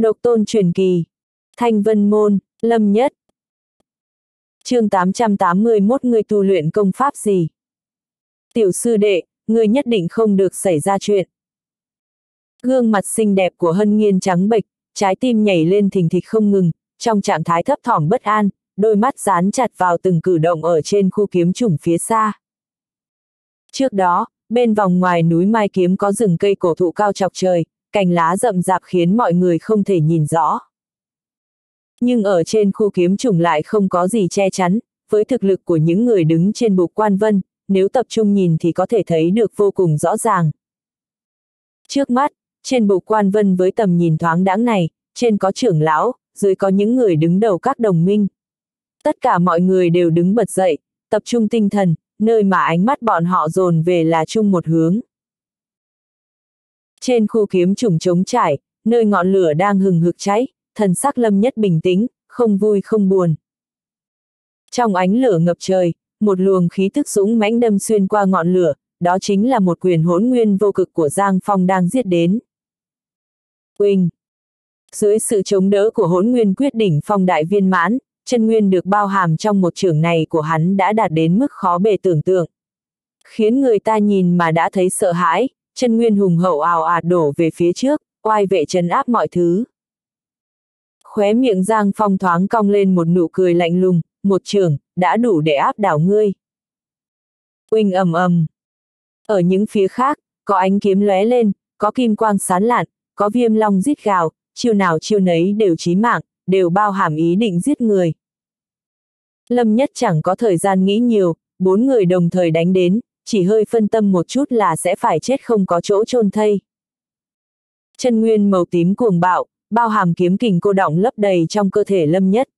Độc tôn truyền kỳ. Thanh vân môn, lâm nhất. chương 881 người tu luyện công pháp gì? Tiểu sư đệ, người nhất định không được xảy ra chuyện. Gương mặt xinh đẹp của hân nghiên trắng bệch, trái tim nhảy lên thình thịch không ngừng, trong trạng thái thấp thỏm bất an, đôi mắt dán chặt vào từng cử động ở trên khu kiếm trùng phía xa. Trước đó, bên vòng ngoài núi Mai Kiếm có rừng cây cổ thụ cao chọc trời, cành lá rậm rạp khiến mọi người không thể nhìn rõ. Nhưng ở trên khu kiếm trùng lại không có gì che chắn, với thực lực của những người đứng trên bục quan vân, nếu tập trung nhìn thì có thể thấy được vô cùng rõ ràng. Trước mắt, trên bục quan vân với tầm nhìn thoáng đáng này, trên có trưởng lão, dưới có những người đứng đầu các đồng minh. Tất cả mọi người đều đứng bật dậy, tập trung tinh thần, nơi mà ánh mắt bọn họ dồn về là chung một hướng. Trên khu kiếm trùng trống trải, nơi ngọn lửa đang hừng hực cháy, thần sắc lâm nhất bình tĩnh, không vui không buồn. Trong ánh lửa ngập trời, một luồng khí tức dũng mãnh đâm xuyên qua ngọn lửa, đó chính là một quyền hỗn nguyên vô cực của Giang Phong đang giết đến. Quỳnh! Dưới sự chống đỡ của hỗn nguyên quyết đỉnh phong đại viên mãn, chân nguyên được bao hàm trong một trường này của hắn đã đạt đến mức khó bề tưởng tượng. Khiến người ta nhìn mà đã thấy sợ hãi, chân nguyên hùng hậu ào ạt đổ về phía trước, oai vệ trấn áp mọi thứ. Khóe miệng Giang Phong thoáng cong lên một nụ cười lạnh lùng, một trường, đã đủ để áp đảo ngươi. quỳnh ầm ầm. Ở những phía khác, có ánh kiếm lóe lên, có kim quang sán lạn, có viêm long rít gào, chiêu nào chiêu nấy đều chí mạng, đều bao hàm ý định giết người. Lâm Nhất chẳng có thời gian nghĩ nhiều, bốn người đồng thời đánh đến, chỉ hơi phân tâm một chút là sẽ phải chết không có chỗ chôn thây. Chân nguyên màu tím cuồng bạo, bao hàm kiếm kình cô động lấp đầy trong cơ thể Lâm Nhất.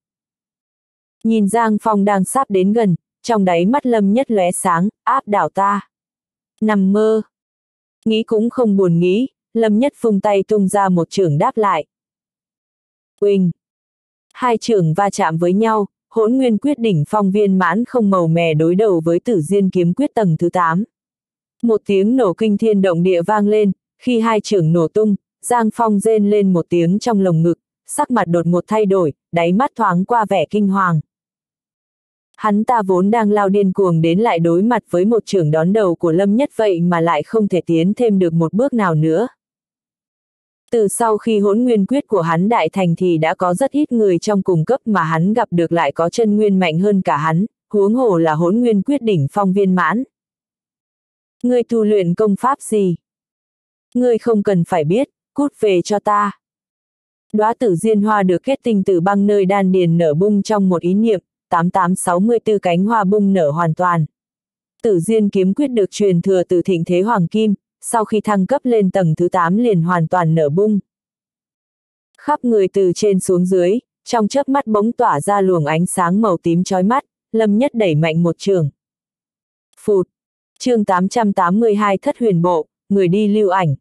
Nhìn Giang Phong đang sắp đến gần, trong đáy mắt Lâm Nhất lóe sáng, áp đảo ta. Nằm mơ. Nghĩ cũng không buồn nghĩ, Lâm Nhất phung tay tung ra một trường đáp lại. Quỳnh. Hai trường va chạm với nhau, hỗn nguyên quyết đỉnh phong viên mãn không màu mè đối đầu với tử diên kiếm quyết tầng thứ 8. Một tiếng nổ kinh thiên động địa vang lên, khi hai trưởng nổ tung, Giang Phong rên lên một tiếng trong lồng ngực, sắc mặt đột một thay đổi, đáy mắt thoáng qua vẻ kinh hoàng. Hắn ta vốn đang lao điên cuồng đến lại đối mặt với một trưởng đón đầu của Lâm Nhất vậy mà lại không thể tiến thêm được một bước nào nữa. Từ sau khi hỗn nguyên quyết của hắn đại thành thì đã có rất ít người trong cùng cấp mà hắn gặp được lại có chân nguyên mạnh hơn cả hắn, huống hồ là hỗn nguyên quyết đỉnh phong viên mãn. Ngươi tu luyện công pháp gì? Ngươi không cần phải biết, cút về cho ta. Đóa tử diên hoa được kết tinh từ băng nơi đan điền nở bung trong một ý niệm, 8864 cánh hoa bung nở hoàn toàn. Tử diên kiếm quyết được truyền thừa từ thịnh thế hoàng kim, sau khi thăng cấp lên tầng thứ 8 liền hoàn toàn nở bung. Khắp người từ trên xuống dưới, trong chớp mắt bỗng tỏa ra luồng ánh sáng màu tím chói mắt, lâm nhất đẩy mạnh một trường. Phụt! chương 882 thất huyền bộ, người đi lưu ảnh.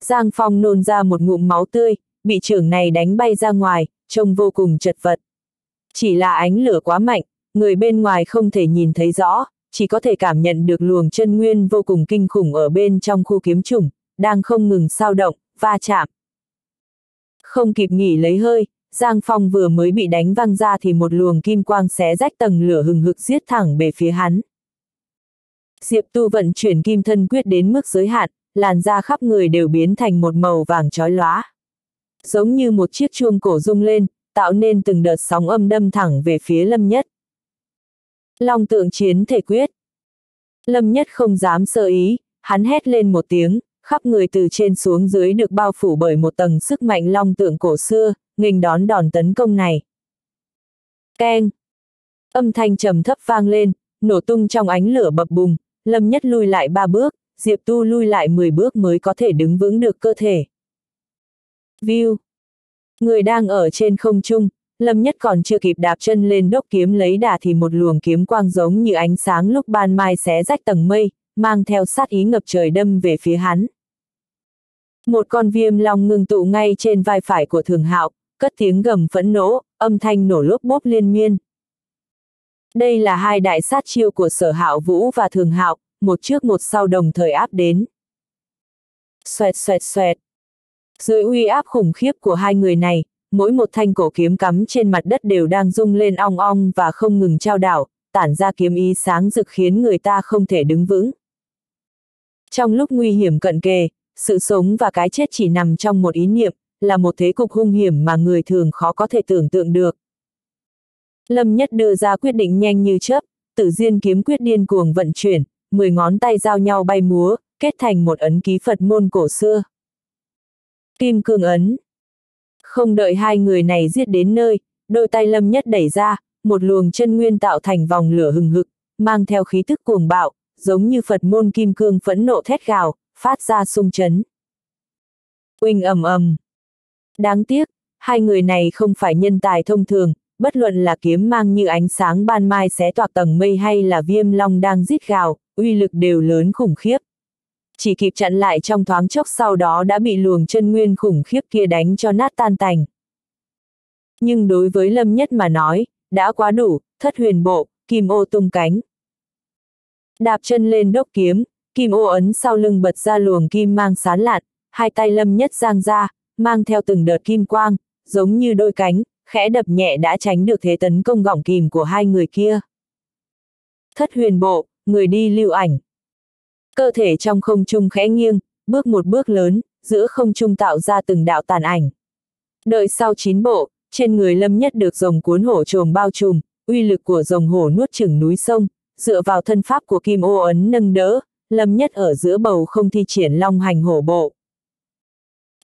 Giang Phong nôn ra một ngụm máu tươi, bị trưởng này đánh bay ra ngoài, trông vô cùng chật vật. Chỉ là ánh lửa quá mạnh, người bên ngoài không thể nhìn thấy rõ, chỉ có thể cảm nhận được luồng chân nguyên vô cùng kinh khủng ở bên trong khu kiếm trùng, đang không ngừng sao động, va chạm. Không kịp nghỉ lấy hơi, Giang Phong vừa mới bị đánh văng ra thì một luồng kim quang xé rách tầng lửa hừng hực giết thẳng về phía hắn. Diệp Tu vận chuyển kim thân quyết đến mức giới hạn, làn da khắp người đều biến thành một màu vàng chói lóa. Giống như một chiếc chuông cổ rung lên, tạo nên từng đợt sóng âm đâm thẳng về phía Lâm Nhất. Long tượng chiến thể quyết. Lâm Nhất không dám sơ ý, hắn hét lên một tiếng, khắp người từ trên xuống dưới được bao phủ bởi một tầng sức mạnh long tượng cổ xưa, nghênh đón đòn tấn công này. Keng! Âm thanh trầm thấp vang lên, nổ tung trong ánh lửa bập bùng, Lâm Nhất lui lại ba bước, Diệp Tu lui lại 10 bước mới có thể đứng vững được cơ thể. View! Người đang ở trên không trung, Lâm Nhất còn chưa kịp đạp chân lên đốc kiếm lấy đà thì một luồng kiếm quang giống như ánh sáng lúc ban mai xé rách tầng mây, mang theo sát ý ngập trời đâm về phía hắn. Một con viêm long ngừng tụ ngay trên vai phải của thường hạo, cất tiếng gầm phẫn nộ, âm thanh nổ lốp bốp liên miên. Đây là hai đại sát chiêu của sở hạo vũ và thường hạo, một trước một sau đồng thời áp đến. Xoẹt xoẹt xoẹt. Dưới uy áp khủng khiếp của hai người này, mỗi một thanh cổ kiếm cắm trên mặt đất đều đang rung lên ong ong và không ngừng trao đảo, tản ra kiếm ý sáng rực khiến người ta không thể đứng vững. Trong lúc nguy hiểm cận kề, sự sống và cái chết chỉ nằm trong một ý niệm, là một thế cục hung hiểm mà người thường khó có thể tưởng tượng được. Lâm Nhất đưa ra quyết định nhanh như chớp, tự diên kiếm quyết điên cuồng vận chuyển, mười ngón tay giao nhau bay múa, kết thành một ấn ký Phật môn cổ xưa. Kim cương ấn. Không đợi hai người này giết đến nơi, đôi tay Lâm Nhất đẩy ra, một luồng chân nguyên tạo thành vòng lửa hừng hực, mang theo khí thức cuồng bạo, giống như Phật môn kim cương phẫn nộ thét gào, phát ra sung chấn. Uỳnh ầm ầm. Đáng tiếc, hai người này không phải nhân tài thông thường, bất luận là kiếm mang như ánh sáng ban mai xé toạc tầng mây hay là viêm long đang rít gào, uy lực đều lớn khủng khiếp. Chỉ kịp chặn lại trong thoáng chốc sau đó đã bị luồng chân nguyên khủng khiếp kia đánh cho nát tan tành. Nhưng đối với Lâm Nhất mà nói, đã quá đủ, thất huyền bộ, kim ô tung cánh. Đạp chân lên đốc kiếm, kim ô ấn sau lưng bật ra luồng kim mang sán lạn, hai tay Lâm Nhất giang ra, mang theo từng đợt kim quang, giống như đôi cánh, khẽ đập nhẹ đã tránh được thế tấn công gọng kìm của hai người kia. Thất huyền bộ, người đi lưu ảnh. Cơ thể trong không trung khẽ nghiêng, bước một bước lớn, giữa không trung tạo ra từng đạo tàn ảnh. Đợi sau chín bộ, trên người lâm nhất được rồng cuốn hổ trồm bao trùm, uy lực của rồng hổ nuốt chửng núi sông, dựa vào thân pháp của kim ô ấn nâng đỡ, lâm nhất ở giữa bầu không thi triển long hành hổ bộ.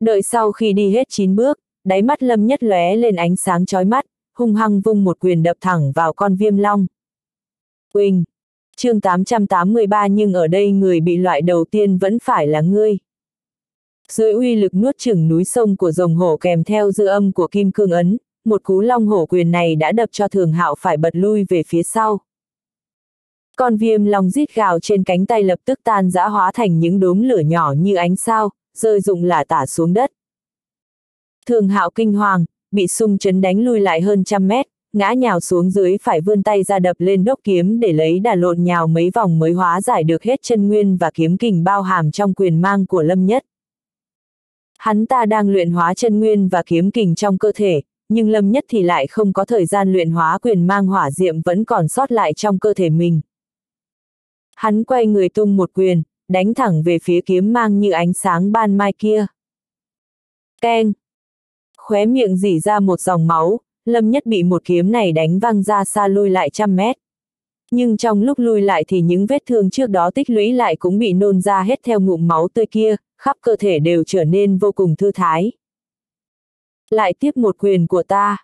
Đợi sau khi đi hết chín bước, đáy mắt lâm nhất lóe lên ánh sáng chói mắt, hung hăng vung một quyền đập thẳng vào con viêm long. Quỳnh! Chương 883 nhưng ở đây người bị loại đầu tiên vẫn phải là ngươi. Dưới uy lực nuốt chửng núi sông của rồng hổ kèm theo dư âm của kim cương ấn, một cú long hổ quyền này đã đập cho thường hạo phải bật lui về phía sau. Con viêm long rít gào trên cánh tay lập tức tan rã hóa thành những đốm lửa nhỏ như ánh sao, rơi rụng lả tả xuống đất. Thường hạo kinh hoàng, bị sung chấn đánh lui lại hơn trăm mét, ngã nhào xuống dưới phải vươn tay ra đập lên đốc kiếm để lấy đà lộn nhào mấy vòng mới hóa giải được hết chân nguyên và kiếm kình bao hàm trong quyền mang của Lâm Nhất. Hắn ta đang luyện hóa chân nguyên và kiếm kình trong cơ thể, nhưng Lâm Nhất thì lại không có thời gian luyện hóa quyền mang hỏa diệm vẫn còn sót lại trong cơ thể mình. Hắn quay người tung một quyền, đánh thẳng về phía kiếm mang như ánh sáng ban mai kia. Keng! Khóe miệng dỉ ra một dòng máu, Lâm Nhất bị một kiếm này đánh văng ra xa lui lại trăm mét. Nhưng trong lúc lui lại thì những vết thương trước đó tích lũy lại cũng bị nôn ra hết theo ngụm máu tươi kia, khắp cơ thể đều trở nên vô cùng thư thái. Lại tiếp một quyền của ta.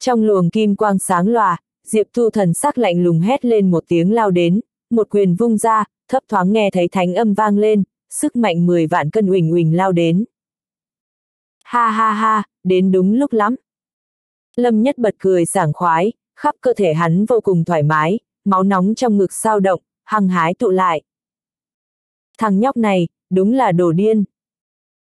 Trong luồng kim quang sáng lòa, Diệp Thu thần sắc lạnh lùng hét lên một tiếng lao đến, một quyền vung ra, thấp thoáng nghe thấy thánh âm vang lên, sức mạnh 10 vạn cân uỳnh uỳnh lao đến. Ha ha ha, đến đúng lúc lắm. Lâm Nhất bật cười sảng khoái, khắp cơ thể hắn vô cùng thoải mái, máu nóng trong ngực sao động, hăng hái tụ lại. Thằng nhóc này, đúng là đồ điên.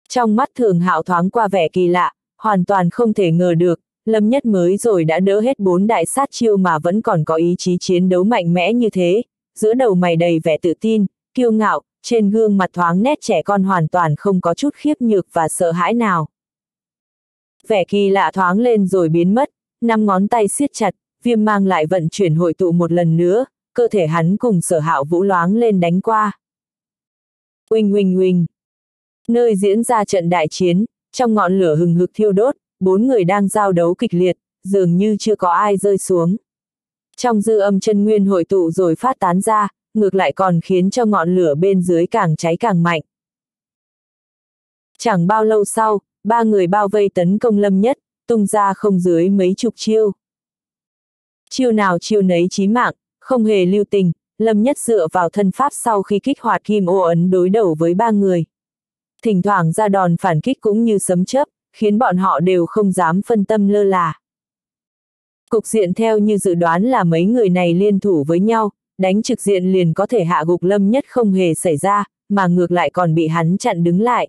Trong mắt thường hạo thoáng qua vẻ kỳ lạ, hoàn toàn không thể ngờ được, Lâm Nhất mới rồi đã đỡ hết bốn đại sát chiêu mà vẫn còn có ý chí chiến đấu mạnh mẽ như thế, giữa đầu mày đầy vẻ tự tin, kiêu ngạo, trên gương mặt thoáng nét trẻ con hoàn toàn không có chút khiếp nhược và sợ hãi nào. Vẻ kỳ lạ thoáng lên rồi biến mất, năm ngón tay siết chặt, viêm mang lại vận chuyển hội tụ một lần nữa, cơ thể hắn cùng sở hạo vũ loáng lên đánh qua. Huỳnh huỳnh huỳnh. Nơi diễn ra trận đại chiến, trong ngọn lửa hừng hực thiêu đốt, bốn người đang giao đấu kịch liệt, dường như chưa có ai rơi xuống. Trong dư âm chân nguyên hội tụ rồi phát tán ra, ngược lại còn khiến cho ngọn lửa bên dưới càng cháy càng mạnh. Chẳng bao lâu sau, ba người bao vây tấn công Lâm Nhất, tung ra không dưới mấy chục chiêu. Chiêu nào chiêu nấy chí mạng, không hề lưu tình, Lâm Nhất dựa vào thân pháp sau khi kích hoạt kim ô ấn đối đầu với ba người. Thỉnh thoảng ra đòn phản kích cũng như sấm chớp, khiến bọn họ đều không dám phân tâm lơ là. Cục diện theo như dự đoán là mấy người này liên thủ với nhau, đánh trực diện liền có thể hạ gục Lâm Nhất không hề xảy ra, mà ngược lại còn bị hắn chặn đứng lại.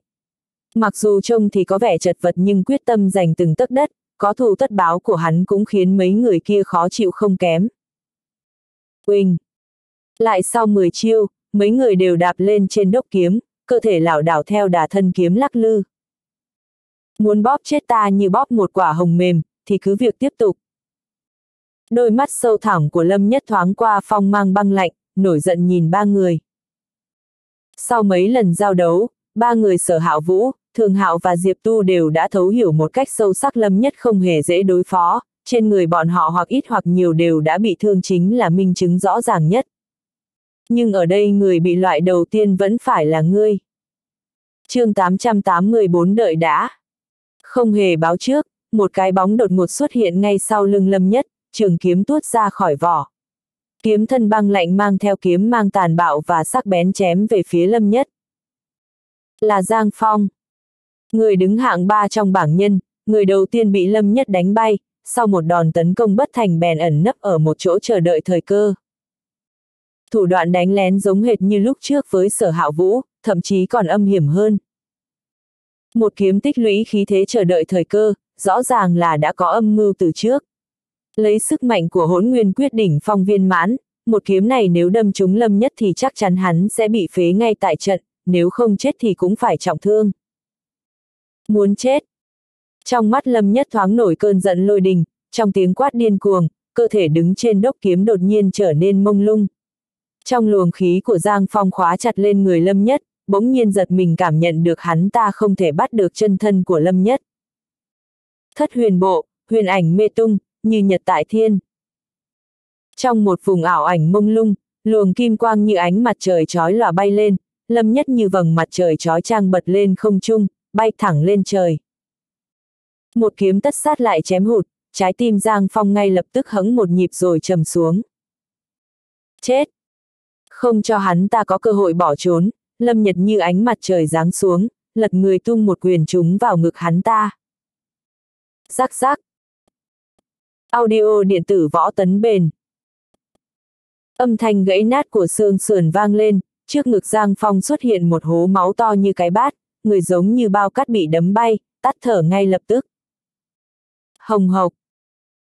Mặc dù trông thì có vẻ chật vật nhưng quyết tâm giành từng tấc đất, có thù tất báo của hắn cũng khiến mấy người kia khó chịu không kém. Quỳnh! Lại sau 10 chiêu, mấy người đều đạp lên trên đốc kiếm, cơ thể lảo đảo theo đà thân kiếm lắc lư. Muốn bóp chết ta như bóp một quả hồng mềm, thì cứ việc tiếp tục. Đôi mắt sâu thẳm của Lâm Nhất thoáng qua phong mang băng lạnh, nổi giận nhìn ba người. Sau mấy lần giao đấu, ba người sở hạo vũ, thường hạo và Diệp Tu đều đã thấu hiểu một cách sâu sắc Lâm Nhất không hề dễ đối phó, trên người bọn họ hoặc ít hoặc nhiều đều đã bị thương chính là minh chứng rõ ràng nhất. Nhưng ở đây người bị loại đầu tiên vẫn phải là ngươi. chương 884 đợi đã. Không hề báo trước, một cái bóng đột ngột xuất hiện ngay sau lưng Lâm Nhất, trường kiếm tuốt ra khỏi vỏ. Kiếm thân băng lạnh mang theo kiếm mang tàn bạo và sắc bén chém về phía Lâm Nhất. Là Giang Phong. Người đứng hạng ba trong bảng nhân, người đầu tiên bị Lâm Nhất đánh bay, sau một đòn tấn công bất thành bèn ẩn nấp ở một chỗ chờ đợi thời cơ. Thủ đoạn đánh lén giống hệt như lúc trước với sở hạo vũ, thậm chí còn âm hiểm hơn. Một kiếm tích lũy khí thế chờ đợi thời cơ, rõ ràng là đã có âm mưu từ trước. Lấy sức mạnh của hỗn nguyên quyết đỉnh phong viên mãn, một kiếm này nếu đâm trúng lâm nhất thì chắc chắn hắn sẽ bị phế ngay tại trận, nếu không chết thì cũng phải trọng thương. Muốn chết. Trong mắt lâm nhất thoáng nổi cơn giận lôi đình, trong tiếng quát điên cuồng, cơ thể đứng trên đốc kiếm đột nhiên trở nên mông lung. Trong luồng khí của Giang Phong khóa chặt lên người lâm nhất, bỗng nhiên giật mình cảm nhận được hắn ta không thể bắt được chân thân của lâm nhất. Thất huyền bộ, huyền ảnh mê tung, như nhật tại thiên. Trong một vùng ảo ảnh mông lung, luồng kim quang như ánh mặt trời trói lòa bay lên, lâm nhất như vầng mặt trời trói trang bật lên không trung, bay thẳng lên trời. Một kiếm tất sát lại chém hụt, trái tim Giang Phong ngay lập tức hững một nhịp rồi trầm xuống. Chết! Không cho hắn ta có cơ hội bỏ trốn, lâm nhật như ánh mặt trời giáng xuống, lật người tung một quyền trúng vào ngực hắn ta. Rắc rắc! Audio điện tử võ tấn bền. Âm thanh gãy nát của xương sườn vang lên, trước ngực Giang Phong xuất hiện một hố máu to như cái bát, người giống như bao cát bị đấm bay, tắt thở ngay lập tức. Hồng hộc.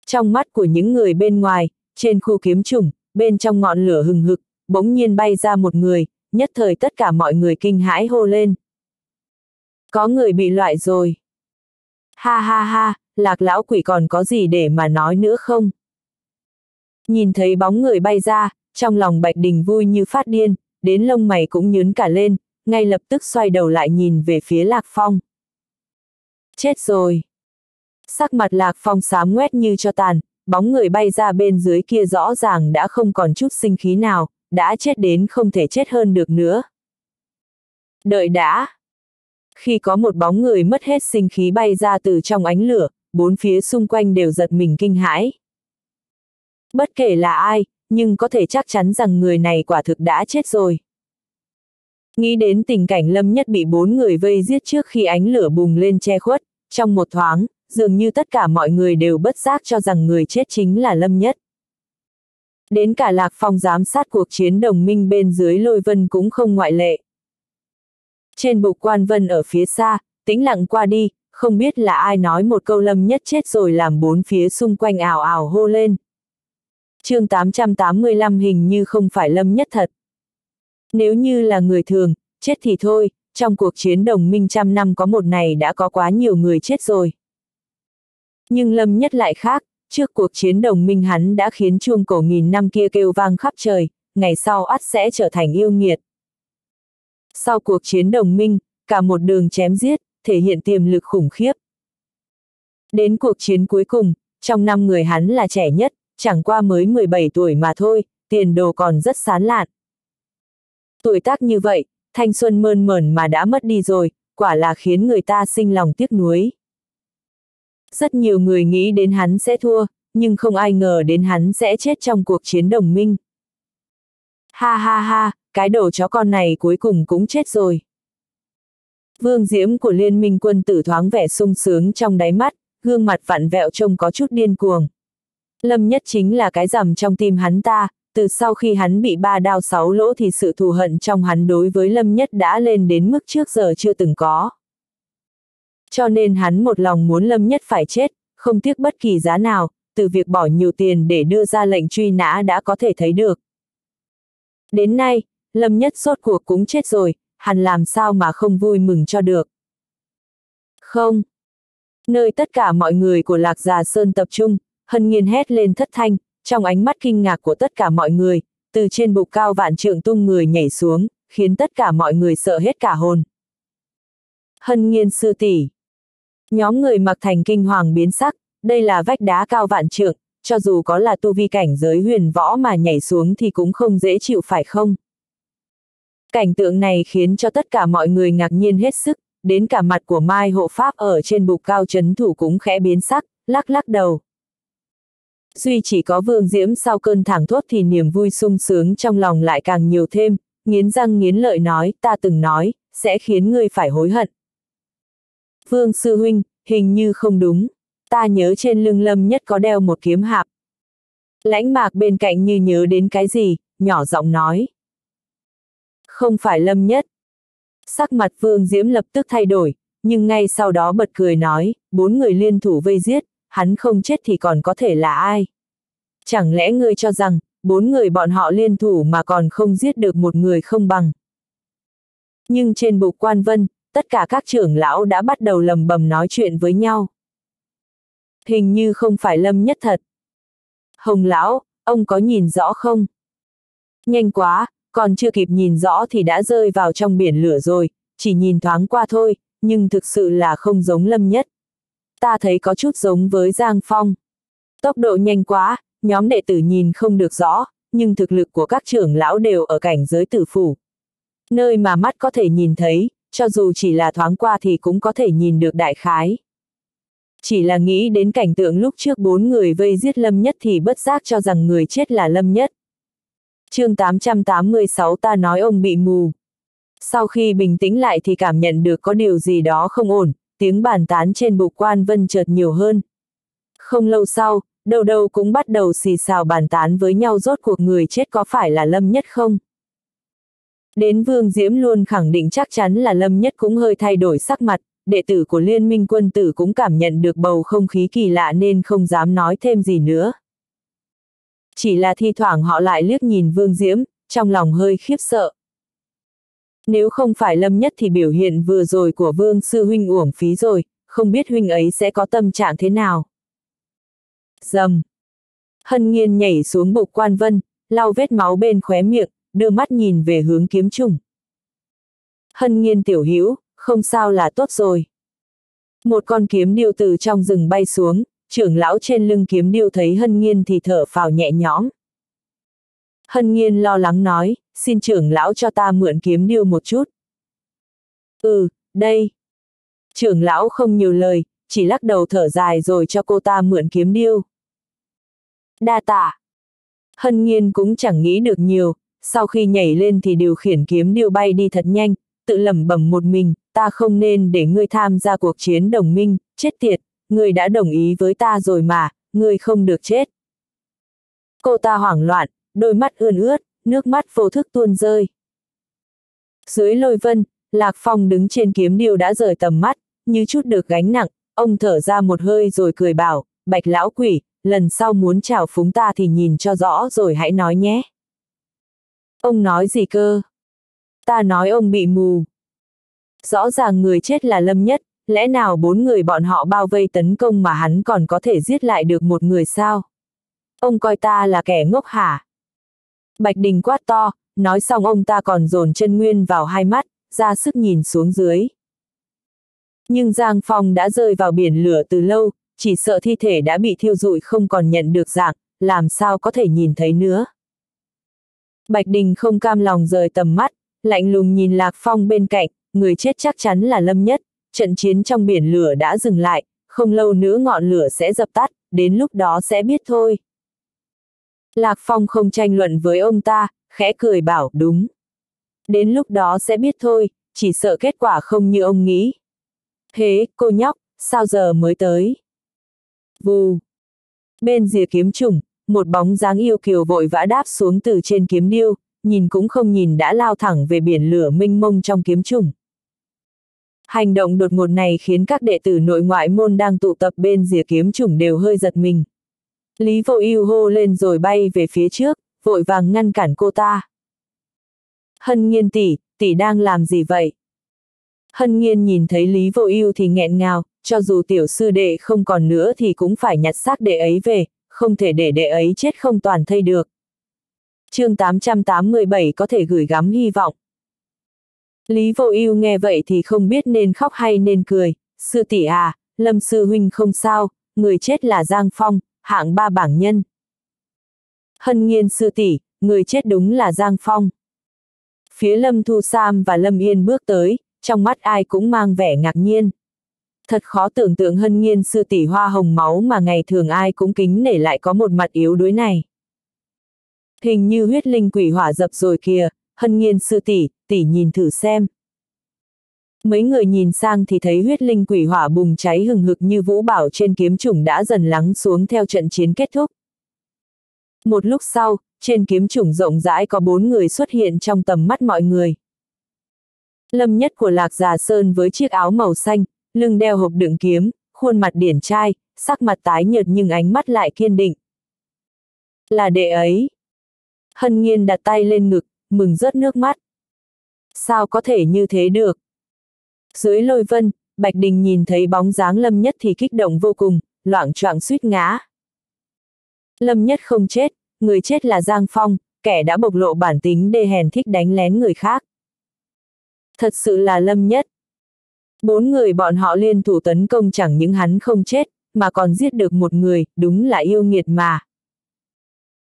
Trong mắt của những người bên ngoài, trên khu kiếm trùng, bên trong ngọn lửa hừng hực, bỗng nhiên bay ra một người, nhất thời tất cả mọi người kinh hãi hô lên. Có người bị loại rồi. Ha ha ha, lạc lão quỷ còn có gì để mà nói nữa không? Nhìn thấy bóng người bay ra, trong lòng Bạch Đình vui như phát điên, đến lông mày cũng nhướn cả lên, ngay lập tức xoay đầu lại nhìn về phía Lạc Phong. Chết rồi! Sắc mặt Lạc Phong xám ngoét như cho tàn, bóng người bay ra bên dưới kia rõ ràng đã không còn chút sinh khí nào, đã chết đến không thể chết hơn được nữa. Đợi đã! Khi có một bóng người mất hết sinh khí bay ra từ trong ánh lửa, bốn phía xung quanh đều giật mình kinh hãi. Bất kể là ai, nhưng có thể chắc chắn rằng người này quả thực đã chết rồi. Nghĩ đến tình cảnh Lâm Nhất bị bốn người vây giết trước khi ánh lửa bùng lên che khuất, trong một thoáng, dường như tất cả mọi người đều bất giác cho rằng người chết chính là Lâm Nhất. Đến cả Lạc Phong giám sát cuộc chiến đồng minh bên dưới lôi vân cũng không ngoại lệ. Trên bục quan vân ở phía xa, tĩnh lặng qua đi, không biết là ai nói một câu lâm nhất chết rồi làm bốn phía xung quanh ảo ảo hô lên. chương 885 hình như không phải lâm nhất thật. Nếu như là người thường, chết thì thôi, trong cuộc chiến đồng minh trăm năm có một này đã có quá nhiều người chết rồi. Nhưng lâm nhất lại khác, trước cuộc chiến đồng minh hắn đã khiến chuông cổ nghìn năm kia kêu vang khắp trời, ngày sau ắt sẽ trở thành yêu nghiệt. Sau cuộc chiến đồng minh, cả một đường chém giết, thể hiện tiềm lực khủng khiếp. Đến cuộc chiến cuối cùng, trong năm người hắn là trẻ nhất, chẳng qua mới 17 tuổi mà thôi, tiền đồ còn rất sán lạn. Tuổi tác như vậy, thanh xuân mơn mởn mà đã mất đi rồi, quả là khiến người ta sinh lòng tiếc nuối. Rất nhiều người nghĩ đến hắn sẽ thua, nhưng không ai ngờ đến hắn sẽ chết trong cuộc chiến đồng minh. Ha ha ha, cái đồ chó con này cuối cùng cũng chết rồi. Vương diễm của liên minh quân tử thoáng vẻ sung sướng trong đáy mắt, gương mặt vặn vẹo trông có chút điên cuồng. Lâm nhất chính là cái rằm trong tim hắn ta, từ sau khi hắn bị ba đao sáu lỗ thì sự thù hận trong hắn đối với Lâm nhất đã lên đến mức trước giờ chưa từng có. Cho nên hắn một lòng muốn Lâm nhất phải chết, không tiếc bất kỳ giá nào, từ việc bỏ nhiều tiền để đưa ra lệnh truy nã đã có thể thấy được. Đến nay, Lâm nhất sốt cuộc cũng chết rồi, hắn làm sao mà không vui mừng cho được. Không. Nơi tất cả mọi người của Lạc Già Sơn tập trung, hân nghiên hét lên thất thanh, trong ánh mắt kinh ngạc của tất cả mọi người, từ trên bục cao vạn trượng tung người nhảy xuống, khiến tất cả mọi người sợ hết cả hồn. Hân nghiên sư tỷ Nhóm người mặc thành kinh hoàng biến sắc, đây là vách đá cao vạn trượng, cho dù có là tu vi cảnh giới huyền võ mà nhảy xuống thì cũng không dễ chịu phải không? Cảnh tượng này khiến cho tất cả mọi người ngạc nhiên hết sức, đến cả mặt của Mai hộ pháp ở trên bục cao chấn thủ cũng khẽ biến sắc, lắc lắc đầu. Duy chỉ có vương diễm sau cơn thẳng thốt thì niềm vui sung sướng trong lòng lại càng nhiều thêm, nghiến răng nghiến lợi nói, ta từng nói, sẽ khiến ngươi phải hối hận. Vương sư huynh, hình như không đúng, ta nhớ trên lưng lâm nhất có đeo một kiếm hạp. Lãnh mạc bên cạnh như nhớ đến cái gì, nhỏ giọng nói. Không phải lâm nhất. Sắc mặt vương diễm lập tức thay đổi, nhưng ngay sau đó bật cười nói, bốn người liên thủ vây giết, hắn không chết thì còn có thể là ai? Chẳng lẽ ngươi cho rằng, bốn người bọn họ liên thủ mà còn không giết được một người không bằng? Nhưng trên bục quan vân, tất cả các trưởng lão đã bắt đầu lầm bầm nói chuyện với nhau. Hình như không phải lâm nhất thật. Hồng lão, ông có nhìn rõ không? Nhanh quá, còn chưa kịp nhìn rõ thì đã rơi vào trong biển lửa rồi, chỉ nhìn thoáng qua thôi, nhưng thực sự là không giống lâm nhất ta thấy có chút giống với Giang Phong. Tốc độ nhanh quá, nhóm đệ tử nhìn không được rõ, nhưng thực lực của các trưởng lão đều ở cảnh giới tử phủ. Nơi mà mắt có thể nhìn thấy, cho dù chỉ là thoáng qua thì cũng có thể nhìn được đại khái. Chỉ là nghĩ đến cảnh tượng lúc trước bốn người vây giết Lâm Nhất thì bất giác cho rằng người chết là Lâm Nhất. chương 886 ta nói ông bị mù. Sau khi bình tĩnh lại thì cảm nhận được có điều gì đó không ổn, tiếng bàn tán trên bục quan vân chợt nhiều hơn. Không lâu sau, đầu đầu cũng bắt đầu xì xào bàn tán với nhau rốt cuộc người chết có phải là Lâm Nhất không? Đến Vương Diễm luôn khẳng định chắc chắn là Lâm Nhất cũng hơi thay đổi sắc mặt, đệ tử của Liên minh quân tử cũng cảm nhận được bầu không khí kỳ lạ nên không dám nói thêm gì nữa. Chỉ là thi thoảng họ lại liếc nhìn Vương Diễm, trong lòng hơi khiếp sợ. Nếu không phải lâm nhất thì biểu hiện vừa rồi của vương sư huynh uổng phí rồi, không biết huynh ấy sẽ có tâm trạng thế nào. Dầm. Hân nghiên nhảy xuống bục quan vân, lau vết máu bên khóe miệng, đưa mắt nhìn về hướng kiếm trùng. Hân nghiên tiểu hữu không sao là tốt rồi. Một con kiếm điêu từ trong rừng bay xuống, trưởng lão trên lưng kiếm điêu thấy hân nghiên thì thở phào nhẹ nhõm. Hân nghiên lo lắng nói, xin trưởng lão cho ta mượn kiếm điêu một chút. Ừ, đây. Trưởng lão không nhiều lời, chỉ lắc đầu thở dài rồi cho cô ta mượn kiếm điêu. Đa tạ. Hân nhiên cũng chẳng nghĩ được nhiều, sau khi nhảy lên thì điều khiển kiếm điêu bay đi thật nhanh, tự lẩm bẩm một mình, ta không nên để ngươi tham gia cuộc chiến đồng minh, chết tiệt, ngươi đã đồng ý với ta rồi mà, ngươi không được chết. Cô ta hoảng loạn, đôi mắt ươn ướt, nước mắt vô thức tuôn rơi. Dưới lôi vân, Lạc Phong đứng trên kiếm điều đã rời tầm mắt, như chút được gánh nặng, ông thở ra một hơi rồi cười bảo, bạch lão quỷ, lần sau muốn chào phúng ta thì nhìn cho rõ rồi hãy nói nhé. Ông nói gì cơ? Ta nói ông bị mù. Rõ ràng người chết là Lâm Nhất, lẽ nào bốn người bọn họ bao vây tấn công mà hắn còn có thể giết lại được một người sao? Ông coi ta là kẻ ngốc hả? Bạch Đình quát to, nói xong ông ta còn dồn chân nguyên vào hai mắt, ra sức nhìn xuống dưới. Nhưng Giang Phong đã rơi vào biển lửa từ lâu, chỉ sợ thi thể đã bị thiêu rụi không còn nhận được dạng, làm sao có thể nhìn thấy nữa. Bạch Đình không cam lòng rời tầm mắt, lạnh lùng nhìn Lạc Phong bên cạnh, người chết chắc chắn là Lâm Nhất, trận chiến trong biển lửa đã dừng lại, không lâu nữa ngọn lửa sẽ dập tắt, đến lúc đó sẽ biết thôi. Lạc Phong không tranh luận với ông ta, khẽ cười bảo đúng. Đến lúc đó sẽ biết thôi, chỉ sợ kết quả không như ông nghĩ. Thế, cô nhóc, sao giờ mới tới? Vù. Bên rìa kiếm trùng, một bóng dáng yêu kiều vội vã đáp xuống từ trên kiếm điêu, nhìn cũng không nhìn đã lao thẳng về biển lửa minh mông trong kiếm trùng. Hành động đột ngột này khiến các đệ tử nội ngoại môn đang tụ tập bên rìa kiếm trùng đều hơi giật mình. Lý vô ưu hô lên rồi bay về phía trước, vội vàng ngăn cản cô ta. Hân nghiên tỷ, tỷ đang làm gì vậy? Hân nghiên nhìn thấy Lý vô ưu thì nghẹn ngào, cho dù tiểu sư đệ không còn nữa thì cũng phải nhặt xác đệ ấy về, không thể để đệ ấy chết không toàn thây được. chương 887 có thể gửi gắm hy vọng. Lý vô ưu nghe vậy thì không biết nên khóc hay nên cười, sư tỷ à, lâm sư huynh không sao, người chết là Giang Phong, hạng ba bảng nhân. Hân nghiên sư tỷ, người chết đúng là Giang Phong. Phía Lâm Thu Sam và Lâm Yên bước tới, trong mắt ai cũng mang vẻ ngạc nhiên. Thật khó tưởng tượng hân nghiên sư tỷ hoa hồng máu mà ngày thường ai cũng kính nể lại có một mặt yếu đuối này. Hình như huyết linh quỷ hỏa dập rồi kìa, hân nghiên sư tỷ, tỷ nhìn thử xem. Mấy người nhìn sang thì thấy huyết linh quỷ hỏa bùng cháy hừng hực như vũ bảo trên kiếm chủng đã dần lắng xuống theo trận chiến kết thúc. Một lúc sau, trên kiếm chủng rộng rãi có bốn người xuất hiện trong tầm mắt mọi người. Lâm nhất của Lạc Già Sơn với chiếc áo màu xanh, lưng đeo hộp đựng kiếm, khuôn mặt điển trai, sắc mặt tái nhợt nhưng ánh mắt lại kiên định. Là đệ ấy. Hân nghiên đặt tay lên ngực, mừng rớt nước mắt. Sao có thể như thế được? Dưới lôi vân, Bạch Đình nhìn thấy bóng dáng Lâm Nhất thì kích động vô cùng, loạn choạng suýt ngã. Lâm Nhất không chết, người chết là Giang Phong, kẻ đã bộc lộ bản tính đê hèn thích đánh lén người khác. Thật sự là Lâm Nhất. Bốn người bọn họ liên thủ tấn công chẳng những hắn không chết, mà còn giết được một người, đúng là yêu nghiệt mà.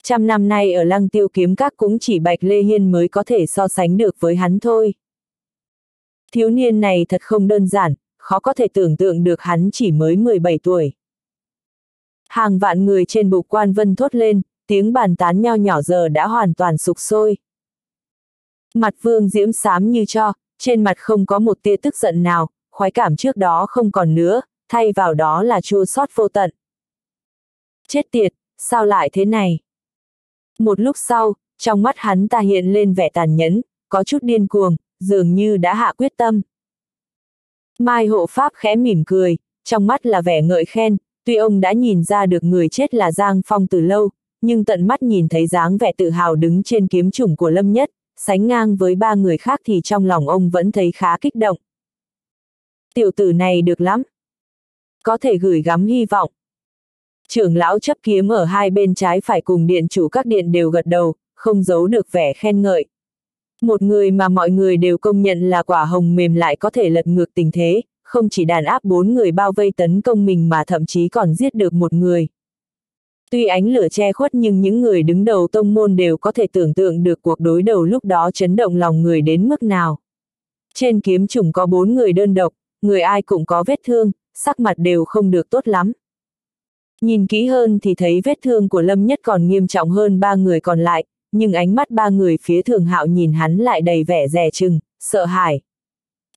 Trăm năm nay ở lăng tiêu kiếm các cũng chỉ Bạch Lê Hiên mới có thể so sánh được với hắn thôi. Thiếu niên này thật không đơn giản, khó có thể tưởng tượng được hắn chỉ mới 17 tuổi. Hàng vạn người trên bục quan vân thốt lên, tiếng bàn tán nhau nhỏ giờ đã hoàn toàn sục sôi. Mặt vương diễm xám như cho, trên mặt không có một tia tức giận nào, khoái cảm trước đó không còn nữa, thay vào đó là chua xót vô tận. Chết tiệt, sao lại thế này? Một lúc sau, trong mắt hắn ta hiện lên vẻ tàn nhẫn, có chút điên cuồng, dường như đã hạ quyết tâm. Mai hộ pháp khẽ mỉm cười, trong mắt là vẻ ngợi khen, tuy ông đã nhìn ra được người chết là Giang Phong từ lâu, nhưng tận mắt nhìn thấy dáng vẻ tự hào đứng trên kiếm chủng của Lâm Nhất, sánh ngang với ba người khác thì trong lòng ông vẫn thấy khá kích động. Tiểu tử này được lắm. Có thể gửi gắm hy vọng. Trưởng lão chấp kiếm ở hai bên trái phải cùng điện chủ các điện đều gật đầu, không giấu được vẻ khen ngợi. Một người mà mọi người đều công nhận là quả hồng mềm lại có thể lật ngược tình thế, không chỉ đàn áp bốn người bao vây tấn công mình mà thậm chí còn giết được một người. Tuy ánh lửa che khuất nhưng những người đứng đầu tông môn đều có thể tưởng tượng được cuộc đối đầu lúc đó chấn động lòng người đến mức nào. Trên kiếm chủng có bốn người đơn độc, người ai cũng có vết thương, sắc mặt đều không được tốt lắm. Nhìn kỹ hơn thì thấy vết thương của Lâm Nhất còn nghiêm trọng hơn ba người còn lại, nhưng ánh mắt ba người phía thường hạo nhìn hắn lại đầy vẻ rè chừng, sợ hãi.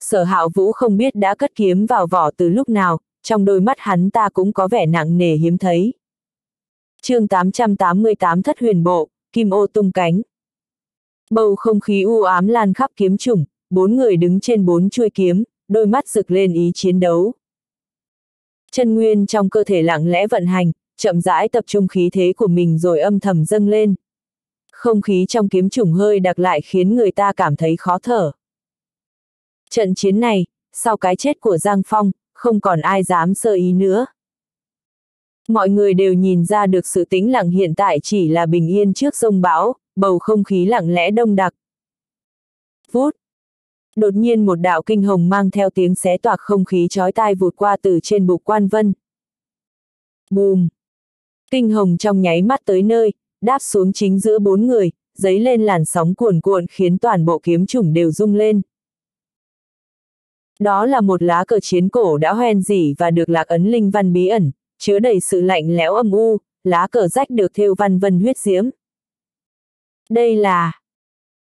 Sở hạo vũ không biết đã cất kiếm vào vỏ từ lúc nào, trong đôi mắt hắn ta cũng có vẻ nặng nề hiếm thấy. chương 888 thất huyền bộ, kim ô tung cánh. Bầu không khí u ám lan khắp kiếm trùng, bốn người đứng trên bốn chuôi kiếm, đôi mắt rực lên ý chiến đấu. Chân nguyên trong cơ thể lặng lẽ vận hành, chậm rãi tập trung khí thế của mình rồi âm thầm dâng lên. Không khí trong kiếm trùng hơi đặc lại khiến người ta cảm thấy khó thở. Trận chiến này, sau cái chết của Giang Phong, không còn ai dám sơ ý nữa. Mọi người đều nhìn ra được sự tĩnh lặng hiện tại chỉ là bình yên trước sông bão, bầu không khí lặng lẽ đông đặc. Vút! Đột nhiên một đạo kinh hồng mang theo tiếng xé toạc không khí chói tai vụt qua từ trên bục quan vân. Bùm! Kinh hồng trong nháy mắt tới nơi, đáp xuống chính giữa bốn người, giấy lên làn sóng cuồn cuộn khiến toàn bộ kiếm chủng đều rung lên. Đó là một lá cờ chiến cổ đã hoen dỉ và được lạc ấn linh văn bí ẩn, chứa đầy sự lạnh lẽo âm u, lá cờ rách được thêu văn vân huyết diễm. Đây là...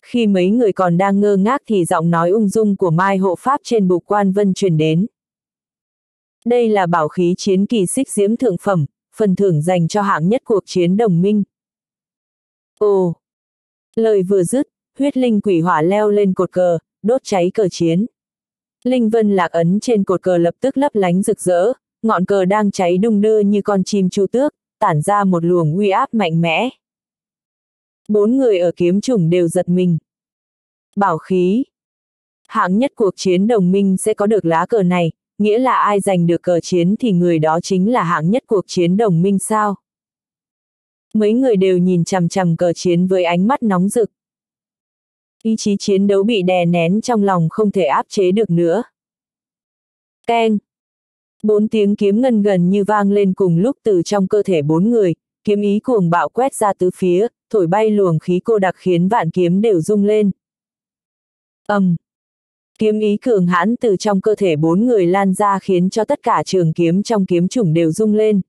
Khi mấy người còn đang ngơ ngác thì giọng nói ung dung của Mai hộ pháp trên bục quan vân truyền đến. Đây là bảo khí chiến kỳ xích diễm thượng phẩm, phần thưởng dành cho hạng nhất cuộc chiến đồng minh. Ồ! Lời vừa dứt, huyết linh quỷ hỏa leo lên cột cờ, đốt cháy cờ chiến. Linh vân lạc ấn trên cột cờ lập tức lấp lánh rực rỡ, ngọn cờ đang cháy đung đưa như con chim chu tước, tản ra một luồng uy áp mạnh mẽ. Bốn người ở kiếm chủng đều giật mình. Bảo khí. Hạng nhất cuộc chiến đồng minh sẽ có được lá cờ này, nghĩa là ai giành được cờ chiến thì người đó chính là hạng nhất cuộc chiến đồng minh sao. Mấy người đều nhìn chằm chằm cờ chiến với ánh mắt nóng rực. Ý chí chiến đấu bị đè nén trong lòng không thể áp chế được nữa. Keng! Bốn tiếng kiếm ngân gần như vang lên cùng lúc từ trong cơ thể bốn người, kiếm ý cuồng bạo quét ra tứ phía, thổi bay luồng khí cô đặc khiến vạn kiếm đều rung lên. ầm, um. Kiếm ý cường hãn từ trong cơ thể bốn người lan ra khiến cho tất cả trường kiếm trong kiếm chủng đều rung lên.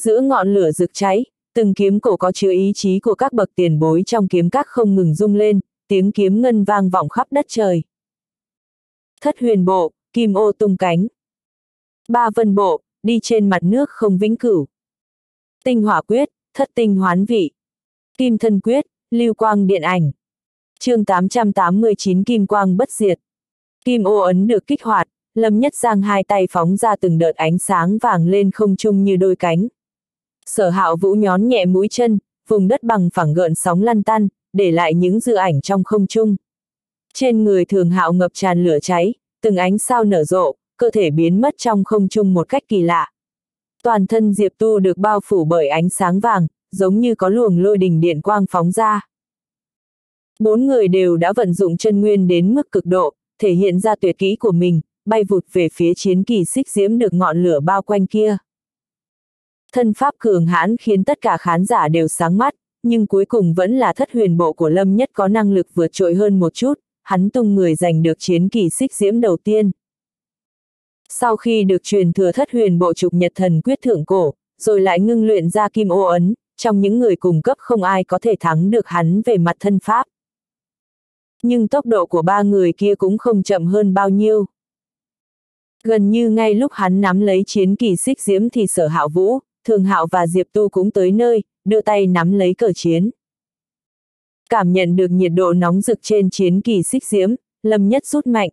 Giữa ngọn lửa rực cháy, từng kiếm cổ có chứa ý chí của các bậc tiền bối trong kiếm các không ngừng rung lên, tiếng kiếm ngân vang vọng khắp đất trời. Thất huyền bộ, kim ô tung cánh. Ba vân bộ, đi trên mặt nước không vĩnh cửu. Tinh hỏa quyết, thất tinh hoán vị. Kim thân quyết, lưu quang điện ảnh. chương 889 Kim quang bất diệt. Kim ô ấn được kích hoạt, Lâm Nhất Giang hai tay phóng ra từng đợt ánh sáng vàng lên không trung như đôi cánh. Sở hạo vũ nhón nhẹ mũi chân, vùng đất bằng phẳng gợn sóng lăn tăn, để lại những dư ảnh trong không trung. Trên người thường hạo ngập tràn lửa cháy, từng ánh sao nở rộ, cơ thể biến mất trong không trung một cách kỳ lạ. Toàn thân Diệp Tu được bao phủ bởi ánh sáng vàng, giống như có luồng lôi đình điện quang phóng ra. Bốn người đều đã vận dụng chân nguyên đến mức cực độ, thể hiện ra tuyệt kỹ của mình, bay vụt về phía chiến kỳ xích diễm được ngọn lửa bao quanh kia. Thân pháp cường hãn khiến tất cả khán giả đều sáng mắt, nhưng cuối cùng vẫn là thất huyền bộ của Lâm Nhất có năng lực vượt trội hơn một chút, hắn tung người giành được chiến kỳ xích diễm đầu tiên. Sau khi được truyền thừa thất huyền bộ trục nhật thần quyết thượng cổ, rồi lại ngưng luyện ra kim ô ấn, trong những người cùng cấp không ai có thể thắng được hắn về mặt thân pháp. Nhưng tốc độ của ba người kia cũng không chậm hơn bao nhiêu. Gần như ngay lúc hắn nắm lấy chiến kỳ xích diễm thì sở hạo vũ, thường hạo và Diệp Tu cũng tới nơi, đưa tay nắm lấy cờ chiến. Cảm nhận được nhiệt độ nóng rực trên chiến kỳ xích diễm, lâm nhất rút mạnh.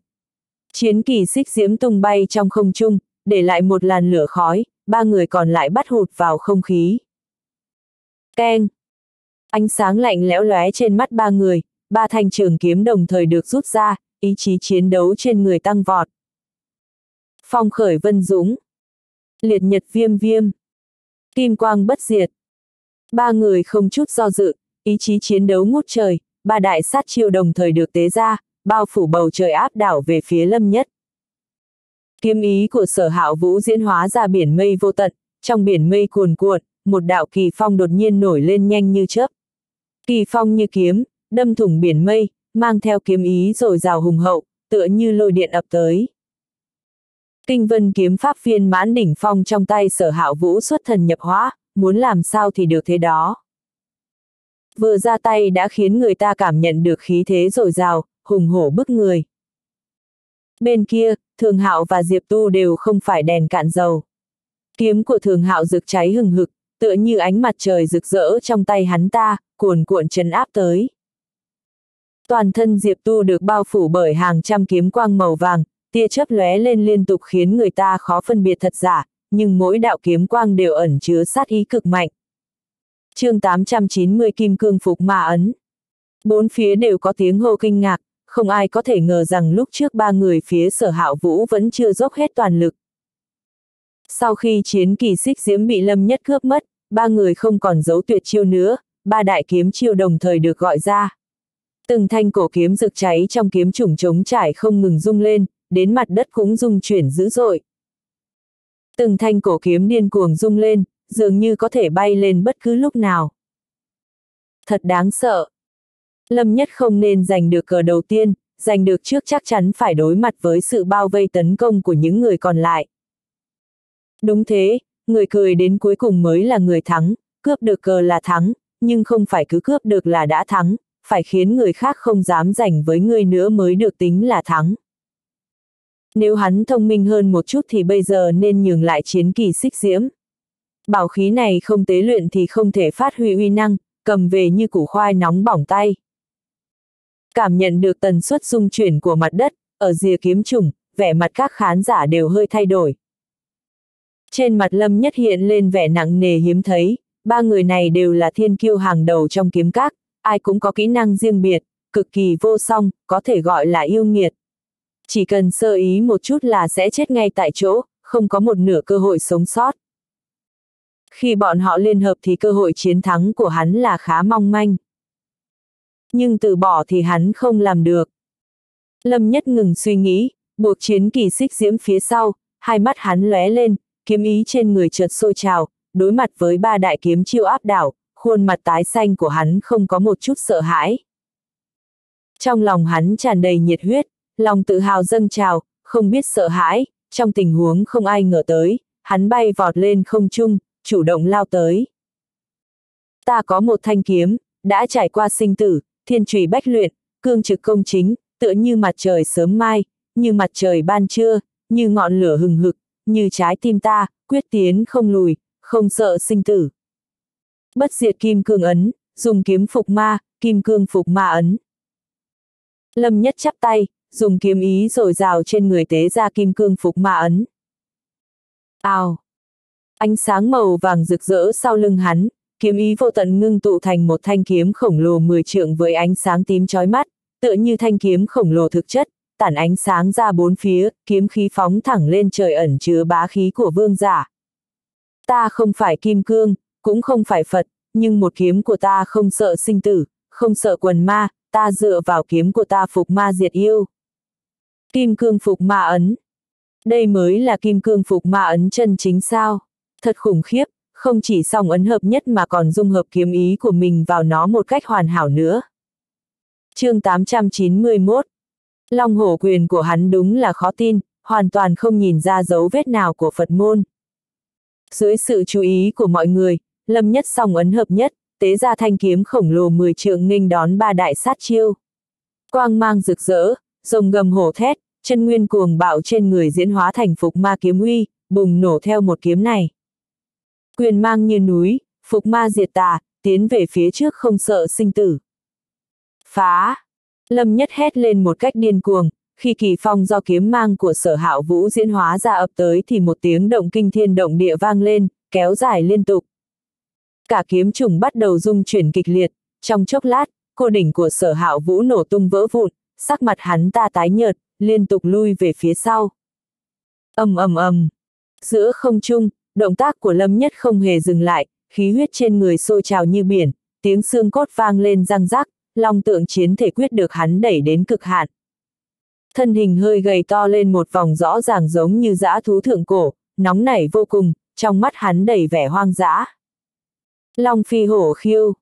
Chiến kỳ xích diễm tung bay trong không trung, để lại một làn lửa khói, ba người còn lại bắt hụt vào không khí. Keng! Ánh sáng lạnh lẽo lóe trên mắt ba người, ba thanh trường kiếm đồng thời được rút ra, ý chí chiến đấu trên người tăng vọt. Phong khởi vân dũng. Liệt nhật viêm viêm. Kim quang bất diệt. Ba người không chút do dự, ý chí chiến đấu ngút trời, ba đại sát chiêu đồng thời được tế ra, bao phủ bầu trời áp đảo về phía lâm nhất. Kiếm ý của sở hạo vũ diễn hóa ra biển mây vô tận, trong biển mây cuồn cuộn, một đạo kỳ phong đột nhiên nổi lên nhanh như chớp. Kỳ phong như kiếm, đâm thủng biển mây, mang theo kiếm ý rồi rào hùng hậu, tựa như lôi điện ập tới. Kinh vân kiếm pháp viên mãn đỉnh phong trong tay sở hạo vũ xuất thần nhập hóa, muốn làm sao thì được thế đó. Vừa ra tay đã khiến người ta cảm nhận được khí thế dồi dào, hùng hổ bức người. Bên kia, Thường Hạo và Diệp Tu đều không phải đèn cạn dầu. Kiếm của Thường Hạo rực cháy hừng hực, tựa như ánh mặt trời rực rỡ trong tay hắn ta, cuồn cuộn trấn áp tới. Toàn thân Diệp Tu được bao phủ bởi hàng trăm kiếm quang màu vàng, tia chớp lóe lên liên tục khiến người ta khó phân biệt thật giả, nhưng mỗi đạo kiếm quang đều ẩn chứa sát ý cực mạnh. chương 890 Kim Cương Phục Ma Ấn Bốn phía đều có tiếng hô kinh ngạc, không ai có thể ngờ rằng lúc trước ba người phía sở hạo vũ vẫn chưa dốc hết toàn lực. Sau khi chiến kỳ xích diễm bị lâm nhất cướp mất, ba người không còn giấu tuyệt chiêu nữa, ba đại kiếm chiêu đồng thời được gọi ra. Từng thanh cổ kiếm rực cháy trong kiếm chủng trống trải không ngừng rung lên, đến mặt đất cũng rung chuyển dữ dội. Từng thanh cổ kiếm điên cuồng rung lên, dường như có thể bay lên bất cứ lúc nào. Thật đáng sợ. Lâm Nhất không nên giành được cờ đầu tiên, giành được trước chắc chắn phải đối mặt với sự bao vây tấn công của những người còn lại. Đúng thế, người cười đến cuối cùng mới là người thắng, cướp được cờ là thắng, nhưng không phải cứ cướp được là đã thắng, phải khiến người khác không dám giành với người nữa mới được tính là thắng. Nếu hắn thông minh hơn một chút thì bây giờ nên nhường lại chiến kỳ xích diễm. Bảo khí này không tế luyện thì không thể phát huy uy năng, cầm về như củ khoai nóng bỏng tay. Cảm nhận được tần suất dung chuyển của mặt đất, ở rìa kiếm trùng, vẻ mặt các khán giả đều hơi thay đổi. Trên mặt lâm nhất hiện lên vẻ nặng nề hiếm thấy, ba người này đều là thiên kiêu hàng đầu trong kiếm các, ai cũng có kỹ năng riêng biệt, cực kỳ vô song, có thể gọi là yêu nghiệt. Chỉ cần sơ ý một chút là sẽ chết ngay tại chỗ, không có một nửa cơ hội sống sót. Khi bọn họ liên hợp thì cơ hội chiến thắng của hắn là khá mong manh. Nhưng từ bỏ thì hắn không làm được. Lâm Nhất ngừng suy nghĩ, buộc chiến kỳ xích diễm phía sau, hai mắt hắn lóe lên, kiếm ý trên người chợt sôi trào, đối mặt với ba đại kiếm chiêu áp đảo, khuôn mặt tái xanh của hắn không có một chút sợ hãi. Trong lòng hắn tràn đầy nhiệt huyết, lòng tự hào dâng trào, không biết sợ hãi, trong tình huống không ai ngờ tới, hắn bay vọt lên không trung, chủ động lao tới. Ta có một thanh kiếm, đã trải qua sinh tử, thiên trùy bách luyện, cương trực công chính, tựa như mặt trời sớm mai, như mặt trời ban trưa, như ngọn lửa hừng hực, như trái tim ta, quyết tiến không lùi, không sợ sinh tử. Bất diệt kim cương ấn, dùng kiếm phục ma, kim cương phục ma ấn. Lâm nhất chắp tay, dùng kiếm ý rồi rào trên người tế ra kim cương phục ma ấn. Ào! Ánh sáng màu vàng rực rỡ sau lưng hắn, kiếm ý vô tận ngưng tụ thành một thanh kiếm khổng lồ 10 trượng với ánh sáng tím chói mắt, tựa như thanh kiếm khổng lồ thực chất, tản ánh sáng ra bốn phía, kiếm khí phóng thẳng lên trời ẩn chứa bá khí của vương giả. Ta không phải kim cương, cũng không phải Phật, nhưng một kiếm của ta không sợ sinh tử, không sợ quần ma, ta dựa vào kiếm của ta phục ma diệt yêu. Kim cương phục ma ấn. Đây mới là kim cương phục ma ấn chân chính sao. Thật khủng khiếp, không chỉ song ấn hợp nhất mà còn dung hợp kiếm ý của mình vào nó một cách hoàn hảo nữa. chương 891 Long hổ quyền của hắn đúng là khó tin, hoàn toàn không nhìn ra dấu vết nào của Phật môn. Dưới sự chú ý của mọi người, lâm nhất song ấn hợp nhất, tế ra thanh kiếm khổng lồ 10 trượng nghênh đón ba đại sát chiêu. Quang mang rực rỡ, rồng gầm hổ thét, chân nguyên cuồng bạo trên người diễn hóa thành phục ma kiếm uy, bùng nổ theo một kiếm này. Quyền mang như núi, phục ma diệt tà, tiến về phía trước không sợ sinh tử. Phá! Lâm nhất hét lên một cách điên cuồng, khi kỳ phong do kiếm mang của sở hạo vũ diễn hóa ra ập tới thì một tiếng động kinh thiên động địa vang lên, kéo dài liên tục. Cả kiếm trùng bắt đầu rung chuyển kịch liệt, trong chốc lát, cô đỉnh của sở hạo vũ nổ tung vỡ vụn, sắc mặt hắn ta tái nhợt, liên tục lui về phía sau. ầm ầm ầm, giữa không trung, động tác của Lâm Nhất không hề dừng lại, khí huyết trên người sôi trào như biển, tiếng xương cốt vang lên răng rắc, long tượng chiến thể quyết được hắn đẩy đến cực hạn. Thân hình hơi gầy to lên một vòng rõ ràng giống như dã thú thượng cổ, nóng nảy vô cùng, trong mắt hắn đầy vẻ hoang dã. Long phi hổ khiêu,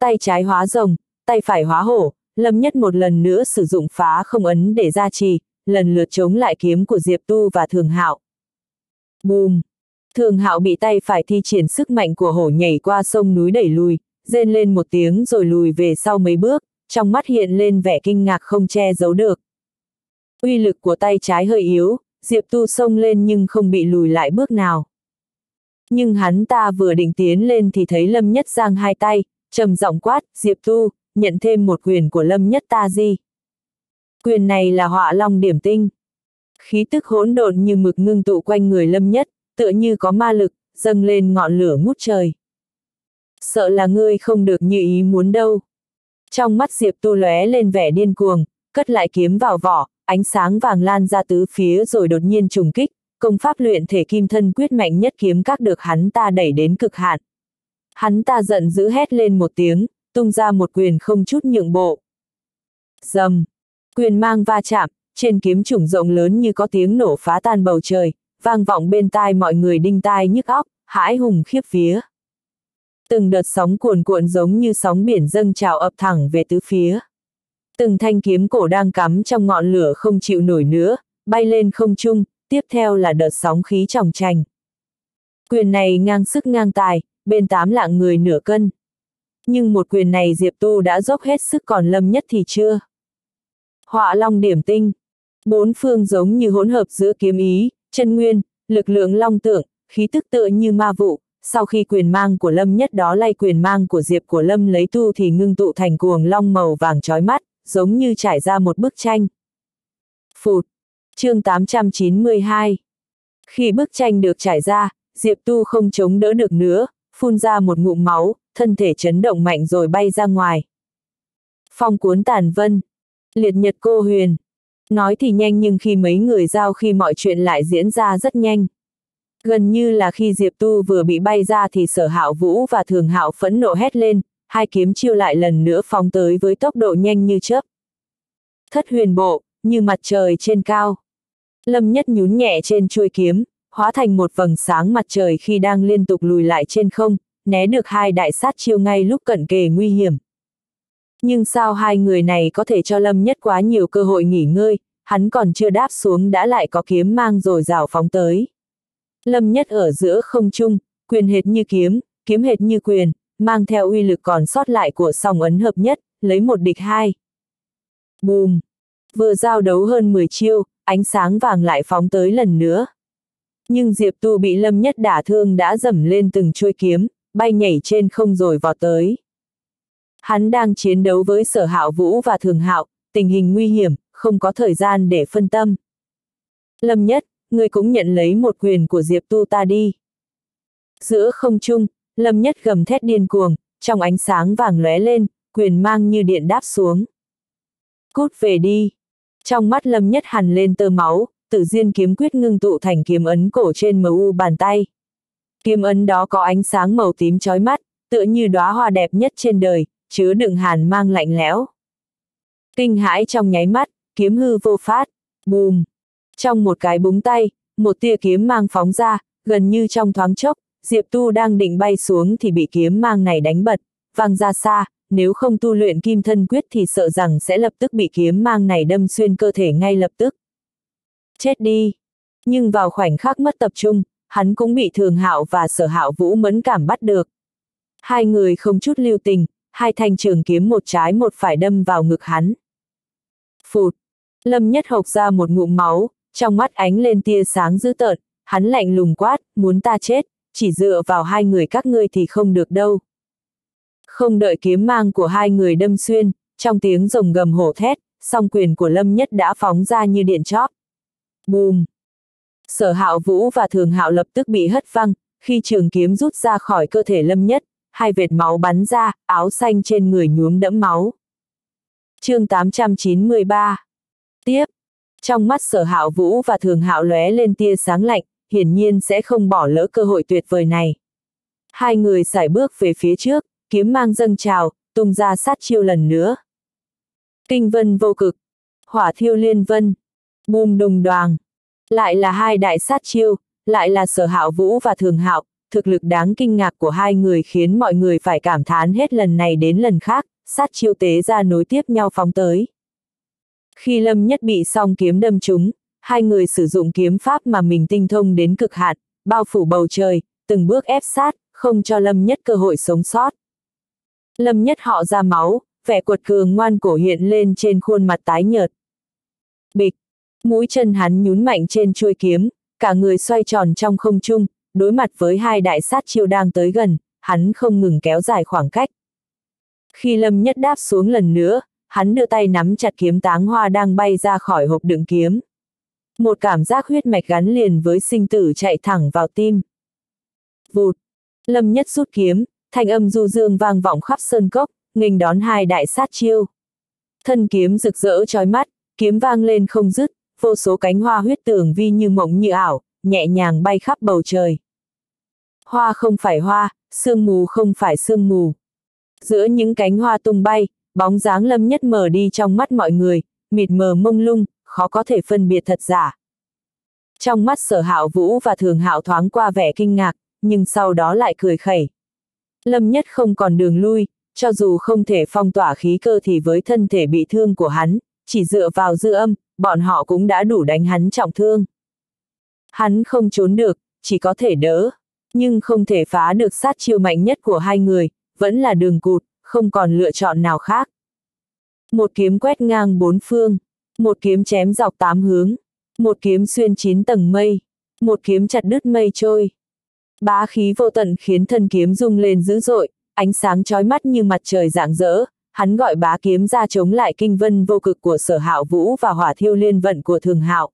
tay trái hóa rồng, tay phải hóa hổ, lâm nhất một lần nữa sử dụng phá không ấn để gia trì, lần lượt chống lại kiếm của Diệp Tu và Thường Hạo. Bùm! Thường Hạo bị tay phải thi triển sức mạnh của hổ nhảy qua sông núi đẩy lùi, rên lên một tiếng rồi lùi về sau mấy bước, trong mắt hiện lên vẻ kinh ngạc không che giấu được. Uy lực của tay trái hơi yếu, Diệp Tu xông lên nhưng không bị lùi lại bước nào. Nhưng hắn ta vừa định tiến lên thì thấy Lâm Nhất giang hai tay, trầm giọng quát, Diệp Tu, nhận thêm một quyền của Lâm Nhất ta gì. Quyền này là họa long điểm tinh. Khí tức hỗn độn như mực ngưng tụ quanh người Lâm Nhất, tựa như có ma lực, dâng lên ngọn lửa ngút trời. Sợ là ngươi không được như ý muốn đâu. Trong mắt Diệp Tu lóe lên vẻ điên cuồng, cất lại kiếm vào vỏ, ánh sáng vàng lan ra tứ phía rồi đột nhiên trùng kích, công pháp luyện thể kim thân quyết mạnh nhất kiếm các được hắn ta đẩy đến cực hạn. Hắn ta giận dữ hét lên một tiếng, tung ra một quyền không chút nhượng bộ. Dầm! Quyền mang va chạm, trên kiếm trùng rộng lớn như có tiếng nổ phá tan bầu trời, vang vọng bên tai mọi người đinh tai nhức óc, hãi hùng khiếp vía. Từng đợt sóng cuồn cuộn giống như sóng biển dâng trào ập thẳng về tứ phía. Từng thanh kiếm cổ đang cắm trong ngọn lửa không chịu nổi nữa, bay lên không trung, tiếp theo là đợt sóng khí tròng trành. Quyền này ngang sức ngang tài, bên tám lạng người nửa cân. Nhưng một quyền này Diệp Tu đã dốc hết sức còn lâm nhất thì chưa. Họa long điểm tinh. Bốn phương giống như hỗn hợp giữa kiếm ý, chân nguyên, lực lượng long tượng, khí tức tựa như ma vụ. Sau khi quyền mang của Lâm nhất đó lay quyền mang của Diệp của Lâm lấy tu thì ngưng tụ thành cuồng long màu vàng trói mắt, giống như trải ra một bức tranh. Phụt! chương 892 Khi bức tranh được trải ra, Diệp Tu không chống đỡ được nữa, phun ra một ngụm máu, thân thể chấn động mạnh rồi bay ra ngoài. Phong cuốn tàn vân, liệt nhật cô huyền, Nói thì nhanh nhưng khi mấy người giao khi mọi chuyện lại diễn ra rất nhanh. Gần như là khi Diệp Tu vừa bị bay ra thì sở hạo vũ và thường hạo phẫn nộ hét lên, hai kiếm chiêu lại lần nữa phóng tới với tốc độ nhanh như chớp. Thất huyền bộ, như mặt trời trên cao. Lâm nhất nhún nhẹ trên chuôi kiếm, hóa thành một vầng sáng mặt trời khi đang liên tục lùi lại trên không, né được hai đại sát chiêu ngay lúc cận kề nguy hiểm. Nhưng sao hai người này có thể cho Lâm Nhất quá nhiều cơ hội nghỉ ngơi, hắn còn chưa đáp xuống đã lại có kiếm mang rồi rào phóng tới. Lâm Nhất ở giữa không trung, quyền hệt như kiếm, kiếm hệt như quyền, mang theo uy lực còn sót lại của song ấn hợp nhất, lấy một địch hai. Bùm! Vừa giao đấu hơn 10 chiêu, ánh sáng vàng lại phóng tới lần nữa. Nhưng Diệp Tu bị Lâm Nhất đả thương đã dầm lên từng chuôi kiếm, bay nhảy trên không rồi vọt tới. Hắn đang chiến đấu với sở hạo vũ và thường hạo, tình hình nguy hiểm, không có thời gian để phân tâm. Lâm Nhất, người cũng nhận lấy một quyền của Diệp Tu ta đi. Giữa không trung, Lâm Nhất gầm thét điên cuồng, trong ánh sáng vàng lóe lên, quyền mang như điện đáp xuống. Cút về đi. Trong mắt Lâm Nhất hằn lên tơ máu, tự diên kiếm quyết ngưng tụ thành kiếm ấn cổ trên mu bàn tay. Kiếm ấn đó có ánh sáng màu tím chói mắt, tựa như đóa hoa đẹp nhất trên đời, chứa đựng hàn mang lạnh lẽo. Kinh hãi trong nháy mắt, kiếm hư vô phát, bùm. Trong một cái búng tay, một tia kiếm mang phóng ra, gần như trong thoáng chốc, Diệp Tu đang định bay xuống thì bị kiếm mang này đánh bật, văng ra xa, nếu không tu luyện kim thân quyết thì sợ rằng sẽ lập tức bị kiếm mang này đâm xuyên cơ thể ngay lập tức. Chết đi! Nhưng vào khoảnh khắc mất tập trung, hắn cũng bị thường hạo và sở hạo vũ mẫn cảm bắt được. Hai người không chút lưu tình, hai thanh trường kiếm một trái một phải đâm vào ngực hắn. Phụt! Lâm nhất hộc ra một ngụm máu, trong mắt ánh lên tia sáng dữ tợn, hắn lạnh lùng quát, muốn ta chết, chỉ dựa vào hai người các ngươi thì không được đâu. Không đợi kiếm mang của hai người đâm xuyên, trong tiếng rồng gầm hổ thét, song quyền của Lâm Nhất đã phóng ra như điện chóp. Bùm! Sở hạo vũ và thường hạo lập tức bị hất văng, khi trường kiếm rút ra khỏi cơ thể Lâm Nhất, hai vệt máu bắn ra, áo xanh trên người nhuốm đẫm máu. chương 893 Tiếp Trong mắt sở hạo vũ và thường hạo lóe lên tia sáng lạnh, hiển nhiên sẽ không bỏ lỡ cơ hội tuyệt vời này. Hai người sải bước về phía trước, kiếm mang dâng trào, tung ra sát chiêu lần nữa. Kinh vân vô cực, hỏa thiêu liên vân, bùm đùng đoàng. Lại là hai đại sát chiêu, lại là sở hạo vũ và thường hạo, thực lực đáng kinh ngạc của hai người khiến mọi người phải cảm thán hết lần này đến lần khác, sát chiêu tế ra nối tiếp nhau phóng tới. Khi Lâm Nhất bị song kiếm đâm trúng, hai người sử dụng kiếm pháp mà mình tinh thông đến cực hạn, bao phủ bầu trời, từng bước ép sát, không cho Lâm Nhất cơ hội sống sót. Lâm Nhất họ ra máu, vẻ quật cường ngoan cổ hiện lên trên khuôn mặt tái nhợt. Bịch, mũi chân hắn nhún mạnh trên chuôi kiếm, cả người xoay tròn trong không trung, đối mặt với hai đại sát chiêu đang tới gần, hắn không ngừng kéo dài khoảng cách. Khi Lâm Nhất đáp xuống lần nữa, hắn đưa tay nắm chặt kiếm táng hoa đang bay ra khỏi hộp đựng kiếm. Một cảm giác huyết mạch gắn liền với sinh tử chạy thẳng vào tim. Vụt! Lâm Nhất rút kiếm, thanh âm du dương vang vọng khắp sơn cốc, nghênh đón hai đại sát chiêu. Thân kiếm rực rỡ trói mắt, kiếm vang lên không dứt, vô số cánh hoa huyết tường vi như mộng như ảo, nhẹ nhàng bay khắp bầu trời. Hoa không phải hoa, sương mù không phải sương mù. Giữa những cánh hoa tung bay, bóng dáng lâm nhất mờ đi trong mắt mọi người, mịt mờ mông lung, khó có thể phân biệt thật giả. Trong mắt sở hạo vũ và thường hạo thoáng qua vẻ kinh ngạc, nhưng sau đó lại cười khẩy. Lâm nhất không còn đường lui, cho dù không thể phong tỏa khí cơ thì với thân thể bị thương của hắn, chỉ dựa vào dư âm, bọn họ cũng đã đủ đánh hắn trọng thương. Hắn không trốn được, chỉ có thể đỡ, nhưng không thể phá được sát chiêu mạnh nhất của hai người, vẫn là đường cụt, không còn lựa chọn nào khác. Một kiếm quét ngang bốn phương, một kiếm chém dọc tám hướng, một kiếm xuyên chín tầng mây, một kiếm chặt đứt mây trôi. Bá khí vô tận khiến thân kiếm rung lên dữ dội, ánh sáng chói mắt như mặt trời rạng rỡ, hắn gọi bá kiếm ra chống lại kinh vân vô cực của sở hạo vũ và hỏa thiêu liên vận của thường hạo.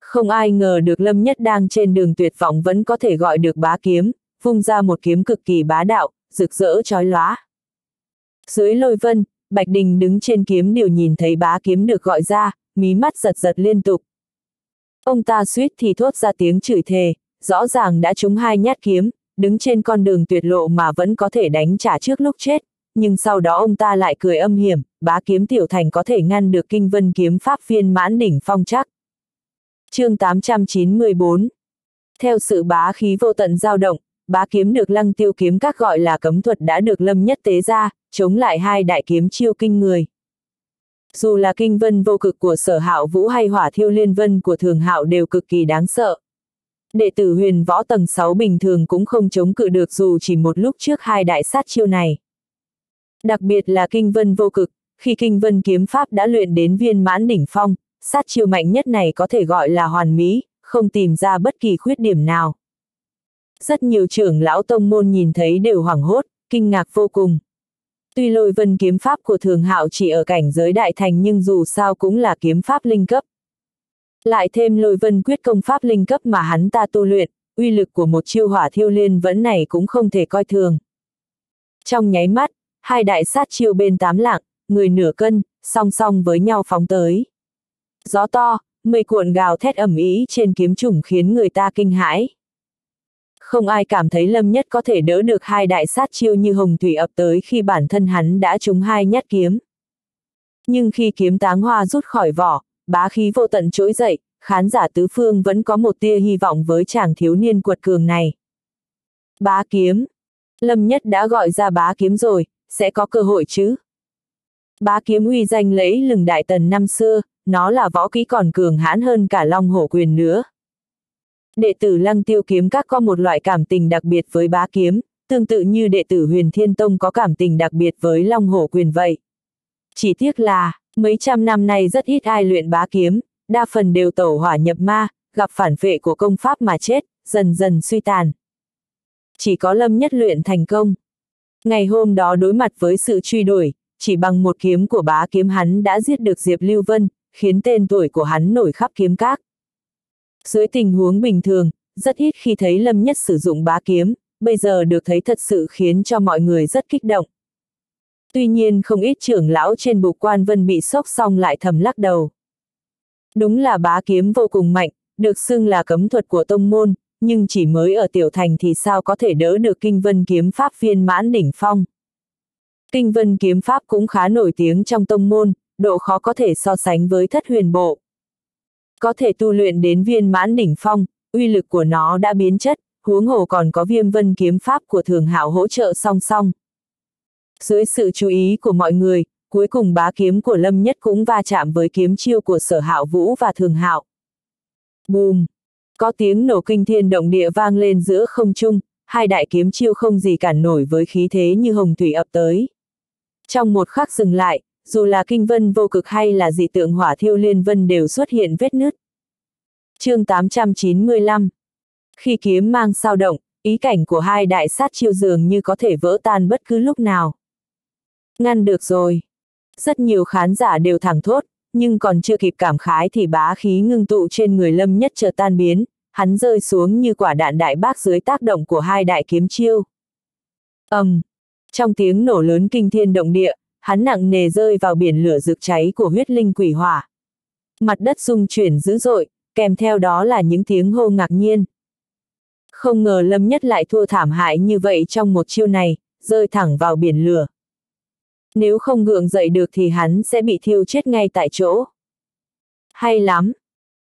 Không ai ngờ được Lâm Nhất đang trên đường tuyệt vọng vẫn có thể gọi được bá kiếm, vung ra một kiếm cực kỳ bá đạo, rực rỡ chói lóa. Dưới lôi vân, Bạch Đình đứng trên kiếm đều nhìn thấy bá kiếm được gọi ra, mí mắt giật giật liên tục. Ông ta suýt thì thốt ra tiếng chửi thề, rõ ràng đã trúng hai nhát kiếm, đứng trên con đường tuyệt lộ mà vẫn có thể đánh trả trước lúc chết, nhưng sau đó ông ta lại cười âm hiểm, bá kiếm tiểu thành có thể ngăn được kinh vân kiếm pháp viên mãn đỉnh phong chắc. chương 894 Theo sự bá khí vô tận dao động, bá kiếm được lăng tiêu kiếm các gọi là cấm thuật đã được lâm nhất tế ra, chống lại hai đại kiếm chiêu kinh người. Dù là kinh vân vô cực của sở hạo vũ hay hỏa thiêu liên vân của thường hạo đều cực kỳ đáng sợ. Đệ tử huyền võ tầng 6 bình thường cũng không chống cự được dù chỉ một lúc trước hai đại sát chiêu này. Đặc biệt là kinh vân vô cực, khi kinh vân kiếm pháp đã luyện đến viên mãn đỉnh phong, sát chiêu mạnh nhất này có thể gọi là hoàn mỹ, không tìm ra bất kỳ khuyết điểm nào. Rất nhiều trưởng lão tông môn nhìn thấy đều hoảng hốt, kinh ngạc vô cùng. Tuy lôi vân kiếm pháp của thường hạo chỉ ở cảnh giới đại thành nhưng dù sao cũng là kiếm pháp linh cấp. Lại thêm lôi vân quyết công pháp linh cấp mà hắn ta tu luyện, uy lực của một chiêu hỏa thiêu liên vẫn này cũng không thể coi thường. Trong nháy mắt, hai đại sát chiêu bên tám lạng, người nửa cân, song song với nhau phóng tới. Gió to, mây cuộn gào thét ẩm ý trên kiếm trùng khiến người ta kinh hãi. Không ai cảm thấy Lâm Nhất có thể đỡ được hai đại sát chiêu như hồng thủy ập tới khi bản thân hắn đã trúng hai nhát kiếm. Nhưng khi kiếm táng hoa rút khỏi vỏ, bá khí vô tận trỗi dậy, khán giả tứ phương vẫn có một tia hy vọng với chàng thiếu niên quật cường này. Bá kiếm. Lâm Nhất đã gọi ra bá kiếm rồi, sẽ có cơ hội chứ. Bá kiếm uy danh lẫy lừng đại tần năm xưa, nó là võ kỹ còn cường hãn hơn cả long hổ quyền nữa. Đệ tử lăng tiêu kiếm các có một loại cảm tình đặc biệt với bá kiếm, tương tự như đệ tử huyền thiên tông có cảm tình đặc biệt với long hổ quyền vậy. Chỉ tiếc là, mấy trăm năm nay rất ít ai luyện bá kiếm, đa phần đều tẩu hỏa nhập ma, gặp phản vệ của công pháp mà chết, dần dần suy tàn. Chỉ có lâm nhất luyện thành công. Ngày hôm đó đối mặt với sự truy đuổi, chỉ bằng một kiếm của bá kiếm hắn đã giết được Diệp Lưu Vân, khiến tên tuổi của hắn nổi khắp kiếm các. Dưới tình huống bình thường, rất ít khi thấy Lâm Nhất sử dụng bá kiếm, bây giờ được thấy thật sự khiến cho mọi người rất kích động. Tuy nhiên không ít trưởng lão trên bục quan vân bị sốc xong lại thầm lắc đầu. Đúng là bá kiếm vô cùng mạnh, được xưng là cấm thuật của tông môn, nhưng chỉ mới ở tiểu thành thì sao có thể đỡ được kinh vân kiếm pháp viên mãn đỉnh phong. Kinh vân kiếm pháp cũng khá nổi tiếng trong tông môn, độ khó có thể so sánh với thất huyền bộ. Có thể tu luyện đến viên mãn đỉnh phong, uy lực của nó đã biến chất, huống hồ còn có viêm vân kiếm pháp của thường hạo hỗ trợ song song. Dưới sự chú ý của mọi người, cuối cùng bá kiếm của Lâm Nhất cũng va chạm với kiếm chiêu của sở hạo vũ và thường hạo. Bùm! Có tiếng nổ kinh thiên động địa vang lên giữa không trung, hai đại kiếm chiêu không gì cản nổi với khí thế như hồng thủy ập tới. Trong một khắc dừng lại, dù là kinh vân vô cực hay là dị tượng hỏa thiêu liên vân đều xuất hiện vết nứt. chương 895 Khi kiếm mang sao động, ý cảnh của hai đại sát chiêu dường như có thể vỡ tan bất cứ lúc nào. Ngăn được rồi. Rất nhiều khán giả đều thẳng thốt, nhưng còn chưa kịp cảm khái thì bá khí ngưng tụ trên người lâm nhất chợt tan biến, hắn rơi xuống như quả đạn đại bác dưới tác động của hai đại kiếm chiêu. ầm, um, trong tiếng nổ lớn kinh thiên động địa, hắn nặng nề rơi vào biển lửa rực cháy của huyết linh quỷ hỏa. Mặt đất rung chuyển dữ dội, kèm theo đó là những tiếng hô ngạc nhiên. Không ngờ Lâm Nhất lại thua thảm hại như vậy trong một chiêu này, rơi thẳng vào biển lửa. Nếu không gượng dậy được thì hắn sẽ bị thiêu chết ngay tại chỗ. Hay lắm!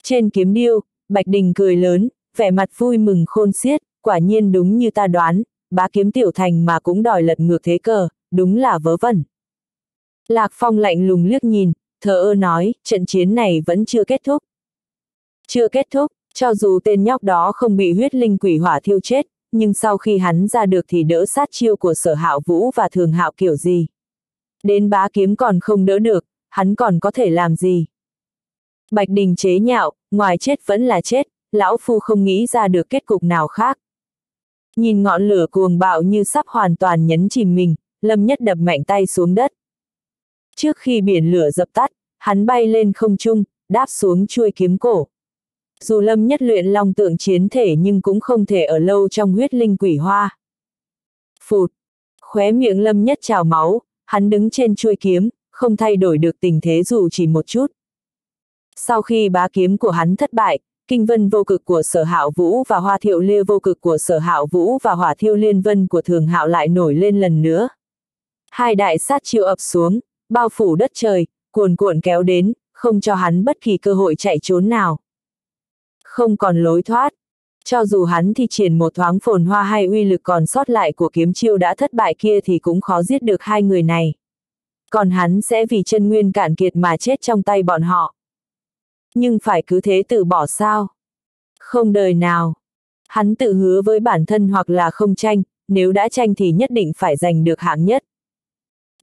Trên kiếm điêu, Bạch Đình cười lớn, vẻ mặt vui mừng khôn xiết, quả nhiên đúng như ta đoán, bá kiếm tiểu thành mà cũng đòi lật ngược thế cờ, đúng là vớ vẩn. Lạc Phong lạnh lùng liếc nhìn, thờ ơ nói, trận chiến này vẫn chưa kết thúc. Chưa kết thúc, cho dù tên nhóc đó không bị huyết linh quỷ hỏa thiêu chết, nhưng sau khi hắn ra được thì đỡ sát chiêu của sở hạo vũ và thường hạo kiểu gì. Đến bá kiếm còn không đỡ được, hắn còn có thể làm gì. Bạch Đình chế nhạo, ngoài chết vẫn là chết, lão phu không nghĩ ra được kết cục nào khác. Nhìn ngọn lửa cuồng bạo như sắp hoàn toàn nhấn chìm mình, Lâm Nhất đập mạnh tay xuống đất. Trước khi biển lửa dập tắt, hắn bay lên không trung, đáp xuống chuôi kiếm cổ. Dù Lâm Nhất luyện long tượng chiến thể nhưng cũng không thể ở lâu trong huyết linh quỷ hoa. Phụt! Khóe miệng Lâm Nhất trào máu, hắn đứng trên chuôi kiếm, không thay đổi được tình thế dù chỉ một chút. Sau khi bá kiếm của hắn thất bại, kinh vân vô cực của sở hạo vũ và hoa thiệu lia vô cực của sở hạo vũ và hỏa thiêu liên vân của thường hạo lại nổi lên lần nữa. Hai đại sát chiêu ập xuống, bao phủ đất trời, cuồn cuộn kéo đến, không cho hắn bất kỳ cơ hội chạy trốn nào. Không còn lối thoát. Cho dù hắn thi triển một thoáng phồn hoa hay uy lực còn sót lại của kiếm chiêu đã thất bại kia thì cũng khó giết được hai người này. Còn hắn sẽ vì chân nguyên cạn kiệt mà chết trong tay bọn họ. Nhưng phải cứ thế từ bỏ sao? Không đời nào. Hắn tự hứa với bản thân hoặc là không tranh, nếu đã tranh thì nhất định phải giành được hạng nhất.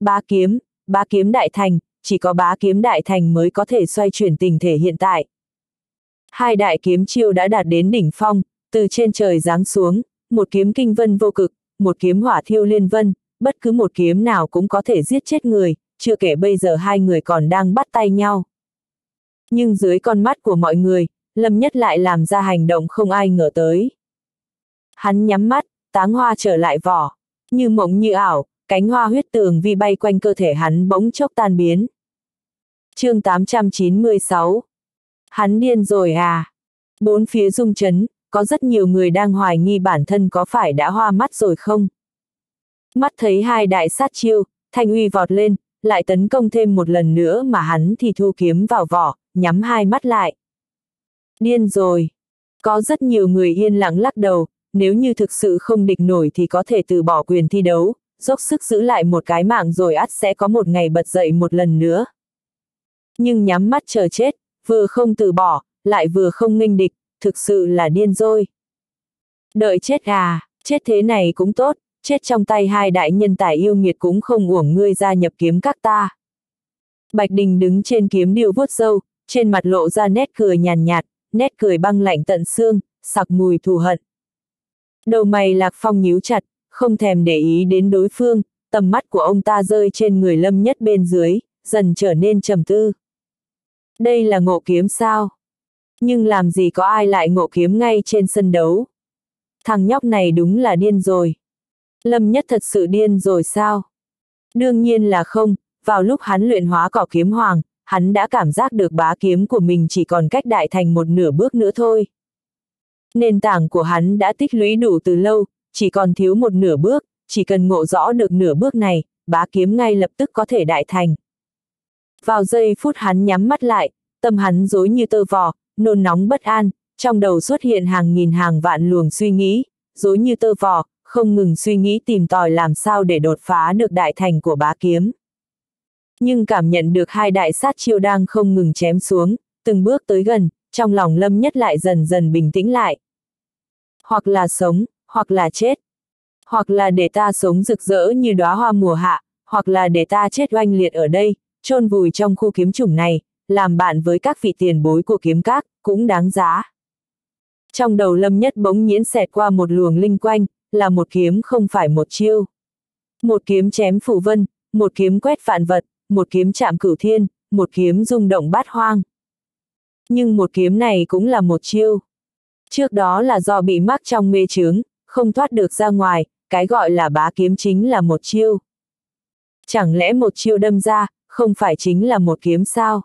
Bá kiếm, bá kiếm đại thành, chỉ có bá kiếm đại thành mới có thể xoay chuyển tình thể hiện tại. Hai đại kiếm chiêu đã đạt đến đỉnh phong, từ trên trời giáng xuống, một kiếm kinh vân vô cực, một kiếm hỏa thiêu liên vân, bất cứ một kiếm nào cũng có thể giết chết người, chưa kể bây giờ hai người còn đang bắt tay nhau. Nhưng dưới con mắt của mọi người, Lâm Nhất lại làm ra hành động không ai ngờ tới. Hắn nhắm mắt, táng hoa trở lại vỏ, như mộng như ảo, cánh hoa huyết tường vi bay quanh cơ thể hắn bỗng chốc tan biến. chương 896 Hắn điên rồi à? Bốn phía rung chấn, có rất nhiều người đang hoài nghi bản thân có phải đã hoa mắt rồi không? Mắt thấy hai đại sát chiêu, thanh uy vọt lên, lại tấn công thêm một lần nữa mà hắn thì thu kiếm vào vỏ, nhắm hai mắt lại. Điên rồi. Có rất nhiều người yên lặng lắc đầu, nếu như thực sự không địch nổi thì có thể từ bỏ quyền thi đấu, dốc sức giữ lại một cái mạng rồi ắt sẽ có một ngày bật dậy một lần nữa. Nhưng nhắm mắt chờ chết, vừa không từ bỏ, lại vừa không nghênh địch, thực sự là điên rồi. Đợi chết à, chết thế này cũng tốt, chết trong tay hai đại nhân tài yêu nghiệt cũng không uổng ngươi gia nhập kiếm các ta. Bạch Đình đứng trên kiếm điêu vuốt sâu, trên mặt lộ ra nét cười nhàn nhạt, nét cười băng lạnh tận xương, sặc mùi thù hận. Đầu mày Lạc Phong nhíu chặt, không thèm để ý đến đối phương, tầm mắt của ông ta rơi trên người lâm nhất bên dưới, dần trở nên trầm tư. Đây là ngộ kiếm sao? Nhưng làm gì có ai lại ngộ kiếm ngay trên sân đấu? Thằng nhóc này đúng là điên rồi. Lâm nhất thật sự điên rồi sao? Đương nhiên là không, vào lúc hắn luyện hóa cỏ kiếm hoàng, hắn đã cảm giác được bá kiếm của mình chỉ còn cách đại thành một nửa bước nữa thôi. Nền tảng của hắn đã tích lũy đủ từ lâu, chỉ còn thiếu một nửa bước, chỉ cần ngộ rõ được nửa bước này, bá kiếm ngay lập tức có thể đại thành. Vào giây phút hắn nhắm mắt lại, tâm hắn dối như tơ vò, nôn nóng bất an, trong đầu xuất hiện hàng nghìn hàng vạn luồng suy nghĩ, dối như tơ vò, không ngừng suy nghĩ tìm tòi làm sao để đột phá được đại thành của bá kiếm. Nhưng cảm nhận được hai đại sát chiêu đang không ngừng chém xuống, từng bước tới gần, trong lòng lâm nhất lại dần dần bình tĩnh lại. Hoặc là sống, hoặc là chết. Hoặc là để ta sống rực rỡ như đóa hoa mùa hạ, hoặc là để ta chết oanh liệt ở đây, chôn vùi trong khu kiếm chủng này, làm bạn với các vị tiền bối của kiếm các, cũng đáng giá. Trong đầu lâm nhất bỗng nhiễn xẹt qua một luồng linh quanh, là một kiếm không phải một chiêu. Một kiếm chém phủ vân, một kiếm quét vạn vật, một kiếm chạm cửu thiên, một kiếm rung động bát hoang. Nhưng một kiếm này cũng là một chiêu. Trước đó là do bị mắc trong mê chướng, không thoát được ra ngoài, cái gọi là bá kiếm chính là một chiêu. Chẳng lẽ một chiêu đâm ra, không phải chính là một kiếm sao?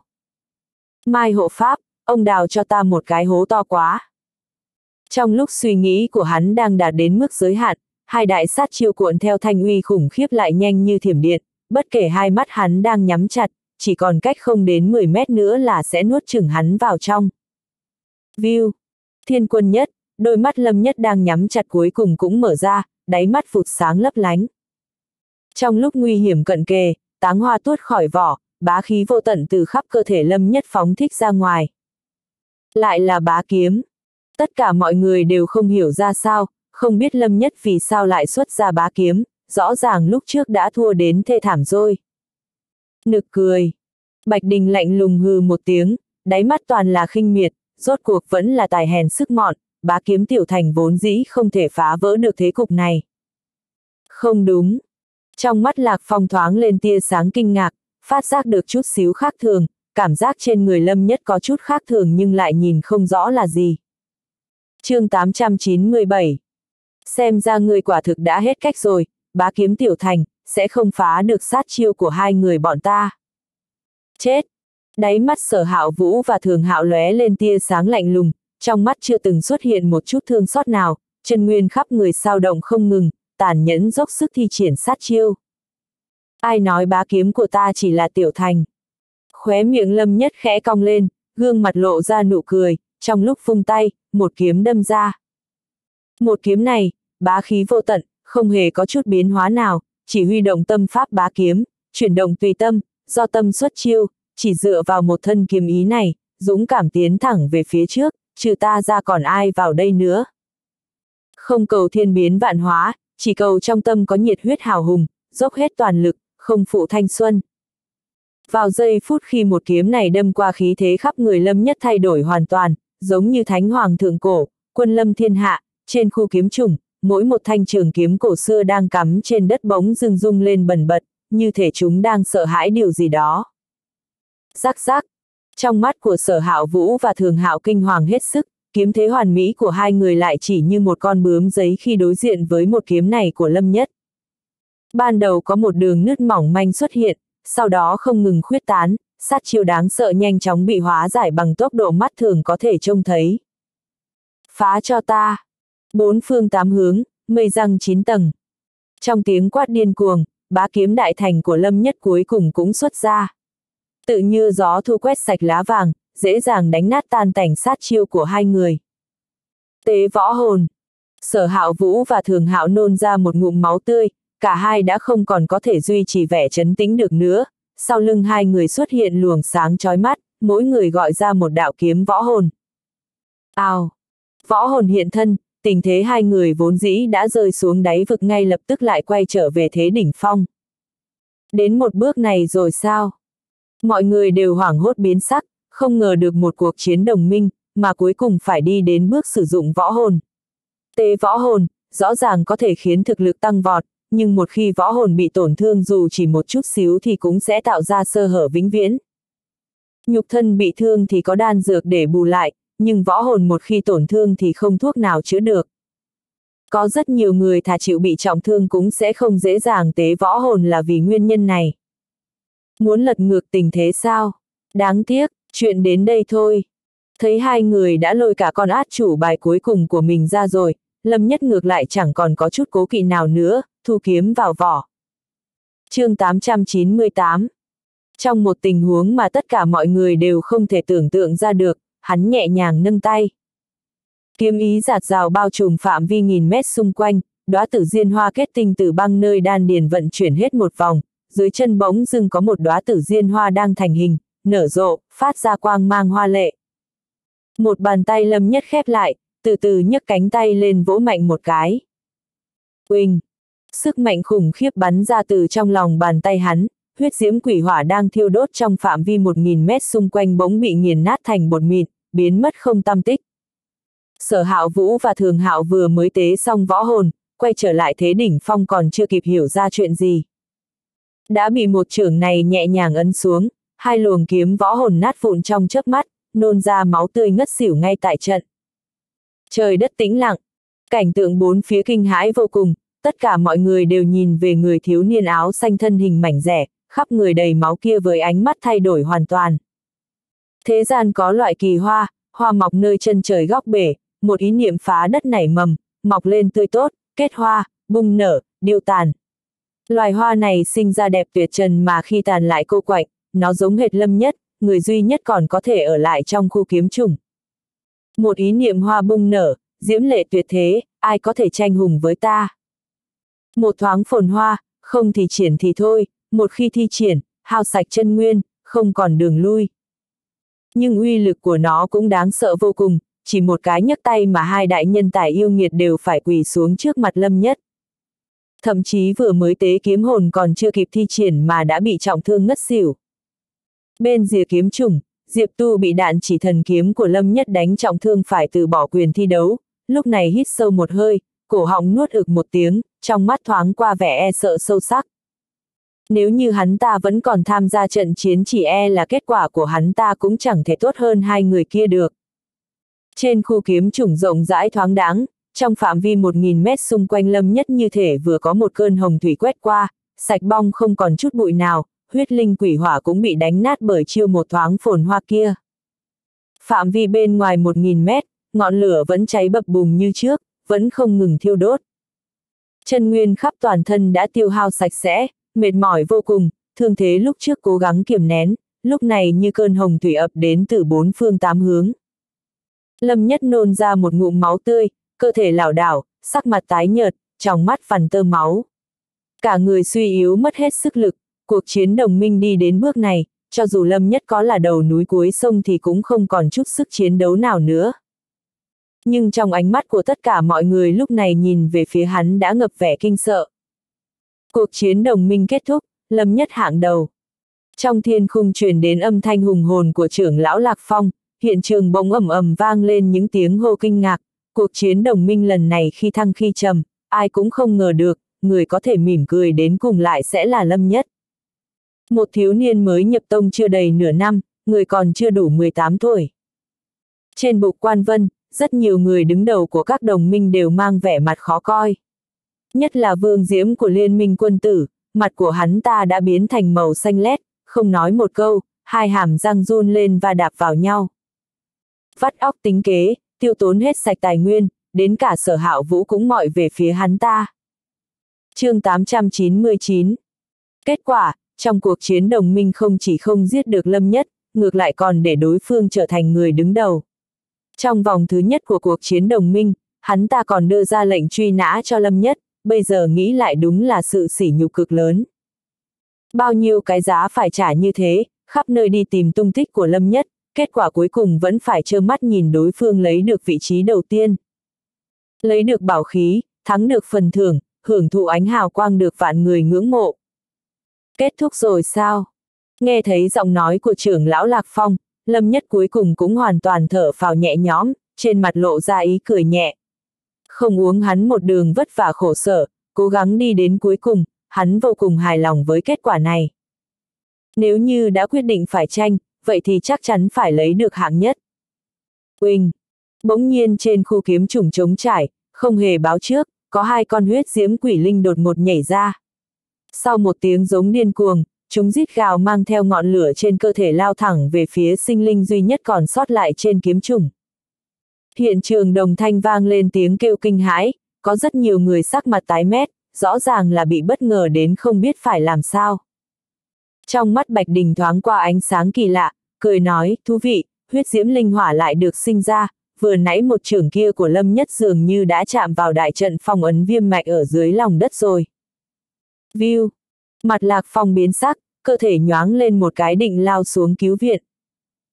Mai hộ pháp, ông đào cho ta một cái hố to quá. Trong lúc suy nghĩ của hắn đang đạt đến mức giới hạn, hai đại sát chiêu cuộn theo thanh uy khủng khiếp lại nhanh như thiểm điện, bất kể hai mắt hắn đang nhắm chặt, chỉ còn cách không đến 10 mét nữa là sẽ nuốt chửng hắn vào trong. View. Thiên quân nhất, đôi mắt lâm nhất đang nhắm chặt cuối cùng cũng mở ra, đáy mắt phụt sáng lấp lánh. Trong lúc nguy hiểm cận kề, táng hoa tuốt khỏi vỏ, bá khí vô tận từ khắp cơ thể lâm nhất phóng thích ra ngoài. Lại là bá kiếm. Tất cả mọi người đều không hiểu ra sao, không biết lâm nhất vì sao lại xuất ra bá kiếm, rõ ràng lúc trước đã thua đến thê thảm rồi. Nực cười. Bạch Đình lạnh lùng hừ một tiếng, đáy mắt toàn là khinh miệt, rốt cuộc vẫn là tài hèn sức mọn, bá kiếm tiểu thành vốn dĩ không thể phá vỡ được thế cục này. Không đúng. Trong mắt Lạc Phong thoáng lên tia sáng kinh ngạc, phát giác được chút xíu khác thường, cảm giác trên người Lâm Nhất có chút khác thường nhưng lại nhìn không rõ là gì. chương 897 Xem ra người quả thực đã hết cách rồi, bá kiếm tiểu thành, sẽ không phá được sát chiêu của hai người bọn ta. Chết! Đáy mắt sở hạo vũ và thường hạo lóe lên tia sáng lạnh lùng, trong mắt chưa từng xuất hiện một chút thương xót nào, chân nguyên khắp người sao động không ngừng, tàn nhẫn dốc sức thi triển sát chiêu. Ai nói bá kiếm của ta chỉ là tiểu thành. Khóe miệng lâm nhất khẽ cong lên, gương mặt lộ ra nụ cười, trong lúc vung tay, một kiếm đâm ra. Một kiếm này, bá khí vô tận, không hề có chút biến hóa nào, chỉ huy động tâm pháp bá kiếm, chuyển động tùy tâm, do tâm xuất chiêu, chỉ dựa vào một thân kiếm ý này, dũng cảm tiến thẳng về phía trước, trừ ta ra còn ai vào đây nữa. Không cầu thiên biến vạn hóa, chỉ cầu trong tâm có nhiệt huyết hào hùng, dốc hết toàn lực, không phụ thanh xuân. Vào giây phút khi một kiếm này đâm qua khí thế khắp người lâm nhất thay đổi hoàn toàn, giống như thánh hoàng thượng cổ, quân lâm thiên hạ, trên khu kiếm trùng, mỗi một thanh trường kiếm cổ xưa đang cắm trên đất bóng rừng rung lên bần bật, như thể chúng đang sợ hãi điều gì đó. Rắc rắc, trong mắt của sở hạo vũ và thường hạo kinh hoàng hết sức, kiếm thế hoàn mỹ của hai người lại chỉ như một con bướm giấy khi đối diện với một kiếm này của lâm nhất. Ban đầu có một đường nứt mỏng manh xuất hiện, sau đó không ngừng khuyết tán, sát chiêu đáng sợ nhanh chóng bị hóa giải bằng tốc độ mắt thường có thể trông thấy. Phá cho ta! Bốn phương tám hướng, mây răng chín tầng. Trong tiếng quát điên cuồng, bá kiếm đại thành của lâm nhất cuối cùng cũng xuất ra. Tự như gió thu quét sạch lá vàng, dễ dàng đánh nát tan tành sát chiêu của hai người. Tế võ hồn. Sở hạo vũ và thường hạo nôn ra một ngụm máu tươi, cả hai đã không còn có thể duy trì vẻ chấn tĩnh được nữa. Sau lưng hai người xuất hiện luồng sáng chói mắt, mỗi người gọi ra một đạo kiếm võ hồn. Ao! Võ hồn hiện thân, tình thế hai người vốn dĩ đã rơi xuống đáy vực ngay lập tức lại quay trở về thế đỉnh phong. Đến một bước này rồi sao? Mọi người đều hoảng hốt biến sắc, không ngờ được một cuộc chiến đồng minh, mà cuối cùng phải đi đến bước sử dụng võ hồn. Tế võ hồn, rõ ràng có thể khiến thực lực tăng vọt, nhưng một khi võ hồn bị tổn thương dù chỉ một chút xíu thì cũng sẽ tạo ra sơ hở vĩnh viễn. Nhục thân bị thương thì có đan dược để bù lại, nhưng võ hồn một khi tổn thương thì không thuốc nào chữa được. Có rất nhiều người thà chịu bị trọng thương cũng sẽ không dễ dàng tế võ hồn là vì nguyên nhân này. Muốn lật ngược tình thế sao? Đáng tiếc, chuyện đến đây thôi. Thấy hai người đã lôi cả con át chủ bài cuối cùng của mình ra rồi, Lâm Nhất ngược lại chẳng còn có chút cố kỵ nào nữa, thu kiếm vào vỏ. chương 898 Trong một tình huống mà tất cả mọi người đều không thể tưởng tượng ra được, hắn nhẹ nhàng nâng tay. Kiếm ý giạt rào bao trùm phạm vi nghìn mét xung quanh, đóa tử diên hoa kết tinh từ băng nơi đan điền vận chuyển hết một vòng, dưới chân bỗng dưng có một đóa tử diên hoa đang thành hình, nở rộ, phát ra quang mang hoa lệ. Một bàn tay lâm nhất khép lại, từ từ nhấc cánh tay lên vỗ mạnh một cái. Uỳnh! Sức mạnh khủng khiếp bắn ra từ trong lòng bàn tay hắn, huyết diễm quỷ hỏa đang thiêu đốt trong phạm vi 1.000 mét xung quanh bỗng bị nghiền nát thành bột mịn, biến mất không tâm tích. Sở hạo vũ và thường hạo vừa mới tế xong võ hồn, quay trở lại thế đỉnh phong còn chưa kịp hiểu ra chuyện gì. Đã bị một trưởng này nhẹ nhàng ấn xuống, hai luồng kiếm võ hồn nát vụn trong chớp mắt, nôn ra máu tươi ngất xỉu ngay tại trận. Trời đất tĩnh lặng, cảnh tượng bốn phía kinh hãi vô cùng, tất cả mọi người đều nhìn về người thiếu niên áo xanh thân hình mảnh rẻ, khắp người đầy máu kia với ánh mắt thay đổi hoàn toàn. Thế gian có loại kỳ hoa, hoa mọc nơi chân trời góc bể, một ý niệm phá đất nảy mầm, mọc lên tươi tốt, kết hoa, bung nở, điêu tàn. Loài hoa này sinh ra đẹp tuyệt trần mà khi tàn lại cô quạnh, nó giống hệt lâm nhất, người duy nhất còn có thể ở lại trong khu kiếm trùng. Một ý niệm hoa bung nở, diễm lệ tuyệt thế, ai có thể tranh hùng với ta. Một thoáng phồn hoa, không thì triển thì thôi, một khi thi triển, hao sạch chân nguyên, không còn đường lui. Nhưng uy lực của nó cũng đáng sợ vô cùng, chỉ một cái nhấc tay mà hai đại nhân tài yêu nghiệt đều phải quỳ xuống trước mặt lâm nhất. Thậm chí vừa mới tế kiếm hồn còn chưa kịp thi triển mà đã bị trọng thương ngất xỉu. Bên rìa kiếm trùng, Diệp Tu bị đạn chỉ thần kiếm của Lâm Nhất đánh trọng thương phải từ bỏ quyền thi đấu, lúc này hít sâu một hơi, cổ họng nuốt ực một tiếng, trong mắt thoáng qua vẻ e sợ sâu sắc. Nếu như hắn ta vẫn còn tham gia trận chiến chỉ e là kết quả của hắn ta cũng chẳng thể tốt hơn hai người kia được. Trên khu kiếm trùng rộng rãi thoáng đáng, trong phạm vi 1.000 mét xung quanh lâm nhất như thể vừa có một cơn hồng thủy quét qua, sạch bong không còn chút bụi nào, huyết linh quỷ hỏa cũng bị đánh nát bởi chiêu một thoáng phồn hoa kia. Phạm vi bên ngoài 1.000 mét, ngọn lửa vẫn cháy bập bùng như trước, vẫn không ngừng thiêu đốt. Chân nguyên khắp toàn thân đã tiêu hao sạch sẽ, mệt mỏi vô cùng, thương thế lúc trước cố gắng kiềm nén, lúc này như cơn hồng thủy ập đến từ bốn phương tám hướng. Lâm Nhất nôn ra một ngụm máu tươi, cơ thể lảo đảo, sắc mặt tái nhợt, trong mắt phằn tơ máu. Cả người suy yếu mất hết sức lực, cuộc chiến đồng minh đi đến bước này, cho dù Lâm Nhất có là đầu núi cuối sông thì cũng không còn chút sức chiến đấu nào nữa. Nhưng trong ánh mắt của tất cả mọi người lúc này nhìn về phía hắn đã ngập vẻ kinh sợ. Cuộc chiến đồng minh kết thúc, Lâm Nhất hạng đầu. Trong thiên khung truyền đến âm thanh hùng hồn của trưởng lão Lạc Phong, hiện trường bỗng ầm ầm vang lên những tiếng hô kinh ngạc, cuộc chiến đồng minh lần này khi thăng khi trầm, ai cũng không ngờ được, người có thể mỉm cười đến cùng lại sẽ là Lâm Nhất. Một thiếu niên mới nhập tông chưa đầy nửa năm, người còn chưa đủ 18 tuổi. Trên bục quan vân, rất nhiều người đứng đầu của các đồng minh đều mang vẻ mặt khó coi. Nhất là vương diễm của liên minh quân tử, mặt của hắn ta đã biến thành màu xanh lét, không nói một câu, hai hàm răng run lên và đạp vào nhau. Vắt óc tính kế, tiêu tốn hết sạch tài nguyên, đến cả sở hạo vũ cũng mọi về phía hắn ta. chương 899 Kết quả, trong cuộc chiến đồng minh không chỉ không giết được Lâm Nhất, ngược lại còn để đối phương trở thành người đứng đầu. Trong vòng thứ nhất của cuộc chiến đồng minh, hắn ta còn đưa ra lệnh truy nã cho Lâm Nhất, bây giờ nghĩ lại đúng là sự sỉ nhục cực lớn. Bao nhiêu cái giá phải trả như thế, khắp nơi đi tìm tung tích của Lâm Nhất, kết quả cuối cùng vẫn phải trơ mắt nhìn đối phương lấy được vị trí đầu tiên. Lấy được bảo khí, thắng được phần thưởng, hưởng thụ ánh hào quang được vạn người ngưỡng mộ. Kết thúc rồi sao? Nghe thấy giọng nói của trưởng lão Lạc Phong, Lâm Nhất cuối cùng cũng hoàn toàn thở phào nhẹ nhõm, trên mặt lộ ra ý cười nhẹ. Không uống hắn một đường vất vả khổ sở, cố gắng đi đến cuối cùng, hắn vô cùng hài lòng với kết quả này. Nếu như đã quyết định phải tranh, vậy thì chắc chắn phải lấy được hạng nhất. Quỳnh! Bỗng nhiên trên khu kiếm trùng trống trải, không hề báo trước, có hai con huyết diễm quỷ linh đột một nhảy ra. Sau một tiếng giống điên cuồng, chúng rít gào mang theo ngọn lửa trên cơ thể lao thẳng về phía sinh linh duy nhất còn sót lại trên kiếm trùng. Hiện trường đồng thanh vang lên tiếng kêu kinh hãi, có rất nhiều người sắc mặt tái mét, rõ ràng là bị bất ngờ đến không biết phải làm sao. Trong mắt Bạch Đình thoáng qua ánh sáng kỳ lạ, cười nói, thú vị, huyết diễm linh hỏa lại được sinh ra, vừa nãy một trưởng kia của Lâm Nhất dường như đã chạm vào đại trận phong ấn viêm mạch ở dưới lòng đất rồi. View. Mặt lạc phong biến sắc, cơ thể nhoáng lên một cái định lao xuống cứu viện.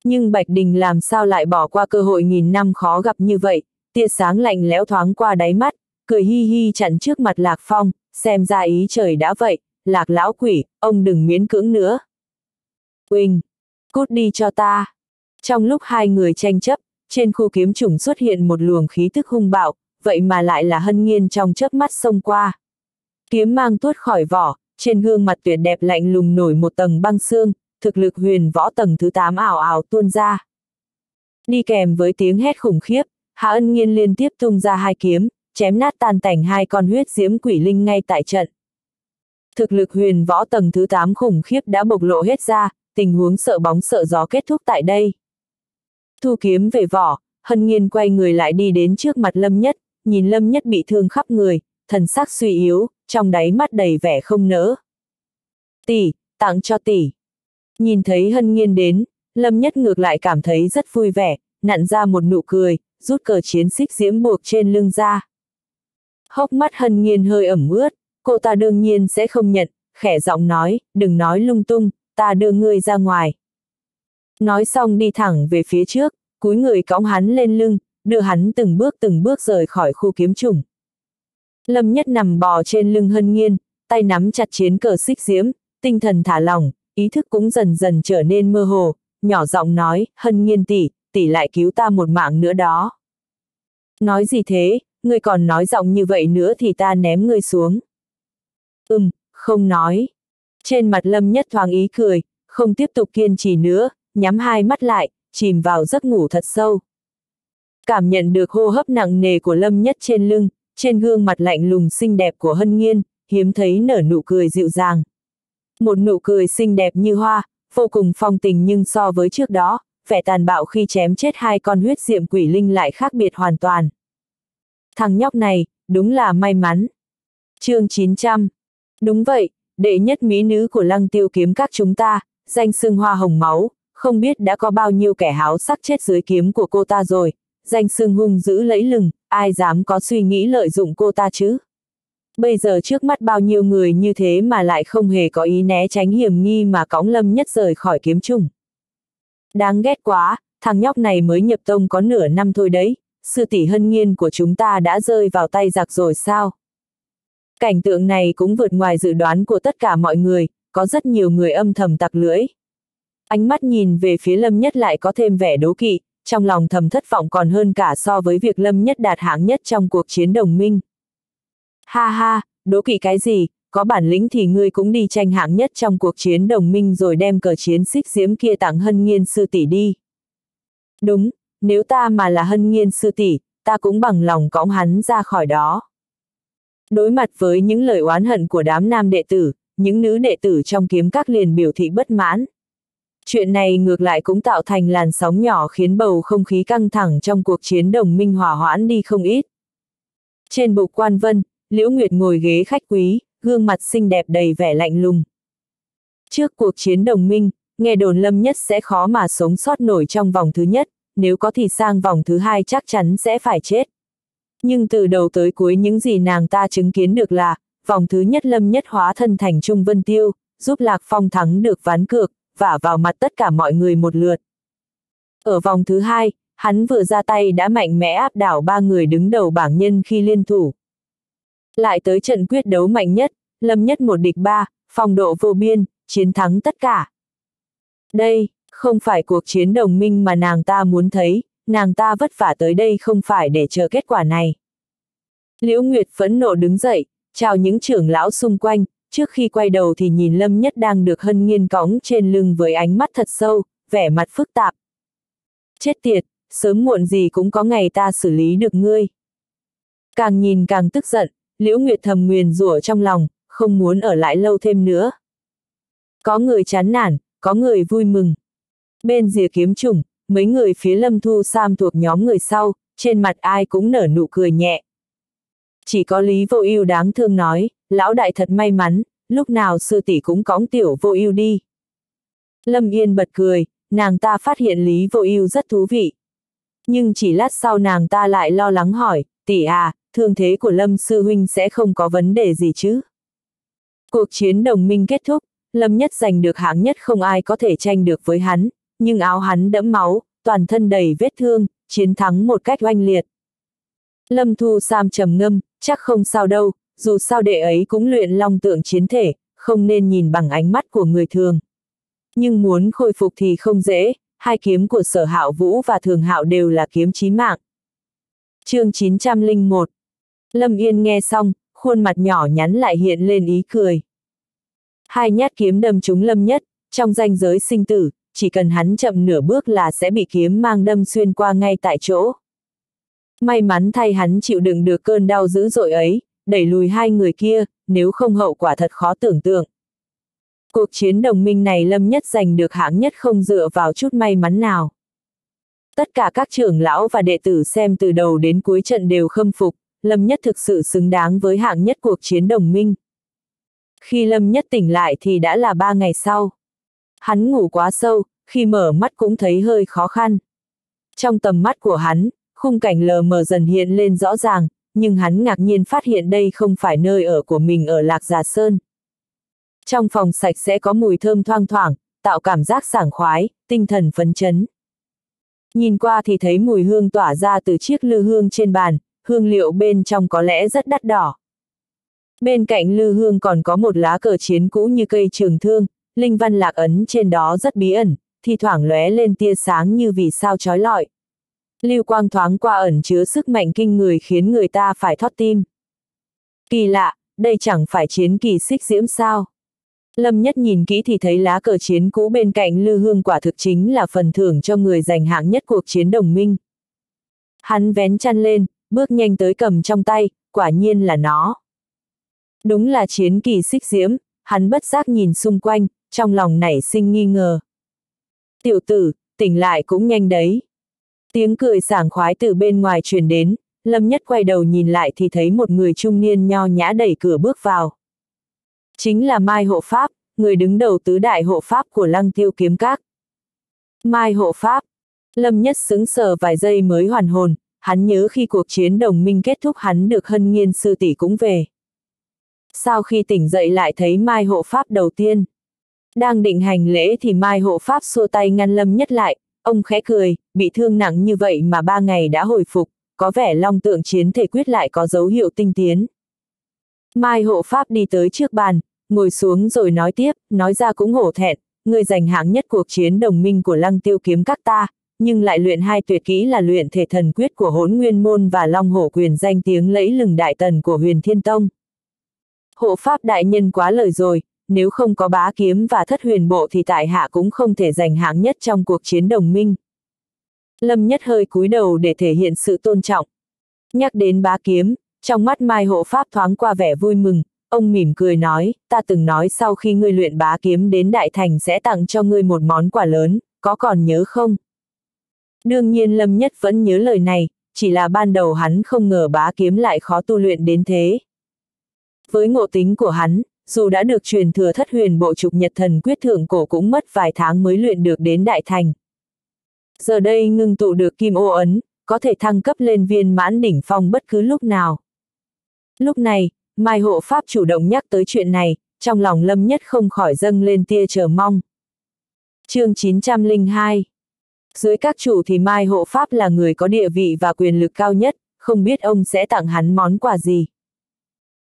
Nhưng Bạch Đình làm sao lại bỏ qua cơ hội nghìn năm khó gặp như vậy, tia sáng lạnh lẽo thoáng qua đáy mắt, cười hi hi chặn trước mặt lạc phong, xem ra ý trời đã vậy, lạc lão quỷ, ông đừng miễn cưỡng nữa. Quỳnh, cút đi cho ta. Trong lúc hai người tranh chấp, trên khu kiếm trùng xuất hiện một luồng khí thức hung bạo, vậy mà lại là hân nghiên trong chớp mắt xông qua. Kiếm mang tuốt khỏi vỏ, trên gương mặt tuyệt đẹp lạnh lùng nổi một tầng băng xương, thực lực huyền võ tầng thứ 8 ảo ảo tuôn ra. Đi kèm với tiếng hét khủng khiếp, Hạ Ân Nghiên liên tiếp tung ra hai kiếm, chém nát tan tành hai con huyết diễm quỷ linh ngay tại trận. Thực lực huyền võ tầng thứ 8 khủng khiếp đã bộc lộ hết ra, tình huống sợ bóng sợ gió kết thúc tại đây. Thu kiếm về vỏ, hân nghiên quay người lại đi đến trước mặt Lâm Nhất, nhìn Lâm Nhất bị thương khắp người, thần sắc suy yếu, trong đáy mắt đầy vẻ không nỡ. Tỷ, tặng cho tỷ. Nhìn thấy hân nghiên đến, Lâm Nhất ngược lại cảm thấy rất vui vẻ, nặn ra một nụ cười, rút cờ chiến xích diễm buộc trên lưng ra. Hốc mắt hân nghiên hơi ẩm ướt, cô ta đương nhiên sẽ không nhận, khẽ giọng nói, đừng nói lung tung, ta đưa ngươi ra ngoài. Nói xong đi thẳng về phía trước, cúi người cõng hắn lên lưng, đưa hắn từng bước từng bước rời khỏi khu kiếm trùng. Lâm Nhất nằm bò trên lưng hân nghiên, tay nắm chặt chiến cờ xích diễm, tinh thần thả lỏng, ý thức cũng dần dần trở nên mơ hồ, nhỏ giọng nói, hân nghiên tỷ, tỷ lại cứu ta một mạng nữa đó. Nói gì thế, ngươi còn nói giọng như vậy nữa thì ta ném ngươi xuống. Ừm, không nói. Trên mặt Lâm Nhất thoáng ý cười, không tiếp tục kiên trì nữa, nhắm hai mắt lại, chìm vào giấc ngủ thật sâu. Cảm nhận được hô hấp nặng nề của Lâm Nhất trên lưng, trên gương mặt lạnh lùng xinh đẹp của Hân Nghiên, hiếm thấy nở nụ cười dịu dàng. Một nụ cười xinh đẹp như hoa, vô cùng phong tình nhưng so với trước đó, vẻ tàn bạo khi chém chết hai con huyết diệm quỷ linh lại khác biệt hoàn toàn. Thằng nhóc này, đúng là may mắn. chương 900. Đúng vậy, đệ nhất mỹ nữ của lăng tiêu kiếm các chúng ta, danh xưng hoa hồng máu, không biết đã có bao nhiêu kẻ háo sắc chết dưới kiếm của cô ta rồi, danh xưng hung dữ lẫy lừng, ai dám có suy nghĩ lợi dụng cô ta chứ? Bây giờ trước mắt bao nhiêu người như thế mà lại không hề có ý né tránh hiểm nghi mà cõng lâm nhất rời khỏi kiếm trùng. Đáng ghét quá, thằng nhóc này mới nhập tông có nửa năm thôi đấy, sư tỷ hân nghiên của chúng ta đã rơi vào tay giặc rồi sao? Cảnh tượng này cũng vượt ngoài dự đoán của tất cả mọi người, có rất nhiều người âm thầm tặc lưỡi. Ánh mắt nhìn về phía Lâm Nhất lại có thêm vẻ đố kỵ, trong lòng thầm thất vọng còn hơn cả so với việc Lâm Nhất đạt hạng nhất trong cuộc chiến đồng minh. Ha ha, đố kỵ cái gì, có bản lĩnh thì ngươi cũng đi tranh hạng nhất trong cuộc chiến đồng minh rồi đem cờ chiến xích diễm kia tặng hân nghiên sư tỷ đi. Đúng, nếu ta mà là hân nghiên sư tỷ, ta cũng bằng lòng cõng hắn ra khỏi đó. Đối mặt với những lời oán hận của đám nam đệ tử, những nữ đệ tử trong kiếm các liền biểu thị bất mãn. Chuyện này ngược lại cũng tạo thành làn sóng nhỏ khiến bầu không khí căng thẳng trong cuộc chiến đồng minh hỏa hoãn đi không ít. Trên bục quan vân, Liễu Nguyệt ngồi ghế khách quý, gương mặt xinh đẹp đầy vẻ lạnh lùng. Trước cuộc chiến đồng minh, nghe đồn lâm nhất sẽ khó mà sống sót nổi trong vòng thứ nhất, nếu có thì sang vòng thứ hai chắc chắn sẽ phải chết. Nhưng từ đầu tới cuối những gì nàng ta chứng kiến được là, vòng thứ nhất lâm nhất hóa thân thành Trung Vân Tiêu, giúp Lạc Phong thắng được ván cược, vả vào mặt tất cả mọi người một lượt. Ở vòng thứ hai, hắn vừa ra tay đã mạnh mẽ áp đảo ba người đứng đầu bảng nhân khi liên thủ. Lại tới trận quyết đấu mạnh nhất, lâm nhất một địch ba, phong độ vô biên, chiến thắng tất cả. Đây, không phải cuộc chiến đồng minh mà nàng ta muốn thấy, nàng ta vất vả tới đây không phải để chờ kết quả này. Liễu Nguyệt phẫn nộ đứng dậy, chào những trưởng lão xung quanh, trước khi quay đầu thì nhìn Lâm Nhất đang được hân nghiên cõng trên lưng với ánh mắt thật sâu, vẻ mặt phức tạp. Chết tiệt, sớm muộn gì cũng có ngày ta xử lý được ngươi. Càng nhìn càng tức giận, Liễu Nguyệt thầm nguyền rủa trong lòng, không muốn ở lại lâu thêm nữa. Có người chán nản, có người vui mừng. Bên rìa kiếm trùng, mấy người phía lâm thu sam thuộc nhóm người sau, trên mặt ai cũng nở nụ cười nhẹ. Chỉ có Lý Vô Ưu đáng thương nói, lão đại thật may mắn, lúc nào sư tỷ cũng cõng tiểu Vô Ưu đi. Lâm Yên bật cười, nàng ta phát hiện Lý Vô Ưu rất thú vị. Nhưng chỉ lát sau nàng ta lại lo lắng hỏi, tỷ à, thương thế của Lâm Sư Huynh sẽ không có vấn đề gì chứ? Cuộc chiến đồng minh kết thúc, Lâm Nhất giành được hạng nhất không ai có thể tranh được với hắn, nhưng áo hắn đẫm máu, toàn thân đầy vết thương, chiến thắng một cách oanh liệt. Lâm Thu Sam trầm ngâm, chắc không sao đâu, dù sao đệ ấy cũng luyện long tượng chiến thể, không nên nhìn bằng ánh mắt của người thường. Nhưng muốn khôi phục thì không dễ, hai kiếm của sở hạo vũ và thường hạo đều là kiếm chí mạng. chương 901 Lâm Yên nghe xong, khuôn mặt nhỏ nhắn lại hiện lên ý cười. Hai nhát kiếm đâm trúng Lâm Nhất, trong danh giới sinh tử, chỉ cần hắn chậm nửa bước là sẽ bị kiếm mang đâm xuyên qua ngay tại chỗ. May mắn thay hắn chịu đựng được cơn đau dữ dội ấy, đẩy lùi hai người kia, nếu không hậu quả thật khó tưởng tượng. Cuộc chiến đồng minh này Lâm Nhất giành được hạng nhất không dựa vào chút may mắn nào. Tất cả các trưởng lão và đệ tử xem từ đầu đến cuối trận đều khâm phục, Lâm Nhất thực sự xứng đáng với hạng nhất cuộc chiến đồng minh. Khi Lâm Nhất tỉnh lại thì đã là ba ngày sau. Hắn ngủ quá sâu, khi mở mắt cũng thấy hơi khó khăn. Trong tầm mắt của hắn, khung cảnh lờ mờ dần hiện lên rõ ràng, nhưng hắn ngạc nhiên phát hiện đây không phải nơi ở của mình ở Lạc Già Sơn. Trong phòng sạch sẽ có mùi thơm thoang thoảng, tạo cảm giác sảng khoái, tinh thần phấn chấn. Nhìn qua thì thấy mùi hương tỏa ra từ chiếc lư hương trên bàn, hương liệu bên trong có lẽ rất đắt đỏ. Bên cạnh lư hương còn có một lá cờ chiến cũ như cây trường thương, linh văn lạc ấn trên đó rất bí ẩn, thi thoảng lóe lên tia sáng như vì sao chói lọi. Lưu quang thoáng qua ẩn chứa sức mạnh kinh người khiến người ta phải thót tim. Kỳ lạ, đây chẳng phải chiến kỳ xích diễm sao. Lâm nhất nhìn kỹ thì thấy lá cờ chiến cũ bên cạnh lư hương quả thực chính là phần thưởng cho người giành hạng nhất cuộc chiến đồng minh. Hắn vén chăn lên, bước nhanh tới cầm trong tay, quả nhiên là nó. Đúng là chiến kỳ xích diễm, hắn bất giác nhìn xung quanh, trong lòng nảy sinh nghi ngờ. Tiểu tử, tỉnh lại cũng nhanh đấy. Tiếng cười sảng khoái từ bên ngoài truyền đến, Lâm Nhất quay đầu nhìn lại thì thấy một người trung niên nho nhã đẩy cửa bước vào. Chính là Mai Hộ Pháp, người đứng đầu tứ đại hộ Pháp của Lăng Tiêu Kiếm Các. Mai Hộ Pháp, Lâm Nhất sững sờ vài giây mới hoàn hồn, hắn nhớ khi cuộc chiến đồng minh kết thúc hắn được hân nghiên sư tỷ cũng về. Sau khi tỉnh dậy lại thấy Mai Hộ Pháp đầu tiên. Đang định hành lễ thì Mai Hộ Pháp xua tay ngăn Lâm Nhất lại, ông khẽ cười, bị thương nặng như vậy mà ba ngày đã hồi phục, có vẻ long tượng chiến thể quyết lại có dấu hiệu tinh tiến. Mai Hộ Pháp đi tới trước bàn, ngồi xuống rồi nói tiếp, nói ra cũng hổ thẹn, người giành hạng nhất cuộc chiến đồng minh của lăng tiêu kiếm các ta, nhưng lại luyện hai tuyệt kỹ là luyện thể thần quyết của hỗn nguyên môn và long hổ quyền danh tiếng lẫy lừng đại tần của huyền thiên tông. Hộ pháp đại nhân quá lời rồi, nếu không có bá kiếm và thất huyền bộ thì tại hạ cũng không thể giành hạng nhất trong cuộc chiến đồng minh. Lâm nhất hơi cúi đầu để thể hiện sự tôn trọng. Nhắc đến bá kiếm, trong mắt mai hộ pháp thoáng qua vẻ vui mừng, ông mỉm cười nói, ta từng nói sau khi ngươi luyện bá kiếm đến đại thành sẽ tặng cho ngươi một món quà lớn, có còn nhớ không? Đương nhiên Lâm Nhất vẫn nhớ lời này, chỉ là ban đầu hắn không ngờ bá kiếm lại khó tu luyện đến thế. Với ngộ tính của hắn, dù đã được truyền thừa thất huyền bộ trục nhật thần quyết thượng cổ cũng mất vài tháng mới luyện được đến đại thành. Giờ đây ngưng tụ được kim ô ấn, có thể thăng cấp lên viên mãn đỉnh phong bất cứ lúc nào. Lúc này, Mai hộ pháp chủ động nhắc tới chuyện này, trong lòng lâm nhất không khỏi dâng lên tia chờ mong. chương 902 Dưới các chủ thì Mai hộ pháp là người có địa vị và quyền lực cao nhất, không biết ông sẽ tặng hắn món quà gì.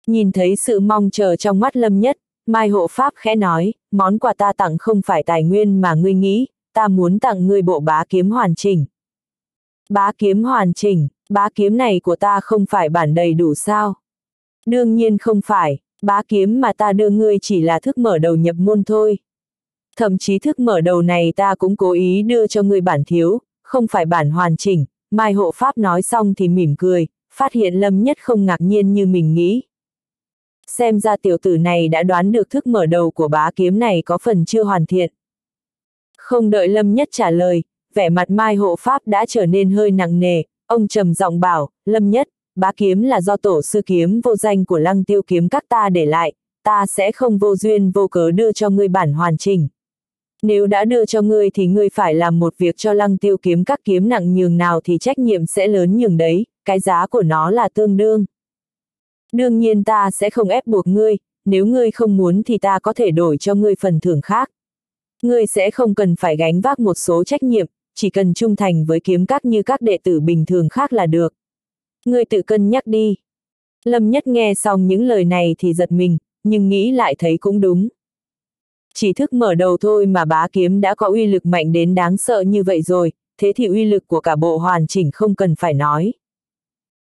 Nhìn thấy sự mong chờ trong mắt lâm nhất, Mai hộ pháp khẽ nói, món quà ta tặng không phải tài nguyên mà ngươi nghĩ, ta muốn tặng ngươi bộ bá kiếm hoàn chỉnh. Bá kiếm hoàn chỉnh, bá kiếm này của ta không phải bản đầy đủ sao? Đương nhiên không phải, bá kiếm mà ta đưa ngươi chỉ là thức mở đầu nhập môn thôi. Thậm chí thức mở đầu này ta cũng cố ý đưa cho ngươi bản thiếu, không phải bản hoàn chỉnh, Mai hộ pháp nói xong thì mỉm cười, phát hiện Lâm Nhất không ngạc nhiên như mình nghĩ. Xem ra tiểu tử này đã đoán được thức mở đầu của bá kiếm này có phần chưa hoàn thiện. Không đợi Lâm Nhất trả lời, vẻ mặt Mai hộ pháp đã trở nên hơi nặng nề, ông trầm giọng bảo, Lâm Nhất, bá kiếm là do tổ sư kiếm vô danh của lăng tiêu kiếm các ta để lại, ta sẽ không vô duyên vô cớ đưa cho ngươi bản hoàn chỉnh. Nếu đã đưa cho ngươi thì ngươi phải làm một việc cho lăng tiêu kiếm các kiếm nặng nhường nào thì trách nhiệm sẽ lớn nhường đấy, cái giá của nó là tương đương. Đương nhiên ta sẽ không ép buộc ngươi, nếu ngươi không muốn thì ta có thể đổi cho ngươi phần thưởng khác. Ngươi sẽ không cần phải gánh vác một số trách nhiệm, chỉ cần trung thành với kiếm các như các đệ tử bình thường khác là được. Ngươi tự cân nhắc đi. Lâm Nhất nghe xong những lời này thì giật mình, nhưng nghĩ lại thấy cũng đúng. Chỉ thức mở đầu thôi mà bá kiếm đã có uy lực mạnh đến đáng sợ như vậy rồi, thế thì uy lực của cả bộ hoàn chỉnh không cần phải nói.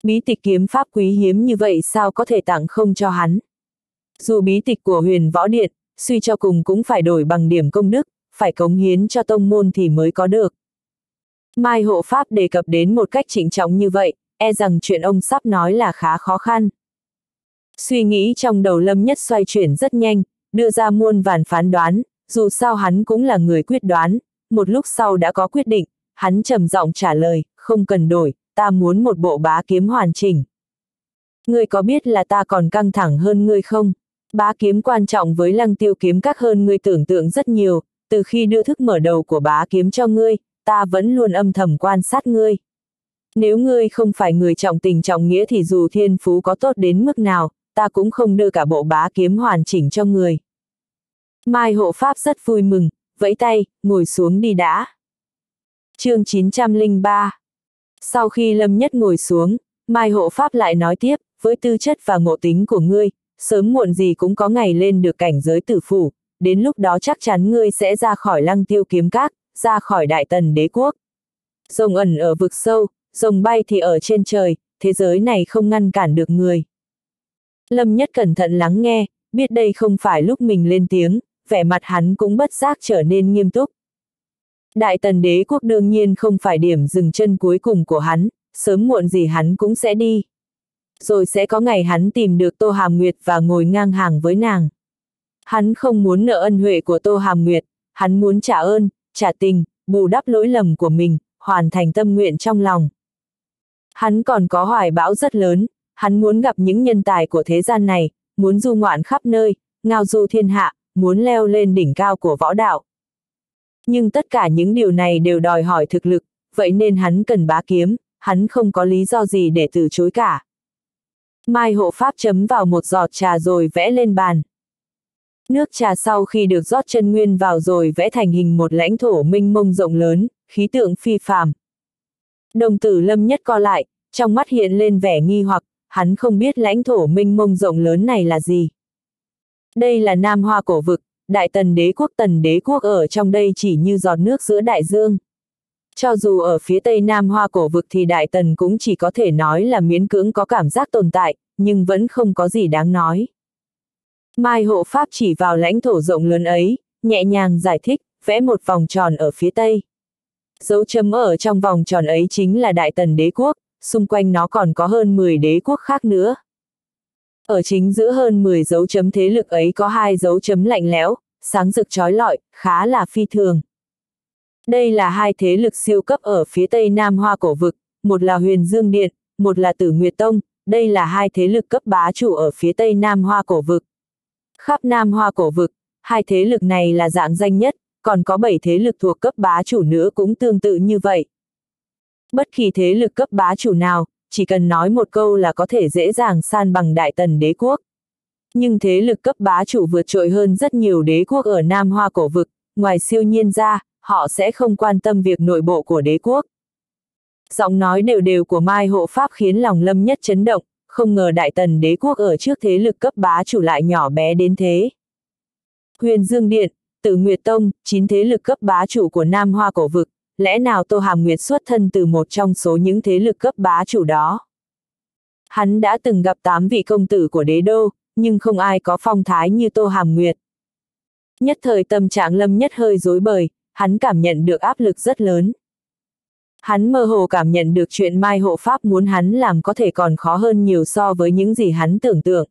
Bí tịch kiếm pháp quý hiếm như vậy sao có thể tặng không cho hắn. Dù bí tịch của huyền võ điện, suy cho cùng cũng phải đổi bằng điểm công đức, phải cống hiến cho tông môn thì mới có được. Mai hộ pháp đề cập đến một cách trịnh trọng như vậy, e rằng chuyện ông sắp nói là khá khó khăn. Suy nghĩ trong đầu Lâm Nhất xoay chuyển rất nhanh, đưa ra muôn vàn phán đoán, dù sao hắn cũng là người quyết đoán, một lúc sau đã có quyết định, hắn trầm giọng trả lời, không cần đổi, ta muốn một bộ bá kiếm hoàn chỉnh. Ngươi có biết là ta còn căng thẳng hơn ngươi không? Bá kiếm quan trọng với lăng tiêu kiếm các hơn ngươi tưởng tượng rất nhiều, từ khi đưa thức mở đầu của bá kiếm cho ngươi, ta vẫn luôn âm thầm quan sát ngươi. Nếu ngươi không phải người trọng tình trọng nghĩa thì dù thiên phú có tốt đến mức nào, ta cũng không đưa cả bộ bá kiếm hoàn chỉnh cho người. Mai hộ pháp rất vui mừng, vẫy tay, ngồi xuống đi đã. chương 903 sau khi Lâm Nhất ngồi xuống, Mai hộ pháp lại nói tiếp, với tư chất và ngộ tính của ngươi, sớm muộn gì cũng có ngày lên được cảnh giới tử phủ, đến lúc đó chắc chắn ngươi sẽ ra khỏi lăng tiêu kiếm các, ra khỏi đại tần đế quốc. Rồng ẩn ở vực sâu, rồng bay thì ở trên trời, thế giới này không ngăn cản được người. Lâm Nhất cẩn thận lắng nghe, biết đây không phải lúc mình lên tiếng, vẻ mặt hắn cũng bất giác trở nên nghiêm túc. Đại tần đế quốc đương nhiên không phải điểm dừng chân cuối cùng của hắn, sớm muộn gì hắn cũng sẽ đi. Rồi sẽ có ngày hắn tìm được Tô Hàm Nguyệt và ngồi ngang hàng với nàng. Hắn không muốn nợ ân huệ của Tô Hàm Nguyệt, hắn muốn trả ơn, trả tình, bù đắp lỗi lầm của mình, hoàn thành tâm nguyện trong lòng. Hắn còn có hoài bão rất lớn, hắn muốn gặp những nhân tài của thế gian này, muốn du ngoạn khắp nơi, ngao du thiên hạ, muốn leo lên đỉnh cao của võ đạo. Nhưng tất cả những điều này đều đòi hỏi thực lực, vậy nên hắn cần bá kiếm, hắn không có lý do gì để từ chối cả. Mai hộ pháp chấm vào một giọt trà rồi vẽ lên bàn. Nước trà sau khi được rót chân nguyên vào rồi vẽ thành hình một lãnh thổ minh mông rộng lớn, khí tượng phi phàm. Đồng tử lâm nhất co lại, trong mắt hiện lên vẻ nghi hoặc, hắn không biết lãnh thổ minh mông rộng lớn này là gì. Đây là Nam Hoa cổ vực, Đại Tần đế quốc Tần đế quốc ở trong đây chỉ như giọt nước giữa đại dương. Cho dù ở phía tây Nam Hoa cổ vực thì Đại Tần cũng chỉ có thể nói là miễn cưỡng có cảm giác tồn tại, nhưng vẫn không có gì đáng nói. Mai hộ pháp chỉ vào lãnh thổ rộng lớn ấy, nhẹ nhàng giải thích, vẽ một vòng tròn ở phía tây. Dấu chấm ở trong vòng tròn ấy chính là Đại Tần đế quốc, xung quanh nó còn có hơn 10 đế quốc khác nữa. Ở chính giữa hơn 10 dấu chấm thế lực ấy có hai dấu chấm lạnh lẽo, sáng rực trói lọi, khá là phi thường. Đây là hai thế lực siêu cấp ở phía tây Nam Hoa Cổ Vực, một là Huyền Dương Điện, một là Tử Nguyệt Tông, đây là hai thế lực cấp bá chủ ở phía tây Nam Hoa Cổ Vực. Khắp Nam Hoa Cổ Vực, hai thế lực này là dạng danh nhất, còn có bảy thế lực thuộc cấp bá chủ nữa cũng tương tự như vậy. Bất kỳ thế lực cấp bá chủ nào, chỉ cần nói một câu là có thể dễ dàng san bằng đại tần đế quốc. Nhưng thế lực cấp bá chủ vượt trội hơn rất nhiều đế quốc ở Nam Hoa cổ vực, ngoài siêu nhiên ra, họ sẽ không quan tâm việc nội bộ của đế quốc. Giọng nói đều đều của Mai Hộ Pháp khiến lòng Lâm Nhất chấn động, không ngờ đại tần đế quốc ở trước thế lực cấp bá chủ lại nhỏ bé đến thế. Huyền Dương Điện, Tử Nguyệt Tông, chín thế lực cấp bá chủ của Nam Hoa cổ vực, lẽ nào Tô Hàm Nguyệt xuất thân từ một trong số những thế lực cấp bá chủ đó. Hắn đã từng gặp tám vị công tử của đế đô, nhưng không ai có phong thái như Tô Hàm Nguyệt. Nhất thời tâm trạng lâm nhất hơi dối bời, hắn cảm nhận được áp lực rất lớn. Hắn mơ hồ cảm nhận được chuyện Mai Hộ Pháp muốn hắn làm có thể còn khó hơn nhiều so với những gì hắn tưởng tượng.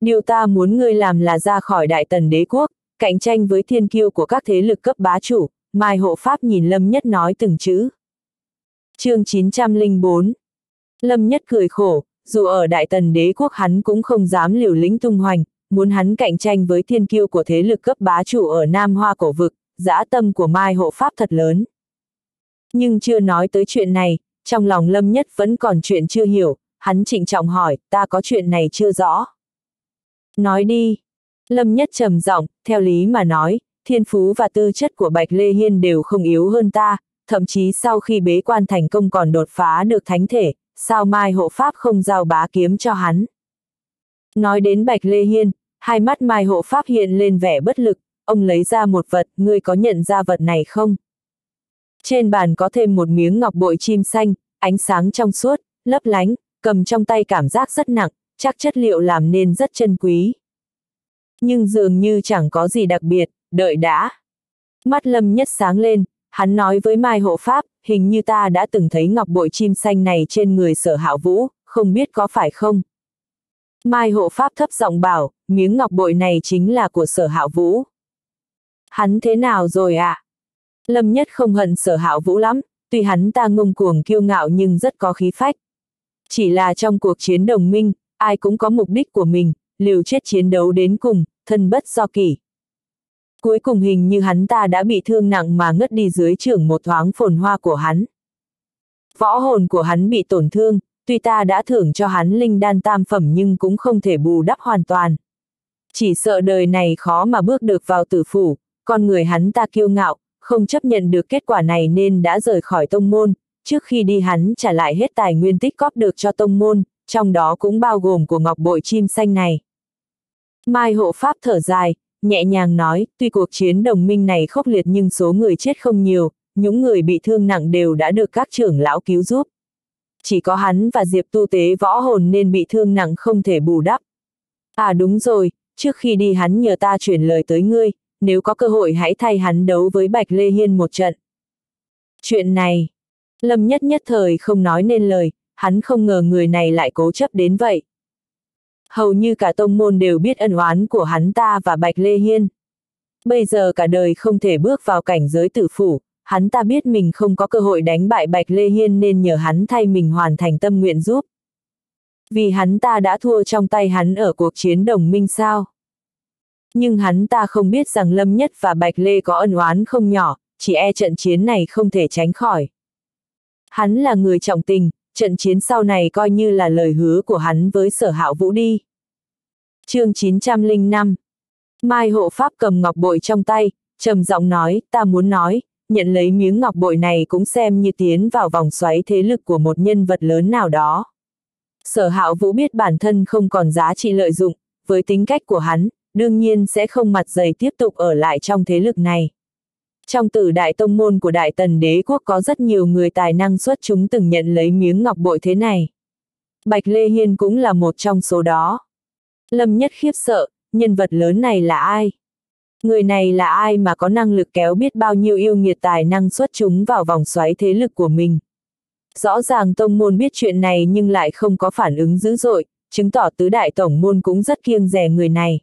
Điều ta muốn ngươi làm là ra khỏi đại tần đế quốc, cạnh tranh với thiên kiêu của các thế lực cấp bá chủ, Mai hộ pháp nhìn Lâm Nhất nói từng chữ. chương 904 Lâm Nhất cười khổ, dù ở Đại Tần đế quốc hắn cũng không dám liều lĩnh tung hoành, muốn hắn cạnh tranh với thiên kiêu của thế lực cấp bá chủ ở Nam Hoa cổ vực, dã tâm của Mai hộ pháp thật lớn. Nhưng chưa nói tới chuyện này, trong lòng Lâm Nhất vẫn còn chuyện chưa hiểu, hắn trịnh trọng hỏi, ta có chuyện này chưa rõ. Nói đi. Lâm Nhất trầm giọng, theo lý mà nói, thiên phú và tư chất của Bạch Lê Hiên đều không yếu hơn ta, thậm chí sau khi bế quan thành công còn đột phá được thánh thể, sao Mai hộ pháp không giao bá kiếm cho hắn. Nói đến Bạch Lê Hiên, hai mắt Mai hộ pháp hiện lên vẻ bất lực, ông lấy ra một vật, ngươi có nhận ra vật này không? Trên bàn có thêm một miếng ngọc bội chim xanh, ánh sáng trong suốt, lấp lánh, cầm trong tay cảm giác rất nặng, chắc chất liệu làm nên rất chân quý. Nhưng dường như chẳng có gì đặc biệt, đợi đã. Mắt lâm nhất sáng lên, hắn nói với Mai Hộ Pháp, hình như ta đã từng thấy ngọc bội chim xanh này trên người sở hạo vũ, không biết có phải không? Mai Hộ Pháp thấp giọng bảo, miếng ngọc bội này chính là của sở hạo vũ. Hắn thế nào rồi ạ? À? Lâm nhất không hận sở hạo vũ lắm, tuy hắn ta ngông cuồng kiêu ngạo nhưng rất có khí phách. Chỉ là trong cuộc chiến đồng minh, ai cũng có mục đích của mình, liều chết chiến đấu đến cùng, thân bất do kỷ. Cuối cùng hình như hắn ta đã bị thương nặng mà ngất đi dưới trưởng một thoáng phồn hoa của hắn. Võ hồn của hắn bị tổn thương, tuy ta đã thưởng cho hắn linh đan tam phẩm nhưng cũng không thể bù đắp hoàn toàn. Chỉ sợ đời này khó mà bước được vào tử phủ, con người hắn ta kiêu ngạo, không chấp nhận được kết quả này nên đã rời khỏi tông môn, trước khi đi hắn trả lại hết tài nguyên tích cóp được cho tông môn, trong đó cũng bao gồm của ngọc bội chim xanh này. Mai hộ pháp thở dài, nhẹ nhàng nói, tuy cuộc chiến đồng minh này khốc liệt nhưng số người chết không nhiều, những người bị thương nặng đều đã được các trưởng lão cứu giúp. Chỉ có hắn và Diệp tu tế võ hồn nên bị thương nặng không thể bù đắp. À đúng rồi, trước khi đi hắn nhờ ta chuyển lời tới ngươi, nếu có cơ hội hãy thay hắn đấu với Bạch Lê Hiên một trận. Chuyện này, Lâm Nhất nhất thời không nói nên lời, hắn không ngờ người này lại cố chấp đến vậy. Hầu như cả tông môn đều biết ân oán của hắn ta và Bạch Lê Hiên. Bây giờ cả đời không thể bước vào cảnh giới tử phủ, hắn ta biết mình không có cơ hội đánh bại Bạch Lê Hiên nên nhờ hắn thay mình hoàn thành tâm nguyện giúp. Vì hắn ta đã thua trong tay hắn ở cuộc chiến đồng minh sao. Nhưng hắn ta không biết rằng Lâm Nhất và Bạch Lê có ân oán không nhỏ, chỉ e trận chiến này không thể tránh khỏi. Hắn là người trọng tình, trận chiến sau này coi như là lời hứa của hắn với sở hạo vũ đi. chương 905 Mai hộ pháp cầm ngọc bội trong tay, trầm giọng nói, ta muốn nói, nhận lấy miếng ngọc bội này cũng xem như tiến vào vòng xoáy thế lực của một nhân vật lớn nào đó. Sở hạo vũ biết bản thân không còn giá trị lợi dụng, với tính cách của hắn, đương nhiên sẽ không mặt dày tiếp tục ở lại trong thế lực này. Trong tử đại tông môn của đại tần đế quốc có rất nhiều người tài năng xuất chúng từng nhận lấy miếng ngọc bội thế này. Bạch Lê Hiên cũng là một trong số đó. Lâm nhất khiếp sợ, nhân vật lớn này là ai? Người này là ai mà có năng lực kéo biết bao nhiêu yêu nghiệt tài năng xuất chúng vào vòng xoáy thế lực của mình? Rõ ràng tông môn biết chuyện này nhưng lại không có phản ứng dữ dội, chứng tỏ tứ đại tổng môn cũng rất kiêng rẻ người này.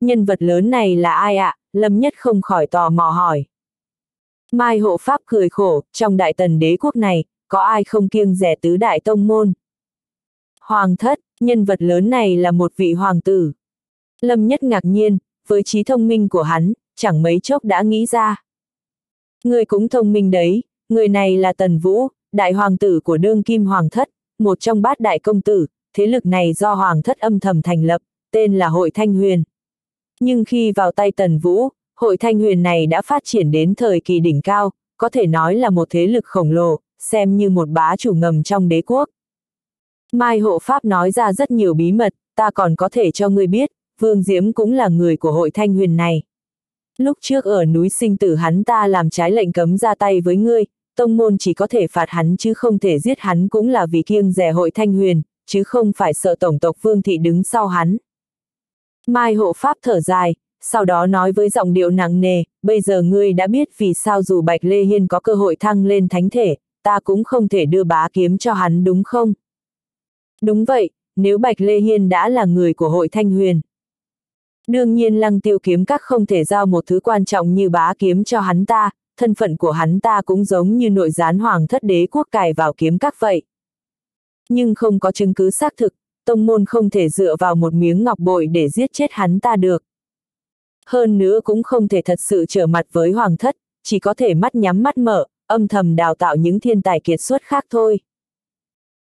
Nhân vật lớn này là ai ạ? Lâm Nhất không khỏi tò mò hỏi. Mai hộ pháp cười khổ, trong đại tần đế quốc này, có ai không kiêng rẻ tứ đại tông môn? Hoàng thất, nhân vật lớn này là một vị hoàng tử. Lâm Nhất ngạc nhiên, với trí thông minh của hắn, chẳng mấy chốc đã nghĩ ra. Người cũng thông minh đấy, người này là Tần Vũ, đại hoàng tử của đương kim hoàng thất, một trong bát đại công tử, thế lực này do hoàng thất âm thầm thành lập, tên là Hội Thanh Huyền. Nhưng khi vào tay Tần Vũ, Hội Thanh Huyền này đã phát triển đến thời kỳ đỉnh cao, có thể nói là một thế lực khổng lồ, xem như một bá chủ ngầm trong đế quốc. Mai Hộ Pháp nói ra rất nhiều bí mật, ta còn có thể cho ngươi biết, Vương Diễm cũng là người của hội thanh huyền này. Lúc trước ở núi sinh tử hắn ta làm trái lệnh cấm ra tay với ngươi, tông môn chỉ có thể phạt hắn chứ không thể giết hắn cũng là vì kiêng rẻ hội thanh huyền, chứ không phải sợ tổng tộc Vương Thị đứng sau hắn. Mai hộ pháp thở dài, sau đó nói với giọng điệu nặng nề, bây giờ ngươi đã biết vì sao dù Bạch Lê Hiên có cơ hội thăng lên thánh thể, ta cũng không thể đưa bá kiếm cho hắn đúng không? Đúng vậy, nếu Bạch Lê Hiên đã là người của hội thanh huyền. Đương nhiên lăng tiêu kiếm các không thể giao một thứ quan trọng như bá kiếm cho hắn ta, thân phận của hắn ta cũng giống như nội gián hoàng thất đế quốc cài vào kiếm các vậy. Nhưng không có chứng cứ xác thực, tông môn không thể dựa vào một miếng ngọc bội để giết chết hắn ta được. Hơn nữa cũng không thể thật sự trở mặt với hoàng thất, chỉ có thể mắt nhắm mắt mở, âm thầm đào tạo những thiên tài kiệt xuất khác thôi.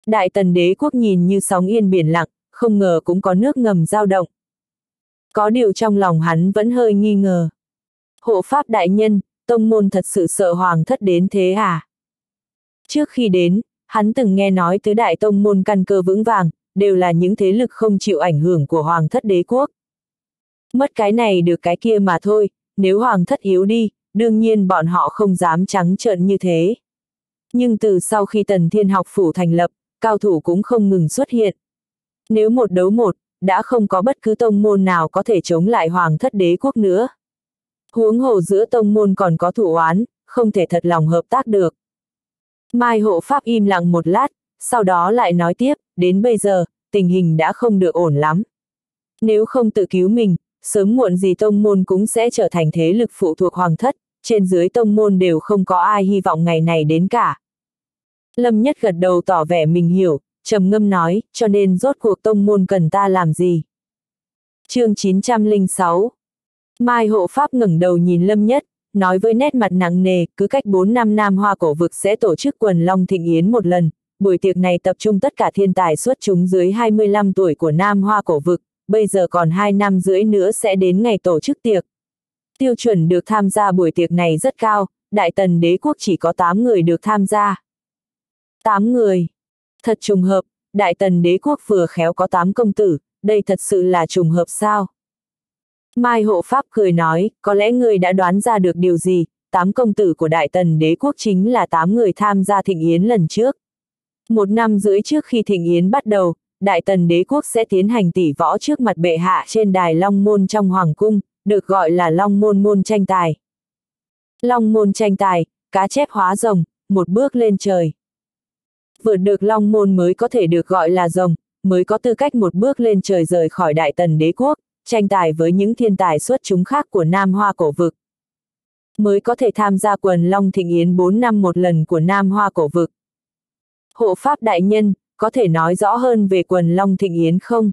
Đại tần đế quốc nhìn như sóng yên biển lặng, không ngờ cũng có nước ngầm dao động. Có điều trong lòng hắn vẫn hơi nghi ngờ. Hộ pháp đại nhân, tông môn thật sự sợ hoàng thất đến thế à? Trước khi đến, hắn từng nghe nói tứ đại tông môn căn cơ vững vàng, đều là những thế lực không chịu ảnh hưởng của hoàng thất đế quốc. Mất cái này được cái kia mà thôi, nếu hoàng thất yếu đi, đương nhiên bọn họ không dám trắng trợn như thế. Nhưng từ sau khi tần thiên học phủ thành lập, cao thủ cũng không ngừng xuất hiện. Nếu một đấu một, đã không có bất cứ tông môn nào có thể chống lại hoàng thất đế quốc nữa. Huống hồ giữa tông môn còn có thủ oán, không thể thật lòng hợp tác được. Mai hộ pháp im lặng một lát, sau đó lại nói tiếp, đến bây giờ, tình hình đã không được ổn lắm. Nếu không tự cứu mình, sớm muộn gì tông môn cũng sẽ trở thành thế lực phụ thuộc hoàng thất, trên dưới tông môn đều không có ai hy vọng ngày này đến cả. Lâm Nhất gật đầu tỏ vẻ mình hiểu, trầm ngâm nói, cho nên rốt cuộc tông môn cần ta làm gì? chương 906 Mai hộ pháp ngẩng đầu nhìn Lâm Nhất, nói với nét mặt nặng nề, cứ cách 4 năm Nam Hoa cổ vực sẽ tổ chức quần Long Thịnh Yến một lần, buổi tiệc này tập trung tất cả thiên tài xuất chúng dưới 25 tuổi của Nam Hoa cổ vực, bây giờ còn 2 năm rưỡi nữa sẽ đến ngày tổ chức tiệc. Tiêu chuẩn được tham gia buổi tiệc này rất cao, Đại Tần Đế Quốc chỉ có 8 người được tham gia. 8 người. Thật trùng hợp, Đại Tần Đế Quốc vừa khéo có 8 công tử, đây thật sự là trùng hợp sao? Mai hộ pháp cười nói, có lẽ người đã đoán ra được điều gì, tám công tử của Đại Tần Đế Quốc chính là tám người tham gia thịnh yến lần trước. Một năm rưỡi trước khi thịnh yến bắt đầu, Đại Tần Đế Quốc sẽ tiến hành tỷ võ trước mặt bệ hạ trên đài Long Môn trong Hoàng Cung, được gọi là Long Môn Môn tranh tài. Long Môn tranh tài, cá chép hóa rồng, một bước lên trời. Vượt được Long Môn mới có thể được gọi là rồng, mới có tư cách một bước lên trời rời khỏi đại tần đế quốc, tranh tài với những thiên tài xuất chúng khác của Nam Hoa cổ vực. Mới có thể tham gia quần Long Thịnh Yến 4 năm một lần của Nam Hoa cổ vực. Hộ Pháp Đại Nhân, có thể nói rõ hơn về quần Long Thịnh Yến không?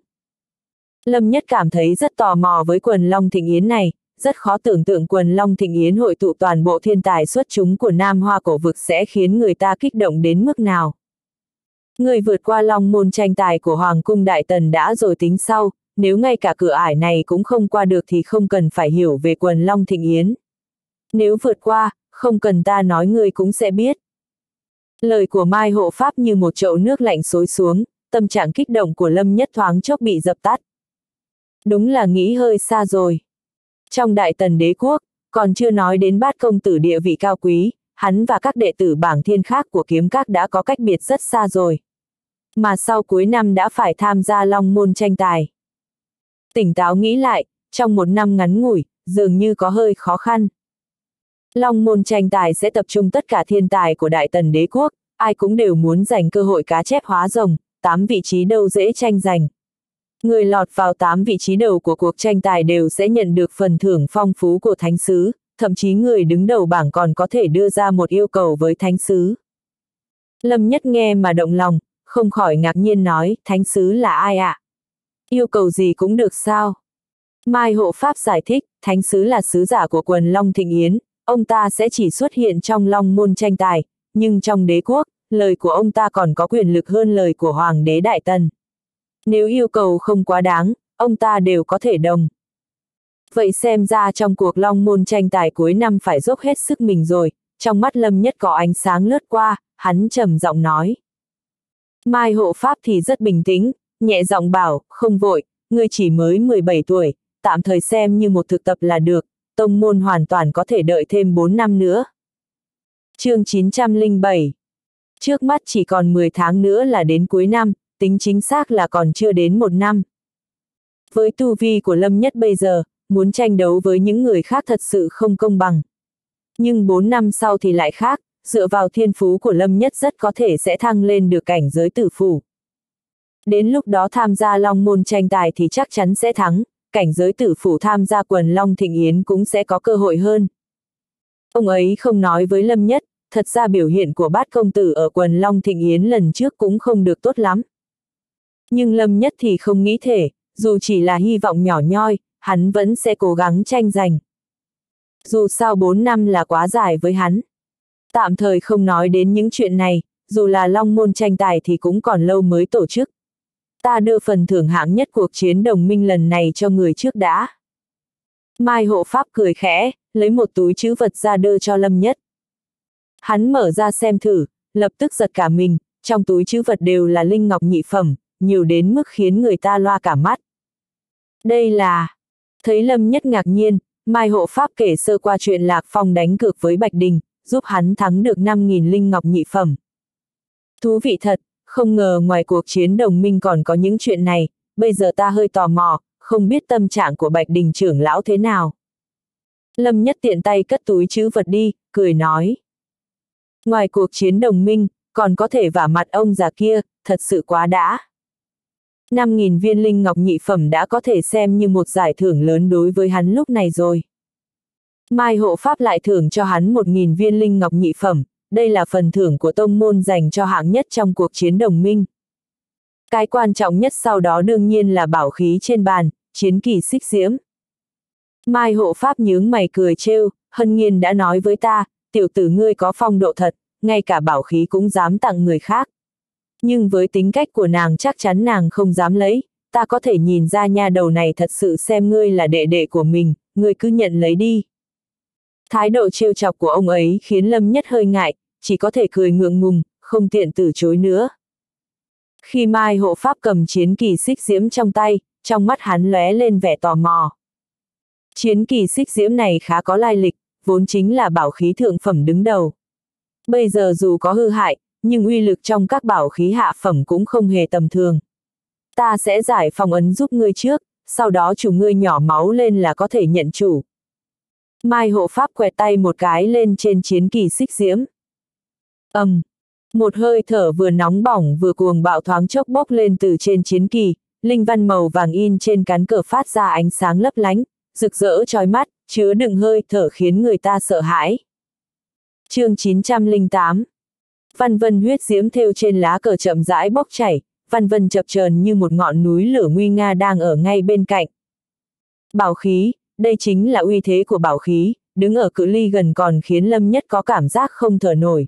Lâm Nhất cảm thấy rất tò mò với quần Long Thịnh Yến này, rất khó tưởng tượng quần Long Thịnh Yến hội tụ toàn bộ thiên tài xuất chúng của Nam Hoa cổ vực sẽ khiến người ta kích động đến mức nào. Người vượt qua long môn tranh tài của Hoàng cung Đại Tần đã rồi tính sau, nếu ngay cả cửa ải này cũng không qua được thì không cần phải hiểu về quần Long Thịnh Yến. Nếu vượt qua, không cần ta nói người cũng sẽ biết. Lời của Mai Hộ Pháp như một chậu nước lạnh xối xuống, tâm trạng kích động của Lâm Nhất thoáng chốc bị dập tắt. Đúng là nghĩ hơi xa rồi. Trong Đại Tần Đế Quốc, còn chưa nói đến bát công tử địa vị cao quý, hắn và các đệ tử bảng thiên khác của kiếm các đã có cách biệt rất xa rồi. Mà sau cuối năm đã phải tham gia long môn tranh tài. Tỉnh táo nghĩ lại, trong một năm ngắn ngủi, dường như có hơi khó khăn. Long môn tranh tài sẽ tập trung tất cả thiên tài của Đại Tần Đế Quốc, ai cũng đều muốn giành cơ hội cá chép hóa rồng, tám vị trí đâu dễ tranh giành. Người lọt vào 8 vị trí đầu của cuộc tranh tài đều sẽ nhận được phần thưởng phong phú của thánh sứ, thậm chí người đứng đầu bảng còn có thể đưa ra một yêu cầu với thánh sứ. Lâm Nhất nghe mà động lòng, không khỏi ngạc nhiên nói, thánh sứ là ai ạ? À? Yêu cầu gì cũng được sao? Mai hộ pháp giải thích, thánh sứ là sứ giả của quần Long Thịnh Yến, ông ta sẽ chỉ xuất hiện trong Long môn tranh tài, nhưng trong đế quốc, lời của ông ta còn có quyền lực hơn lời của Hoàng đế Đại Tần. Nếu yêu cầu không quá đáng, ông ta đều có thể đồng. Vậy xem ra trong cuộc long môn tranh tài cuối năm phải dốc hết sức mình rồi, trong mắt Lâm Nhất có ánh sáng lướt qua, hắn trầm giọng nói. Mai hộ pháp thì rất bình tĩnh, nhẹ giọng bảo, không vội, ngươi chỉ mới 17 tuổi, tạm thời xem như một thực tập là được, tông môn hoàn toàn có thể đợi thêm 4 năm nữa. chương 907 Trước mắt chỉ còn 10 tháng nữa là đến cuối năm, tính chính xác là còn chưa đến một năm. Với tu vi của Lâm Nhất bây giờ, muốn tranh đấu với những người khác thật sự không công bằng. Nhưng 4 năm sau thì lại khác, dựa vào thiên phú của Lâm Nhất rất có thể sẽ thăng lên được cảnh giới tử phủ. Đến lúc đó tham gia Long môn tranh tài thì chắc chắn sẽ thắng, cảnh giới tử phủ tham gia quần Long Thịnh Yến cũng sẽ có cơ hội hơn. Ông ấy không nói với Lâm Nhất, thật ra biểu hiện của bát công tử ở quần Long Thịnh Yến lần trước cũng không được tốt lắm. Nhưng Lâm Nhất thì không nghĩ thể, dù chỉ là hy vọng nhỏ nhoi, hắn vẫn sẽ cố gắng tranh giành. Dù sao 4 năm là quá dài với hắn. Tạm thời không nói đến những chuyện này, dù là long môn tranh tài thì cũng còn lâu mới tổ chức. Ta đưa phần thưởng hạng nhất cuộc chiến đồng minh lần này cho người trước đã. Mai hộ pháp cười khẽ, lấy một túi chữ vật ra đưa cho Lâm Nhất. Hắn mở ra xem thử, lập tức giật cả mình, trong túi chữ vật đều là linh ngọc nhị phẩm, nhiều đến mức khiến người ta loa cả mắt. Đây là... Thấy Lâm Nhất ngạc nhiên, Mai Hộ Pháp kể sơ qua chuyện Lạc Phong đánh cược với Bạch Đình, giúp hắn thắng được 5.000 linh ngọc nhị phẩm. Thú vị thật, không ngờ ngoài cuộc chiến đồng minh còn có những chuyện này, bây giờ ta hơi tò mò, không biết tâm trạng của Bạch Đình trưởng lão thế nào. Lâm Nhất tiện tay cất túi chữ vật đi, cười nói. Ngoài cuộc chiến đồng minh, còn có thể vả mặt ông già kia, thật sự quá đã. 5.000 viên linh ngọc nhị phẩm đã có thể xem như một giải thưởng lớn đối với hắn lúc này rồi. Mai hộ pháp lại thưởng cho hắn 1.000 viên linh ngọc nhị phẩm, đây là phần thưởng của tông môn dành cho hạng nhất trong cuộc chiến đồng minh. Cái quan trọng nhất sau đó đương nhiên là bảo khí trên bàn, chiến kỳ xích diễm. Mai hộ pháp nhướng mày cười trêu, hân nghiên đã nói với ta, tiểu tử ngươi có phong độ thật, ngay cả bảo khí cũng dám tặng người khác nhưng với tính cách của nàng chắc chắn nàng không dám lấy, ta có thể nhìn ra nha đầu này thật sự xem ngươi là đệ đệ của mình, ngươi cứ nhận lấy đi. Thái độ trêu chọc của ông ấy khiến Lâm Nhất hơi ngại, chỉ có thể cười ngượng ngùng, không tiện từ chối nữa. Khi Mai hộ pháp cầm chiến kỳ xích diễm trong tay, trong mắt hắn lóe lên vẻ tò mò. Chiến kỳ xích diễm này khá có lai lịch, vốn chính là bảo khí thượng phẩm đứng đầu. Bây giờ dù có hư hại, nhưng uy lực trong các bảo khí hạ phẩm cũng không hề tầm thường. Ta sẽ giải phong ấn giúp ngươi trước, sau đó chủ ngươi nhỏ máu lên là có thể nhận chủ. Mai hộ pháp quẹt tay một cái lên trên chiến kỳ xích diễm. ầm, um, Một hơi thở vừa nóng bỏng vừa cuồng bạo thoáng chốc bốc lên từ trên chiến kỳ, linh văn màu vàng in trên cán cờ phát ra ánh sáng lấp lánh, rực rỡ trói mắt, chứa đựng hơi thở khiến người ta sợ hãi. chương 908 Văn vân huyết diễm thêu trên lá cờ chậm rãi bốc chảy, văn vân chập chờn như một ngọn núi lửa nguy nga đang ở ngay bên cạnh. Bảo khí, đây chính là uy thế của bảo khí, đứng ở cự ly gần còn khiến Lâm Nhất có cảm giác không thở nổi.